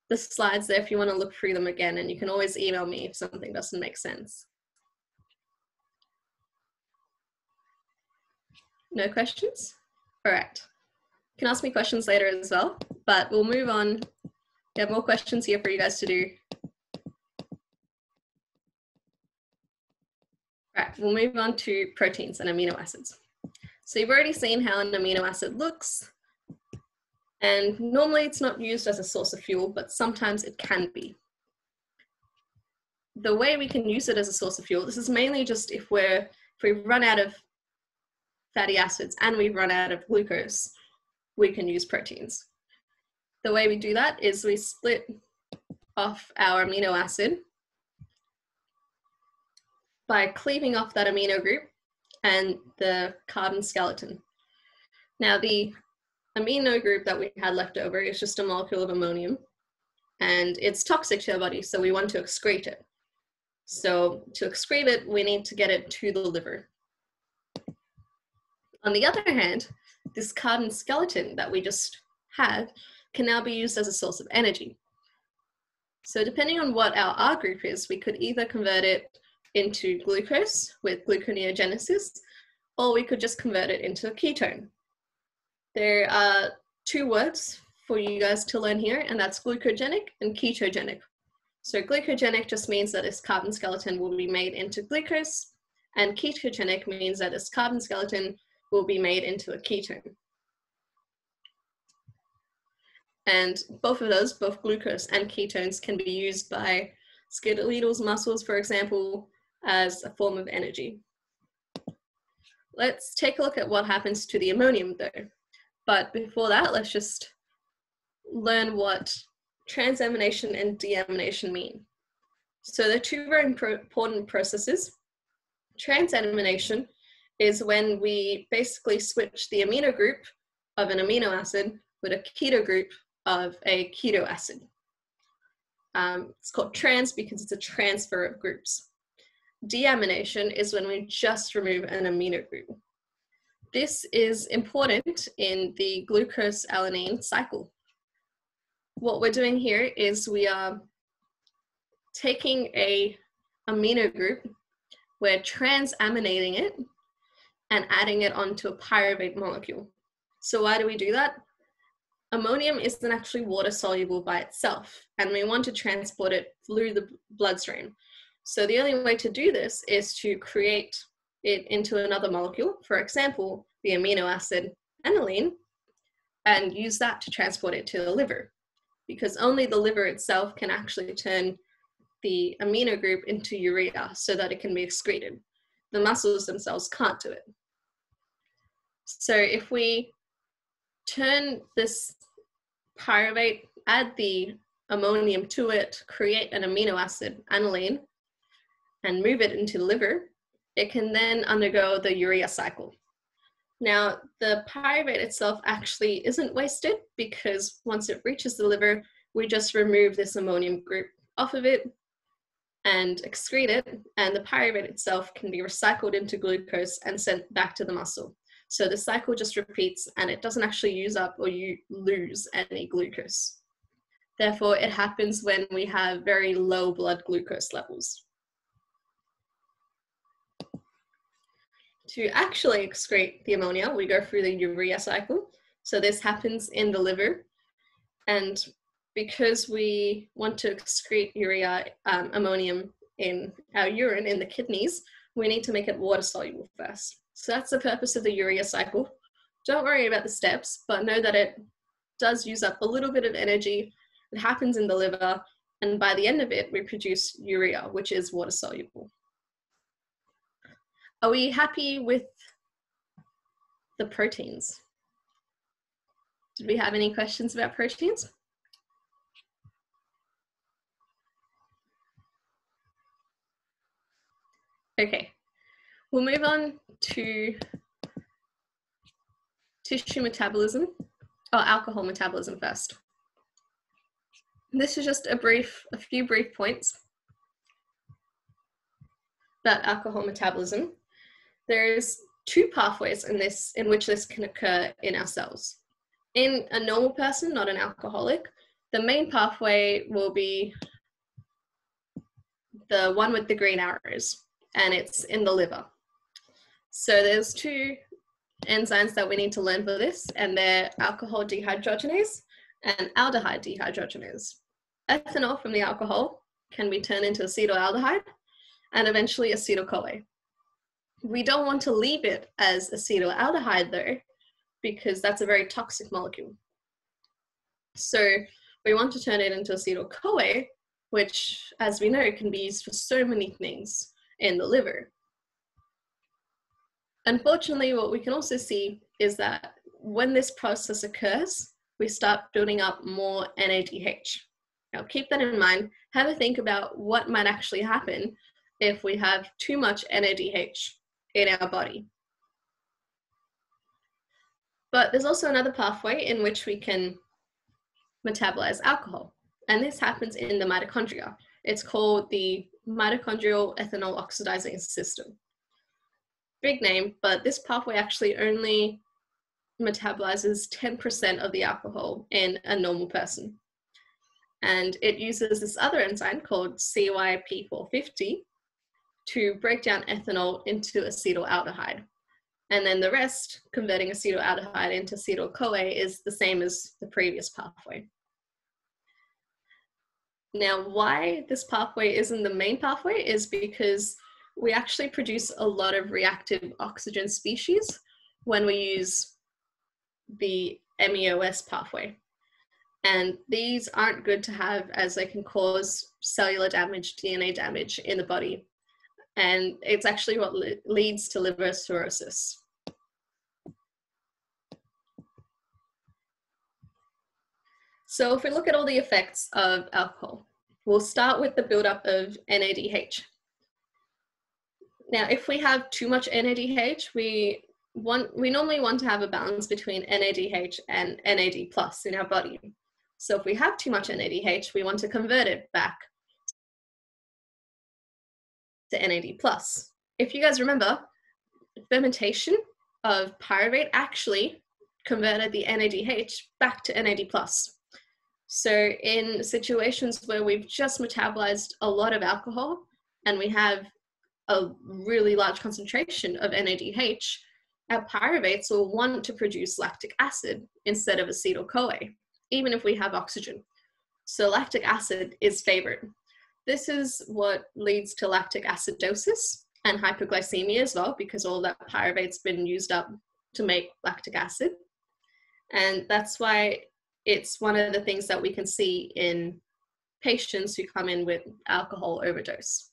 the slides there if you want to look through them again, and you can always email me if something doesn't make sense. No questions? All right. You can ask me questions later as well, but we'll move on. We have more questions here for you guys to do. All right, we'll move on to proteins and amino acids. So you've already seen how an amino acid looks. And normally it's not used as a source of fuel, but sometimes it can be. The way we can use it as a source of fuel, this is mainly just if we're if we run out of fatty acids and we run out of glucose, we can use proteins. The way we do that is we split off our amino acid by cleaving off that amino group and the carbon skeleton. Now, the amino group that we had left over is just a molecule of ammonium and it's toxic to our body, so we want to excrete it. So to excrete it, we need to get it to the liver. On the other hand, this carbon skeleton that we just had can now be used as a source of energy. So depending on what our R group is, we could either convert it into glucose with gluconeogenesis, or we could just convert it into a ketone. There are two words for you guys to learn here, and that's glucogenic and ketogenic. So glucogenic just means that this carbon skeleton will be made into glucose, and ketogenic means that this carbon skeleton will be made into a ketone. And both of those, both glucose and ketones, can be used by skeletal muscles, for example, as a form of energy. Let's take a look at what happens to the ammonium though. But before that, let's just learn what transamination and deamination mean. So they're two very important processes. Transamination is when we basically switch the amino group of an amino acid with a keto group of a keto acid. Um, it's called trans because it's a transfer of groups. Deamination is when we just remove an amino group. This is important in the glucose alanine cycle. What we're doing here is we are taking a amino group, we're transaminating it and adding it onto a pyruvate molecule. So why do we do that? ammonium isn't actually water soluble by itself, and we want to transport it through the bloodstream. So the only way to do this is to create it into another molecule, for example, the amino acid alanine, and use that to transport it to the liver. Because only the liver itself can actually turn the amino group into urea so that it can be excreted. The muscles themselves can't do it. So if we turn this pyruvate, add the ammonium to it, create an amino acid, alanine, and move it into the liver, it can then undergo the urea cycle. Now, the pyruvate itself actually isn't wasted because once it reaches the liver, we just remove this ammonium group off of it and excrete it, and the pyruvate itself can be recycled into glucose and sent back to the muscle. So the cycle just repeats and it doesn't actually use up or you lose any glucose. Therefore, it happens when we have very low blood glucose levels. To actually excrete the ammonia, we go through the urea cycle. So this happens in the liver. And because we want to excrete urea um, ammonium in our urine in the kidneys, we need to make it water soluble first. So that's the purpose of the urea cycle. Don't worry about the steps, but know that it does use up a little bit of energy. It happens in the liver, and by the end of it, we produce urea, which is water soluble. Are we happy with the proteins? Did we have any questions about proteins? Okay, we'll move on to tissue metabolism, or alcohol metabolism first. This is just a brief, a few brief points about alcohol metabolism. There's two pathways in this in which this can occur in our cells. In a normal person, not an alcoholic, the main pathway will be the one with the green arrows, and it's in the liver. So there's two enzymes that we need to learn for this, and they're alcohol dehydrogenase and aldehyde dehydrogenase. Ethanol from the alcohol can be turned into acetaldehyde and eventually acetyl-CoA. We don't want to leave it as acetaldehyde though, because that's a very toxic molecule. So we want to turn it into acetyl-CoA, which, as we know, can be used for so many things in the liver. Unfortunately, what we can also see is that when this process occurs, we start building up more NADH. Now, keep that in mind. Have a think about what might actually happen if we have too much NADH in our body. But there's also another pathway in which we can metabolize alcohol, and this happens in the mitochondria. It's called the mitochondrial ethanol oxidizing system. Big name, but this pathway actually only metabolizes 10% of the alcohol in a normal person. And it uses this other enzyme called CYP450 to break down ethanol into acetaldehyde. And then the rest, converting acetaldehyde into acetyl CoA, is the same as the previous pathway. Now, why this pathway isn't the main pathway is because we actually produce a lot of reactive oxygen species when we use the MEOS pathway. And these aren't good to have as they can cause cellular damage, DNA damage in the body. And it's actually what le- leads to liver cirrhosis. So if we look at all the effects of alcohol, we'll start with the buildup of NADH. Now, if we have too much NADH, we want we normally want to have a balance between NADH and NAD plus in our body. So if we have too much NADH, we want to convert it back to NAD plus. If you guys remember, fermentation of pyruvate actually converted the NADH back to NAD plus. So in situations where we've just metabolized a lot of alcohol and we have a really large concentration of NADH, our pyruvates will want to produce lactic acid instead of acetyl CoA, even if we have oxygen. So lactic acid is favored. This is what leads to lactic acidosis and hyperglycemia as well, because all that pyruvate's been used up to make lactic acid. And that's why it's one of the things that we can see in patients who come in with alcohol overdose.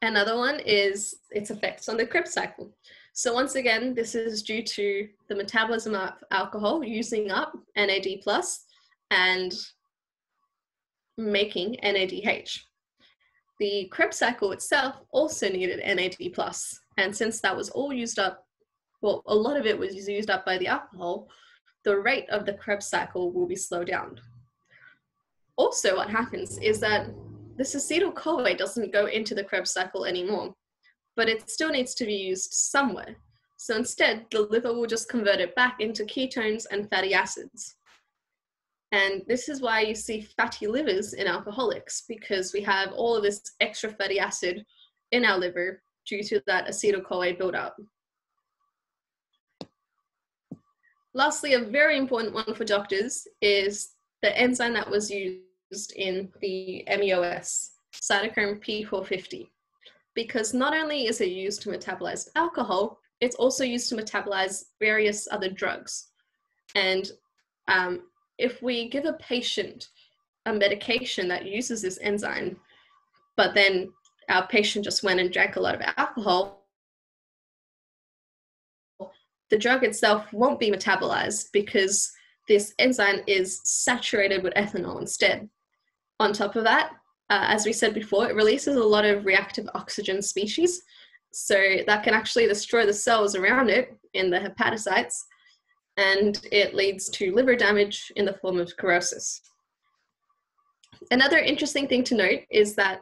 Another one is its effects on the Krebs cycle. So once again, this is due to the metabolism of alcohol using up NAD plus and making NADH. The Krebs cycle itself also needed NAD and since that was all used up, well, a lot of it was used up by the alcohol, the rate of the Krebs cycle will be slowed down. Also, what happens is that this acetyl CoA doesn't go into the Krebs cycle anymore, but it still needs to be used somewhere. So instead, the liver will just convert it back into ketones and fatty acids. And this is why you see fatty livers in alcoholics, because we have all of this extra fatty acid in our liver due to that acetyl CoA buildup. Lastly, a very important one for doctors is the enzyme that was used in the MEOS, cytochrome P450, because not only is it used to metabolize alcohol, it's also used to metabolize various other drugs. And um, if we give a patient a medication that uses this enzyme, but then our patient just went and drank a lot of alcohol, the drug itself won't be metabolized because this enzyme is saturated with ethanol instead. On top of that, uh, as we said before, it releases a lot of reactive oxygen species. So that can actually destroy the cells around it in the hepatocytes, and it leads to liver damage in the form of cirrhosis. Another interesting thing to note is that,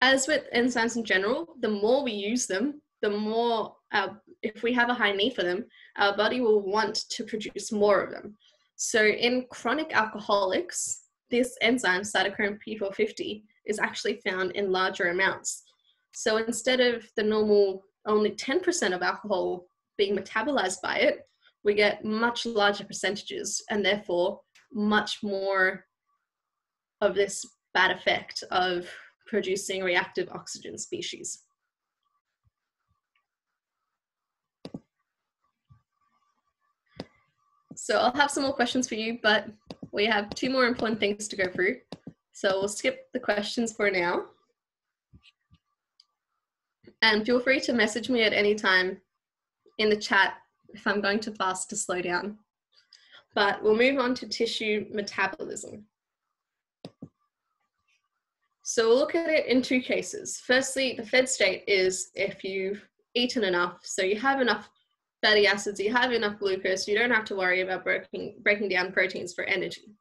as with enzymes in general, the more we use them, the more, uh, if we have a high need for them, our body will want to produce more of them. So in chronic alcoholics, this enzyme, cytochrome P450, is actually found in larger amounts. So instead of the normal only 10% of alcohol being metabolized by it, we get much larger percentages and therefore much more of this bad effect of producing reactive oxygen species. So I'll have some more questions for you, but we have two more important things to go through. So we'll skip the questions for now. And feel free to message me at any time in the chat if I'm going too fast to slow down. But we'll move on to tissue metabolism. So we'll look at it in two cases. Firstly, the fed state is if you've eaten enough, so you have enough fatty acids, you have enough glucose, you don't have to worry about breaking, breaking down proteins for energy.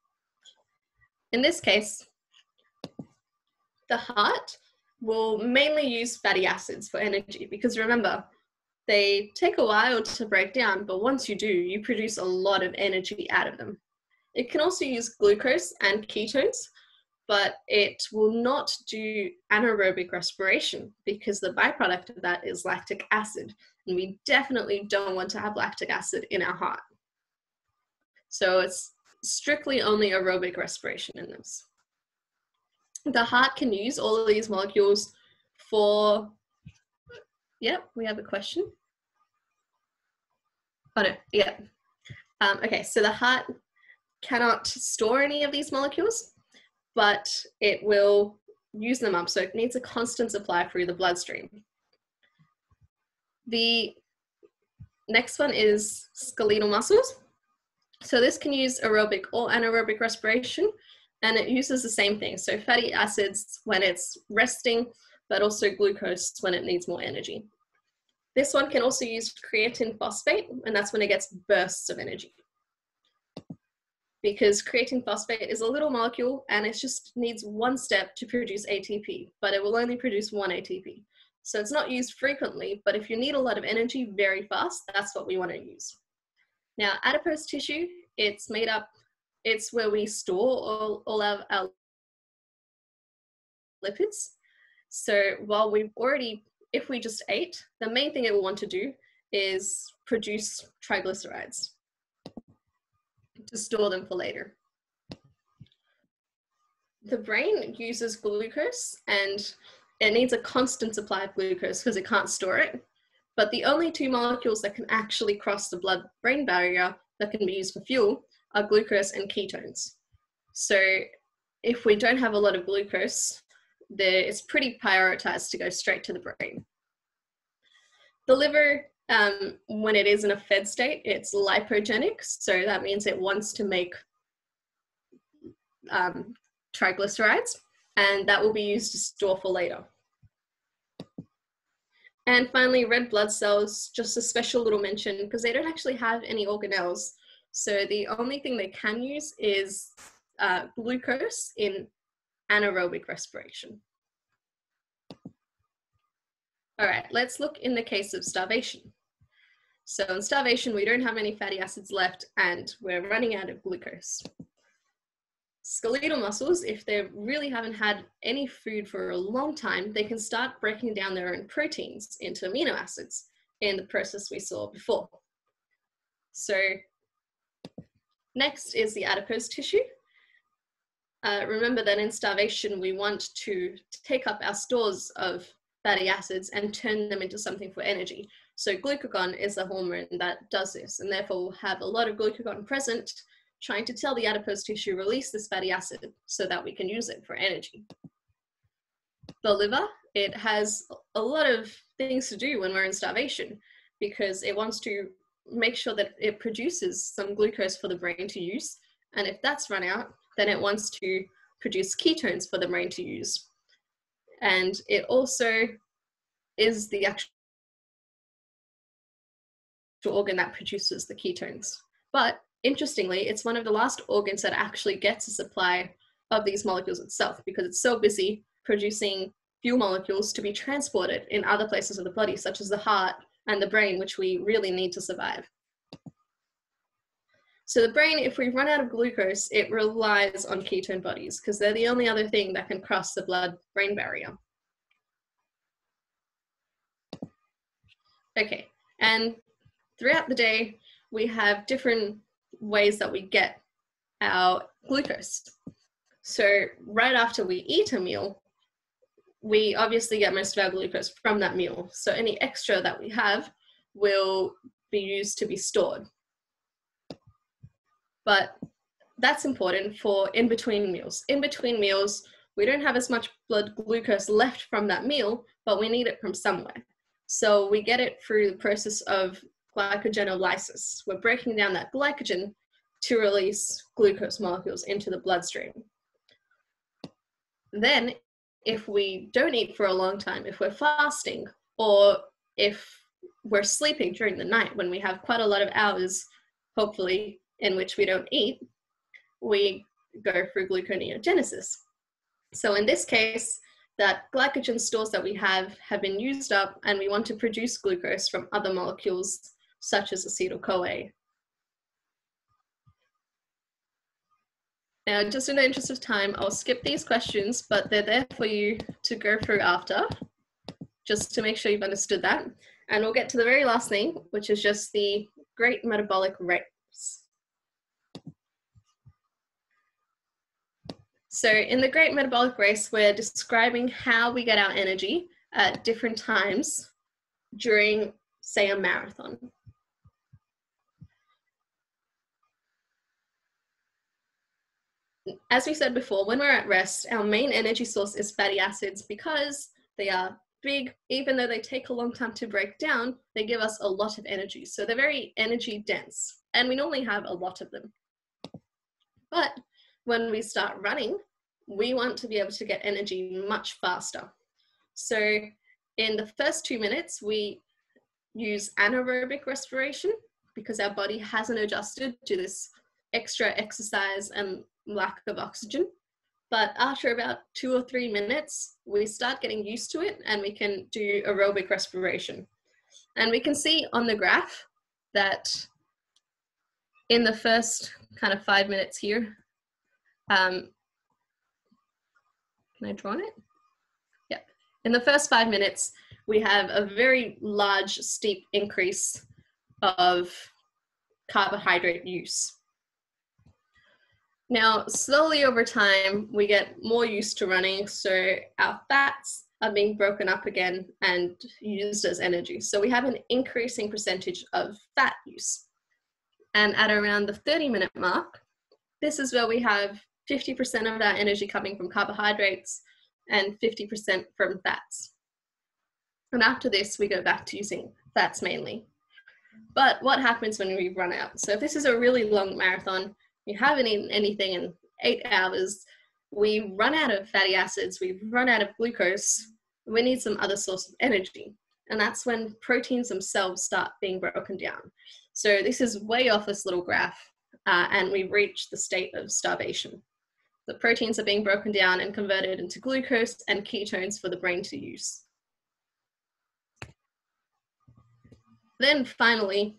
In this case, the heart will mainly use fatty acids for energy because remember, they take a while to break down, but once you do, you produce a lot of energy out of them. It can also use glucose and ketones, but it will not do anaerobic respiration because the byproduct of that is lactic acid. And we definitely don't want to have lactic acid in our heart. So it's strictly only aerobic respiration in this. The heart can use all of these molecules for, yep, we have a question. Oh no, yeah. Um, okay, so the heart cannot store any of these molecules, but it will use them up. So it needs a constant supply through the bloodstream. The next one is skeletal muscles. So this can use aerobic or anaerobic respiration, and it uses the same thing. So fatty acids when it's resting, but also glucose when it needs more energy. This one can also use creatine phosphate, and that's when it gets bursts of energy because creatine phosphate is a little molecule and it just needs one step to produce ATP, but it will only produce one ATP. So it's not used frequently, but if you need a lot of energy very fast, that's what we want to use. Now, adipose tissue, it's made up, it's where we store all, all our, our lipids. So while we've already, if we just ate, the main thing it will want to do is produce triglycerides to store them for later. The brain uses glucose and it needs a constant supply of glucose because it can't store it. But the only two molecules that can actually cross the blood brain barrier that can be used for fuel are glucose and ketones. So if we don't have a lot of glucose, it's pretty prioritized to go straight to the brain. The liver um, when it is in a fed state, it's lipogenic. So that means it wants to make um, triglycerides, and that will be used to store for later. And finally, red blood cells, just a special little mention because they don't actually have any organelles. So the only thing they can use is uh, glucose in anaerobic respiration. All right, let's look in the case of starvation. So in starvation, we don't have any fatty acids left and we're running out of glucose. Skeletal muscles, if they really haven't had any food for a long time, they can start breaking down their own proteins into amino acids in the process we saw before. So next is the adipose tissue. Uh, remember that in starvation, we want to take up our stores of fatty acids and turn them into something for energy. So glucagon is a hormone that does this, and therefore we'll have a lot of glucagon present, trying to tell the adipose tissue release this fatty acid so that we can use it for energy. The liver, it has a lot of things to do when we're in starvation because it wants to make sure that it produces some glucose for the brain to use. And if that's run out, then it wants to produce ketones for the brain to use. And it also is the actual organ that produces the ketones. But interestingly, it's one of the last organs that actually gets a supply of these molecules itself because it's so busy producing fuel molecules to be transported in other places of the body, such as the heart and the brain, which we really need to survive. So the brain, if we run out of glucose, it relies on ketone bodies because they're the only other thing that can cross the blood-brain barrier. Okay, and throughout the day, we have different ways that we get our glucose. So right after we eat a meal, we obviously get most of our glucose from that meal. So any extra that we have will be used to be stored. But that's important for in between meals. In between meals, we don't have as much blood glucose left from that meal, but we need it from somewhere. So we get it through the process of glycogenolysis. We're breaking down that glycogen to release glucose molecules into the bloodstream. Then, if we don't eat for a long time, if we're fasting, or if we're sleeping during the night, when we have quite a lot of hours, hopefully, in which we don't eat, we go through gluconeogenesis. So in this case, that glycogen stores that we have have been used up and we want to produce glucose from other molecules such as acetyl-CoA. Now, just in the interest of time, I'll skip these questions, but they're there for you to go through after, just to make sure you've understood that. And we'll get to the very last thing, which is just the great metabolic race. So in the great metabolic race, we're describing how we get our energy at different times during, say, a marathon. As we said before, when we're at rest, our main energy source is fatty acids because they are big, even though they take a long time to break down, they give us a lot of energy. So they're very energy dense, and we normally have a lot of them. But when we start running, we want to be able to get energy much faster. So in the first two minutes, we use anaerobic respiration because our body hasn't adjusted to this extra exercise and lack of oxygen. But after about two or three minutes, we start getting used to it and we can do aerobic respiration. And we can see on the graph that in the first kind of five minutes here, um, can I draw on it? Yeah. In the first five minutes, we have a very large, steep increase of carbohydrate use. Now, slowly over time, we get more used to running, so our fats are being broken up again and used as energy. So we have an increasing percentage of fat use. And at around the 30 minute mark, this is where we have 50% of our energy coming from carbohydrates and 50% from fats. And after this, we go back to using fats mainly. But what happens when we run out? So if this is a really long marathon, you haven't eaten anything in eight hours, we run out of fatty acids, we run out of glucose, we need some other source of energy. And that's when proteins themselves start being broken down. So this is way off this little graph, uh, and we reach the state of starvation. The proteins are being broken down and converted into glucose and ketones for the brain to use. Then finally,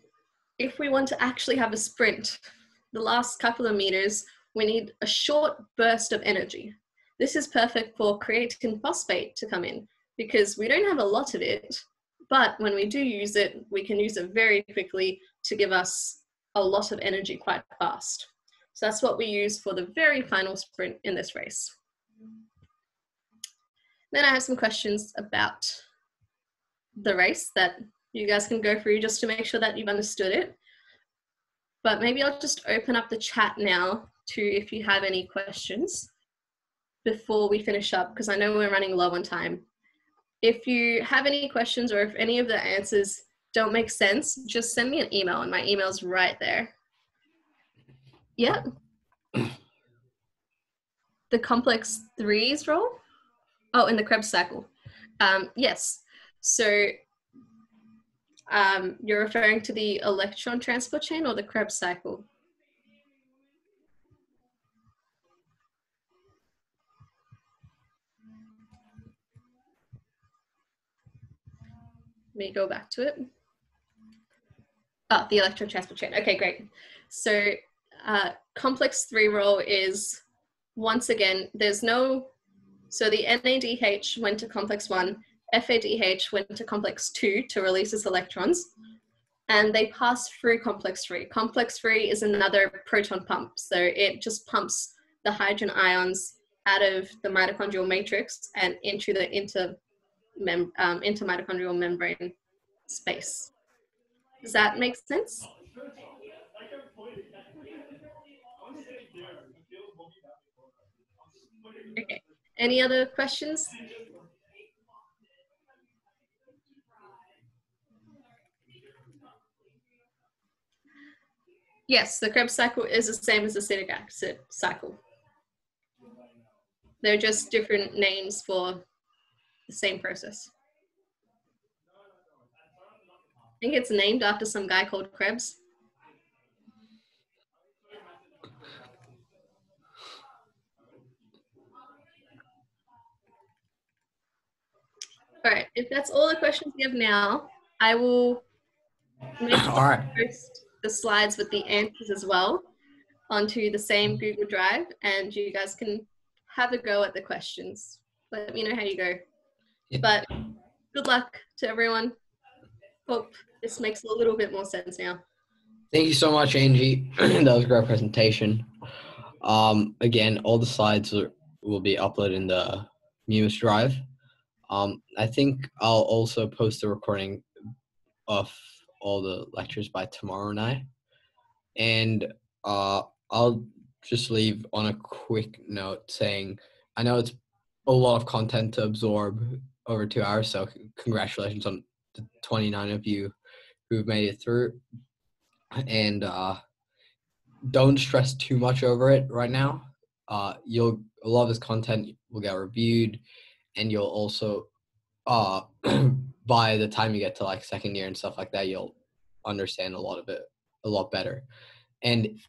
if we want to actually have a sprint, the last couple of meters, we need a short burst of energy. This is perfect for creatine phosphate to come in because we don't have a lot of it, but when we do use it, we can use it very quickly to give us a lot of energy quite fast. So that's what we use for the very final sprint in this race. Then I have some questions about the race that you guys can go through just to make sure that you've understood it. But maybe I'll just open up the chat now to if you have any questions before we finish up, because I know we're running low on time. If you have any questions or if any of the answers don't make sense, just send me an email and my email's right there. Yeah. the complex threes role? Oh, in the Krebs cycle. Um, yes. So um, you're referring to the electron transport chain or the Krebs cycle? Let me go back to it. Oh, the electron transport chain. Okay, great. So uh, complex three role is once again, there's no, so the NADH went to complex one, FADH went to complex two to release its electrons, and they pass through complex three. Complex three is another proton pump, so it just pumps the hydrogen ions out of the mitochondrial matrix and into the inter, mem- um, membrane space. Does that make sense? Okay. Any other questions? Yes, the Krebs cycle is the same as the acetic acid cycle. They're just different names for the same process. I think it's named after some guy called Krebs. All right, if that's all the questions we have now, I will make (coughs)
All right.
post the slides with the answers as well onto the same Google Drive, and you guys can have a go at the questions. Let me know how you go.
Yeah.
But good luck to everyone. Hope this makes a little bit more sense now.
Thank you so much, Angie. (clears throat) that was a great presentation. Um, again, all the slides are, will be uploaded in the MUMUS Drive. Um, I think I'll also post a recording of all the lectures by tomorrow night. And uh, I'll just leave on a quick note saying I know it's a lot of content to absorb over two hours, so congratulations on the 29 of you who've made it through and uh, don't stress too much over it right now. Uh, you'll a lot of this content will get reviewed, and you'll also uh, (clears throat) by the time you get to like second year and stuff like that, you'll understand a lot of it a lot better. And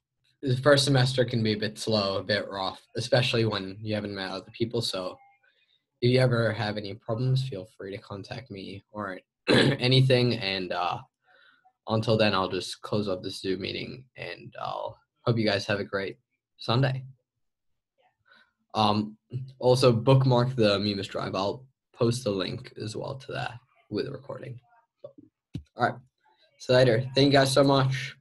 the first semester can be a bit slow, a bit rough, especially when you haven't met other people. So if you ever have any problems, feel free to contact me or (clears throat) anything. And uh, until then, I'll just close up this Zoom meeting and I'll hope you guys have a great Sunday. Um, also, bookmark the MUMUS Drive. I'll post the link as well to that with the recording. All right. You later. Thank you guys so much.